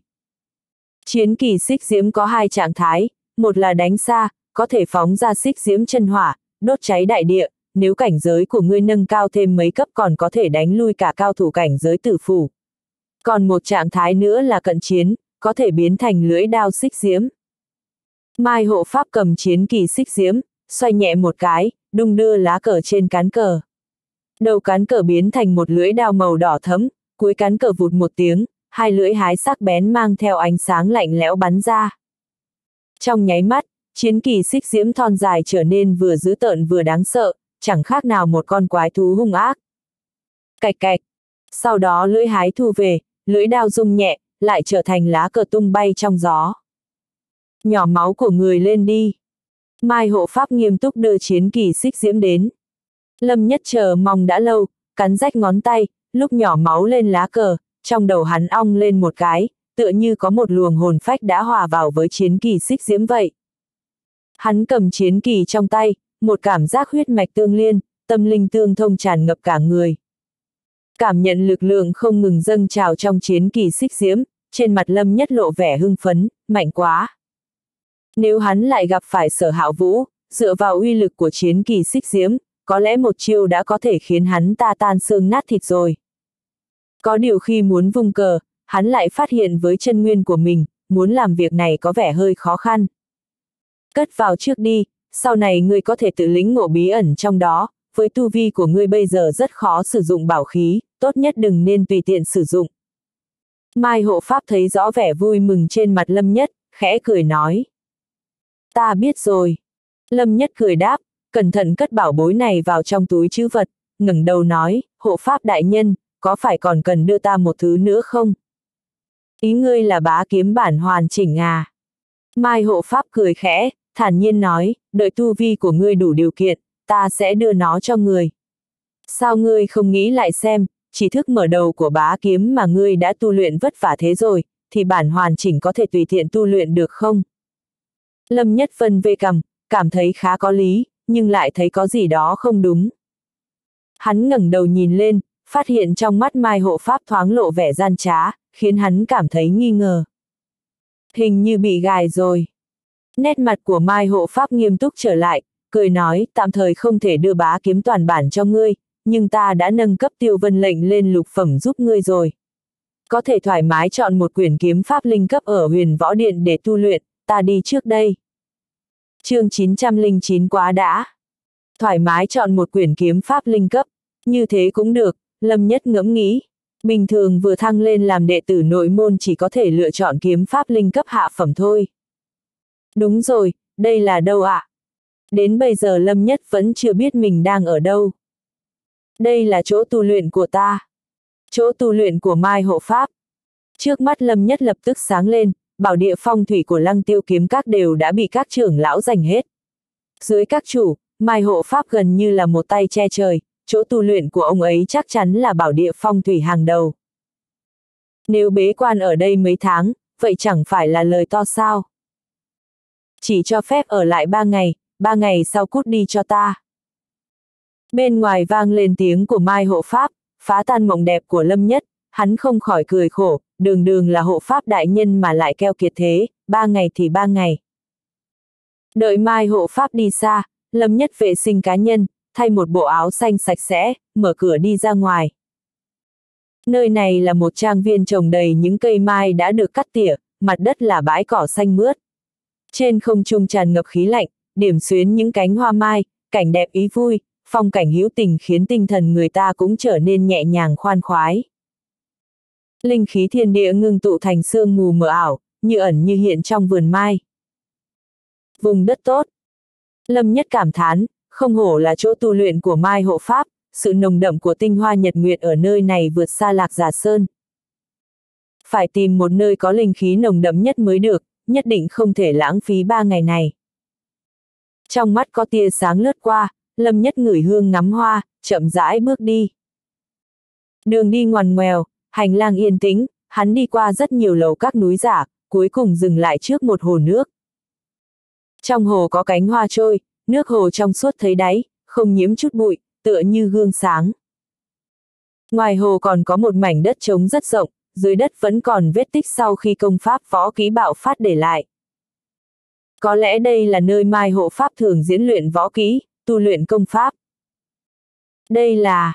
Chiến kỳ xích diễm có hai trạng thái, một là đánh xa, có thể phóng ra xích diễm chân hỏa, đốt cháy đại địa, nếu cảnh giới của ngươi nâng cao thêm mấy cấp còn có thể đánh lui cả cao thủ cảnh giới tử phủ. Còn một trạng thái nữa là cận chiến, có thể biến thành lưỡi đao xích diễm. Mai hộ pháp cầm chiến kỳ xích diễm, xoay nhẹ một cái, đung đưa lá cờ trên cán cờ. Đầu cán cờ biến thành một lưỡi đao màu đỏ thấm, cuối cán cờ vụt một tiếng, hai lưỡi hái sắc bén mang theo ánh sáng lạnh lẽo bắn ra. Trong nháy mắt, chiến kỳ xích diễm thon dài trở nên vừa dữ tợn vừa đáng sợ, chẳng khác nào một con quái thú hung ác. Cạch cạch. Sau đó lưỡi hái thu về, lưỡi đao rung nhẹ, lại trở thành lá cờ tung bay trong gió. Nhỏ máu của người lên đi. Mai hộ pháp nghiêm túc đưa chiến kỳ xích diễm đến. Lâm nhất chờ mong đã lâu, cắn rách ngón tay, lúc nhỏ máu lên lá cờ, trong đầu hắn ong lên một cái, tựa như có một luồng hồn phách đã hòa vào với chiến kỳ xích diễm vậy. Hắn cầm chiến kỳ trong tay, một cảm giác huyết mạch tương liên, tâm linh tương thông tràn ngập cả người. Cảm nhận lực lượng không ngừng dâng trào trong chiến kỳ xích diễm, trên mặt lâm nhất lộ vẻ hưng phấn, mạnh quá. Nếu hắn lại gặp phải sở hạo vũ, dựa vào uy lực của chiến kỳ xích diễm, có lẽ một chiêu đã có thể khiến hắn ta tan xương nát thịt rồi. Có điều khi muốn vung cờ, hắn lại phát hiện với chân nguyên của mình, muốn làm việc này có vẻ hơi khó khăn. Cất vào trước đi, sau này ngươi có thể tự lĩnh ngộ bí ẩn trong đó, với tu vi của ngươi bây giờ rất khó sử dụng bảo khí, tốt nhất đừng nên tùy tiện sử dụng. Mai hộ pháp thấy rõ vẻ vui mừng trên mặt Lâm Nhất, khẽ cười nói. Ta biết rồi. Lâm Nhất cười đáp, cẩn thận cất bảo bối này vào trong túi chữ vật, ngẩng đầu nói, hộ pháp đại nhân, có phải còn cần đưa ta một thứ nữa không? Ý ngươi là bá kiếm bản hoàn chỉnh à? Mai hộ pháp cười khẽ, thản nhiên nói, đợi tu vi của ngươi đủ điều kiện, ta sẽ đưa nó cho người. Sao ngươi không nghĩ lại xem, chỉ thức mở đầu của bá kiếm mà ngươi đã tu luyện vất vả thế rồi, thì bản hoàn chỉnh có thể tùy tiện tu luyện được không? Lâm Nhất Vân về cầm, cảm thấy khá có lý, nhưng lại thấy có gì đó không đúng. Hắn ngẩng đầu nhìn lên, phát hiện trong mắt Mai hộ pháp thoáng lộ vẻ gian trá, khiến hắn cảm thấy nghi ngờ. Hình như bị gài rồi. Nét mặt của Mai hộ pháp nghiêm túc trở lại, cười nói, tạm thời không thể đưa bá kiếm toàn bản cho ngươi, nhưng ta đã nâng cấp tiêu vân lệnh lên lục phẩm giúp ngươi rồi. Có thể thoải mái chọn một quyển kiếm pháp linh cấp ở huyền võ điện để tu luyện, ta đi trước đây chương 909 quá đã. Thoải mái chọn một quyển kiếm pháp linh cấp, như thế cũng được, Lâm Nhất ngẫm nghĩ. Bình thường vừa thăng lên làm đệ tử nội môn chỉ có thể lựa chọn kiếm pháp linh cấp hạ phẩm thôi. Đúng rồi, đây là đâu ạ? À? Đến bây giờ Lâm Nhất vẫn chưa biết mình đang ở đâu. Đây là chỗ tu luyện của ta. Chỗ tu luyện của Mai Hộ Pháp. Trước mắt Lâm Nhất lập tức sáng lên, bảo địa phong thủy của lăng tiêu kiếm các đều đã bị các trưởng lão giành hết. Dưới các chủ, Mai Hộ Pháp gần như là một tay che trời, chỗ tu luyện của ông ấy chắc chắn là bảo địa phong thủy hàng đầu. Nếu bế quan ở đây mấy tháng, vậy chẳng phải là lời to sao? Chỉ cho phép ở lại ba ngày, ba ngày sau cút đi cho ta. Bên ngoài vang lên tiếng của Mai hộ pháp, phá tan mộng đẹp của Lâm Nhất, hắn không khỏi cười khổ, đường đường là hộ pháp đại nhân mà lại keo kiệt thế, ba ngày thì ba ngày. Đợi Mai hộ pháp đi xa, Lâm Nhất vệ sinh cá nhân, thay một bộ áo xanh sạch sẽ, mở cửa đi ra ngoài. Nơi này là một trang viên trồng đầy những cây mai đã được cắt tỉa, mặt đất là bãi cỏ xanh mướt. Trên không trung tràn ngập khí lạnh, điểm xuyến những cánh hoa mai, cảnh đẹp ý vui, phong cảnh hữu tình khiến tinh thần người ta cũng trở nên nhẹ nhàng khoan khoái. Linh khí thiên địa ngưng tụ thành sương mù mờ ảo, như ẩn như hiện trong vườn mai. Vùng đất tốt. Lâm nhất cảm thán, không hổ là chỗ tu luyện của Mai Hộ Pháp, sự nồng đậm của tinh hoa nhật nguyệt ở nơi này vượt xa lạc giả sơn. Phải tìm một nơi có linh khí nồng đậm nhất mới được, nhất định không thể lãng phí ba ngày này. Trong mắt có tia sáng lướt qua, Lâm Nhất ngửi hương ngắm hoa, chậm rãi bước đi. Đường đi ngoằn ngoèo, hành lang yên tĩnh, hắn đi qua rất nhiều lầu các núi giả, cuối cùng dừng lại trước một hồ nước. Trong hồ có cánh hoa trôi, nước hồ trong suốt thấy đáy, không nhiễm chút bụi, tựa như gương sáng. Ngoài hồ còn có một mảnh đất trống rất rộng, dưới đất vẫn còn vết tích sau khi công pháp võ ký bạo phát để lại. Có lẽ đây là nơi Mai Hộ Pháp thường diễn luyện võ kỹ, tu luyện công pháp. Đây là...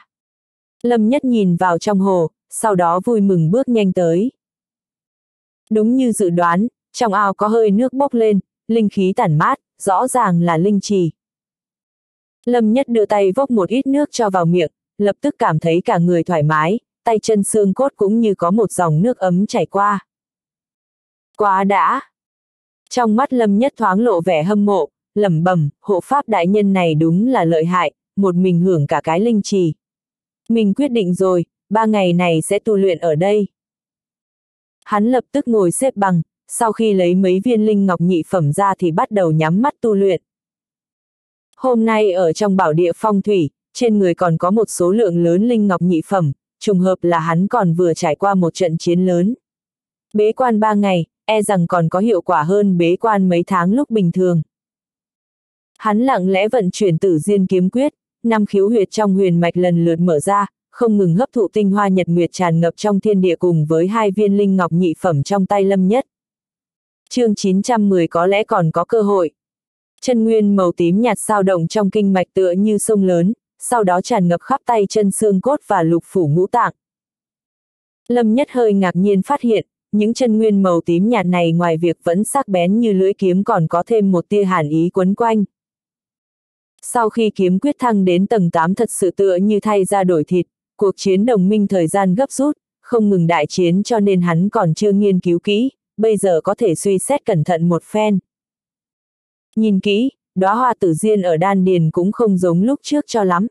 Lâm Nhất nhìn vào trong hồ, sau đó vui mừng bước nhanh tới. Đúng như dự đoán, trong ao có hơi nước bốc lên, linh khí tản mát, rõ ràng là linh trì. Lâm Nhất đưa tay vốc một ít nước cho vào miệng, lập tức cảm thấy cả người thoải mái, tay chân xương cốt cũng như có một dòng nước ấm chảy qua. Quá đã! Trong mắt Lâm Nhất thoáng lộ vẻ hâm mộ, lẩm bẩm, hộ pháp đại nhân này đúng là lợi hại, một mình hưởng cả cái linh trì. Mình quyết định rồi, ba ngày này sẽ tu luyện ở đây. Hắn lập tức ngồi xếp bằng, sau khi lấy mấy viên linh ngọc nhị phẩm ra thì bắt đầu nhắm mắt tu luyện. Hôm nay ở trong bảo địa phong thủy, trên người còn có một số lượng lớn linh ngọc nhị phẩm, trùng hợp là hắn còn vừa trải qua một trận chiến lớn. Bế quan ba ngày, e rằng còn có hiệu quả hơn bế quan mấy tháng lúc bình thường. Hắn lặng lẽ vận chuyển tử diên kiếm quyết, năm khiếu huyệt trong huyền mạch lần lượt mở ra, không ngừng hấp thụ tinh hoa nhật nguyệt tràn ngập trong thiên địa cùng với hai viên linh ngọc nhị phẩm trong tay lâm nhất. chương 910 có lẽ còn có cơ hội. Chân nguyên màu tím nhạt sao động trong kinh mạch tựa như sông lớn, sau đó tràn ngập khắp tay chân xương cốt và lục phủ ngũ tạng. Lâm nhất hơi ngạc nhiên phát hiện, những chân nguyên màu tím nhạt này ngoài việc vẫn sắc bén như lưỡi kiếm còn có thêm một tia hàn ý quấn quanh. Sau khi kiếm quyết thăng đến tầng 8 thật sự tựa như thay ra đổi thịt, cuộc chiến đồng minh thời gian gấp rút, không ngừng đại chiến cho nên hắn còn chưa nghiên cứu kỹ, bây giờ có thể suy xét cẩn thận một phen. Nhìn kỹ, đóa hoa tử diên ở đan điền cũng không giống lúc trước cho lắm.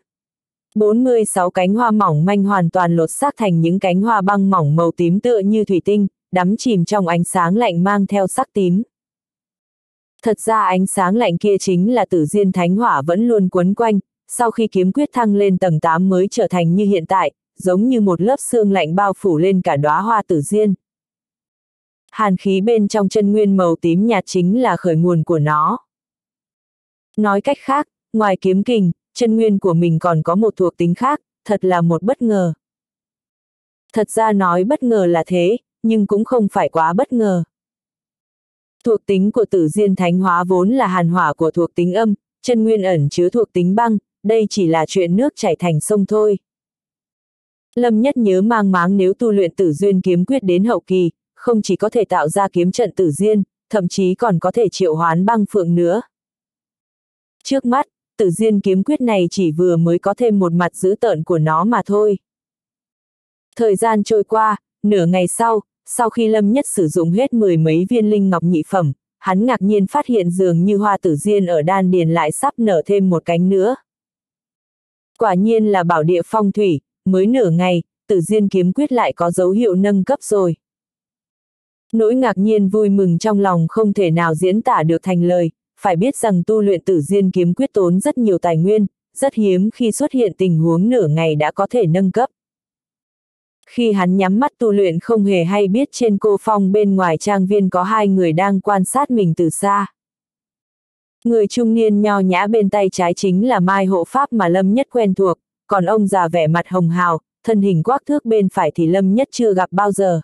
46 cánh hoa mỏng manh hoàn toàn lột xác thành những cánh hoa băng mỏng màu tím tựa như thủy tinh, đắm chìm trong ánh sáng lạnh mang theo sắc tím. Thật ra ánh sáng lạnh kia chính là tử diên thánh hỏa vẫn luôn quấn quanh, sau khi kiếm quyết thăng lên tầng 8 mới trở thành như hiện tại, giống như một lớp xương lạnh bao phủ lên cả đóa hoa tử diên. Hàn khí bên trong chân nguyên màu tím nhạt chính là khởi nguồn của nó. Nói cách khác, ngoài kiếm kình, chân nguyên của mình còn có một thuộc tính khác, thật là một bất ngờ. Thật ra nói bất ngờ là thế, nhưng cũng không phải quá bất ngờ. Thuộc tính của tử diên thánh hóa vốn là hàn hỏa của thuộc tính âm, chân nguyên ẩn chứa thuộc tính băng, đây chỉ là chuyện nước chảy thành sông thôi. Lâm nhất nhớ mang máng nếu tu luyện tử duyên kiếm quyết đến hậu kỳ, không chỉ có thể tạo ra kiếm trận tử duyên thậm chí còn có thể triệu hoán băng phượng nữa. Trước mắt, tử duyên kiếm quyết này chỉ vừa mới có thêm một mặt dữ tợn của nó mà thôi. Thời gian trôi qua, nửa ngày sau, sau khi Lâm Nhất sử dụng hết mười mấy viên linh ngọc nhị phẩm, hắn ngạc nhiên phát hiện dường như hoa tử diên ở đan điền lại sắp nở thêm một cánh nữa. Quả nhiên là bảo địa phong thủy, mới nửa ngày, tử diên kiếm quyết lại có dấu hiệu nâng cấp rồi. Nỗi ngạc nhiên vui mừng trong lòng không thể nào diễn tả được thành lời, phải biết rằng tu luyện tử diên kiếm quyết tốn rất nhiều tài nguyên, rất hiếm khi xuất hiện tình huống nửa ngày đã có thể nâng cấp. Khi hắn nhắm mắt tu luyện không hề hay biết trên cô phong bên ngoài trang viên có hai người đang quan sát mình từ xa. Người trung niên nho nhã bên tay trái chính là Mai Hộ Pháp mà Lâm Nhất quen thuộc, còn ông già vẻ mặt hồng hào, thân hình quắc thước bên phải thì Lâm Nhất chưa gặp bao giờ.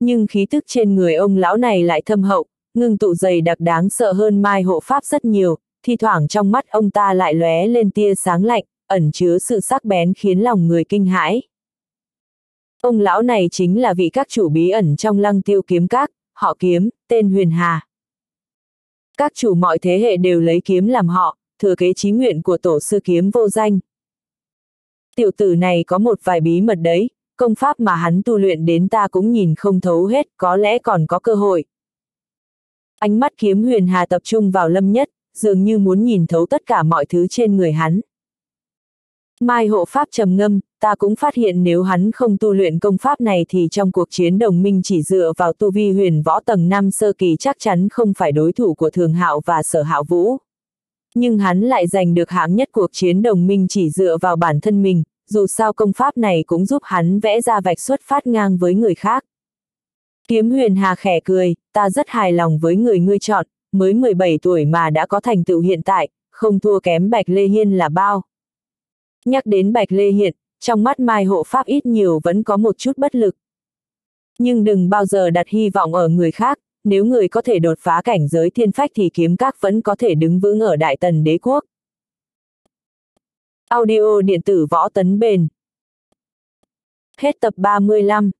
Nhưng khí tức trên người ông lão này lại thâm hậu, ngưng tụ dày đặc đáng sợ hơn Mai Hộ Pháp rất nhiều, thi thoảng trong mắt ông ta lại lóe lên tia sáng lạnh, ẩn chứa sự sắc bén khiến lòng người kinh hãi. Ông lão này chính là vị các chủ bí ẩn trong lăng tiêu kiếm các, họ kiếm, tên Huyền Hà. Các chủ mọi thế hệ đều lấy kiếm làm họ, thừa kế chí nguyện của tổ sư kiếm vô danh. Tiểu tử này có một vài bí mật đấy, công pháp mà hắn tu luyện đến ta cũng nhìn không thấu hết, có lẽ còn có cơ hội. Ánh mắt kiếm huyền hà tập trung vào lâm nhất, dường như muốn nhìn thấu tất cả mọi thứ trên người hắn. Mai hộ pháp trầm ngâm, ta cũng phát hiện nếu hắn không tu luyện công pháp này thì trong cuộc chiến đồng minh chỉ dựa vào tu vi huyền võ tầng 5 sơ kỳ chắc chắn không phải đối thủ của thường hạo và sở hạo vũ. Nhưng hắn lại giành được hạng nhất cuộc chiến đồng minh chỉ dựa vào bản thân mình, dù sao công pháp này cũng giúp hắn vẽ ra vạch xuất phát ngang với người khác. Kiếm huyền hà khẽ cười, ta rất hài lòng với người ngươi chọn, mới 17 tuổi mà đã có thành tựu hiện tại, không thua kém Bạch Lê Hiên là bao. Nhắc đến Bạch Lê Hiện, trong mắt Mai hộ pháp ít nhiều vẫn có một chút bất lực. Nhưng đừng bao giờ đặt hy vọng ở người khác, nếu người có thể đột phá cảnh giới thiên phách thì kiếm các vẫn có thể đứng vững ở đại tần đế quốc. Audio điện tử võ tấn bền Hết tập 35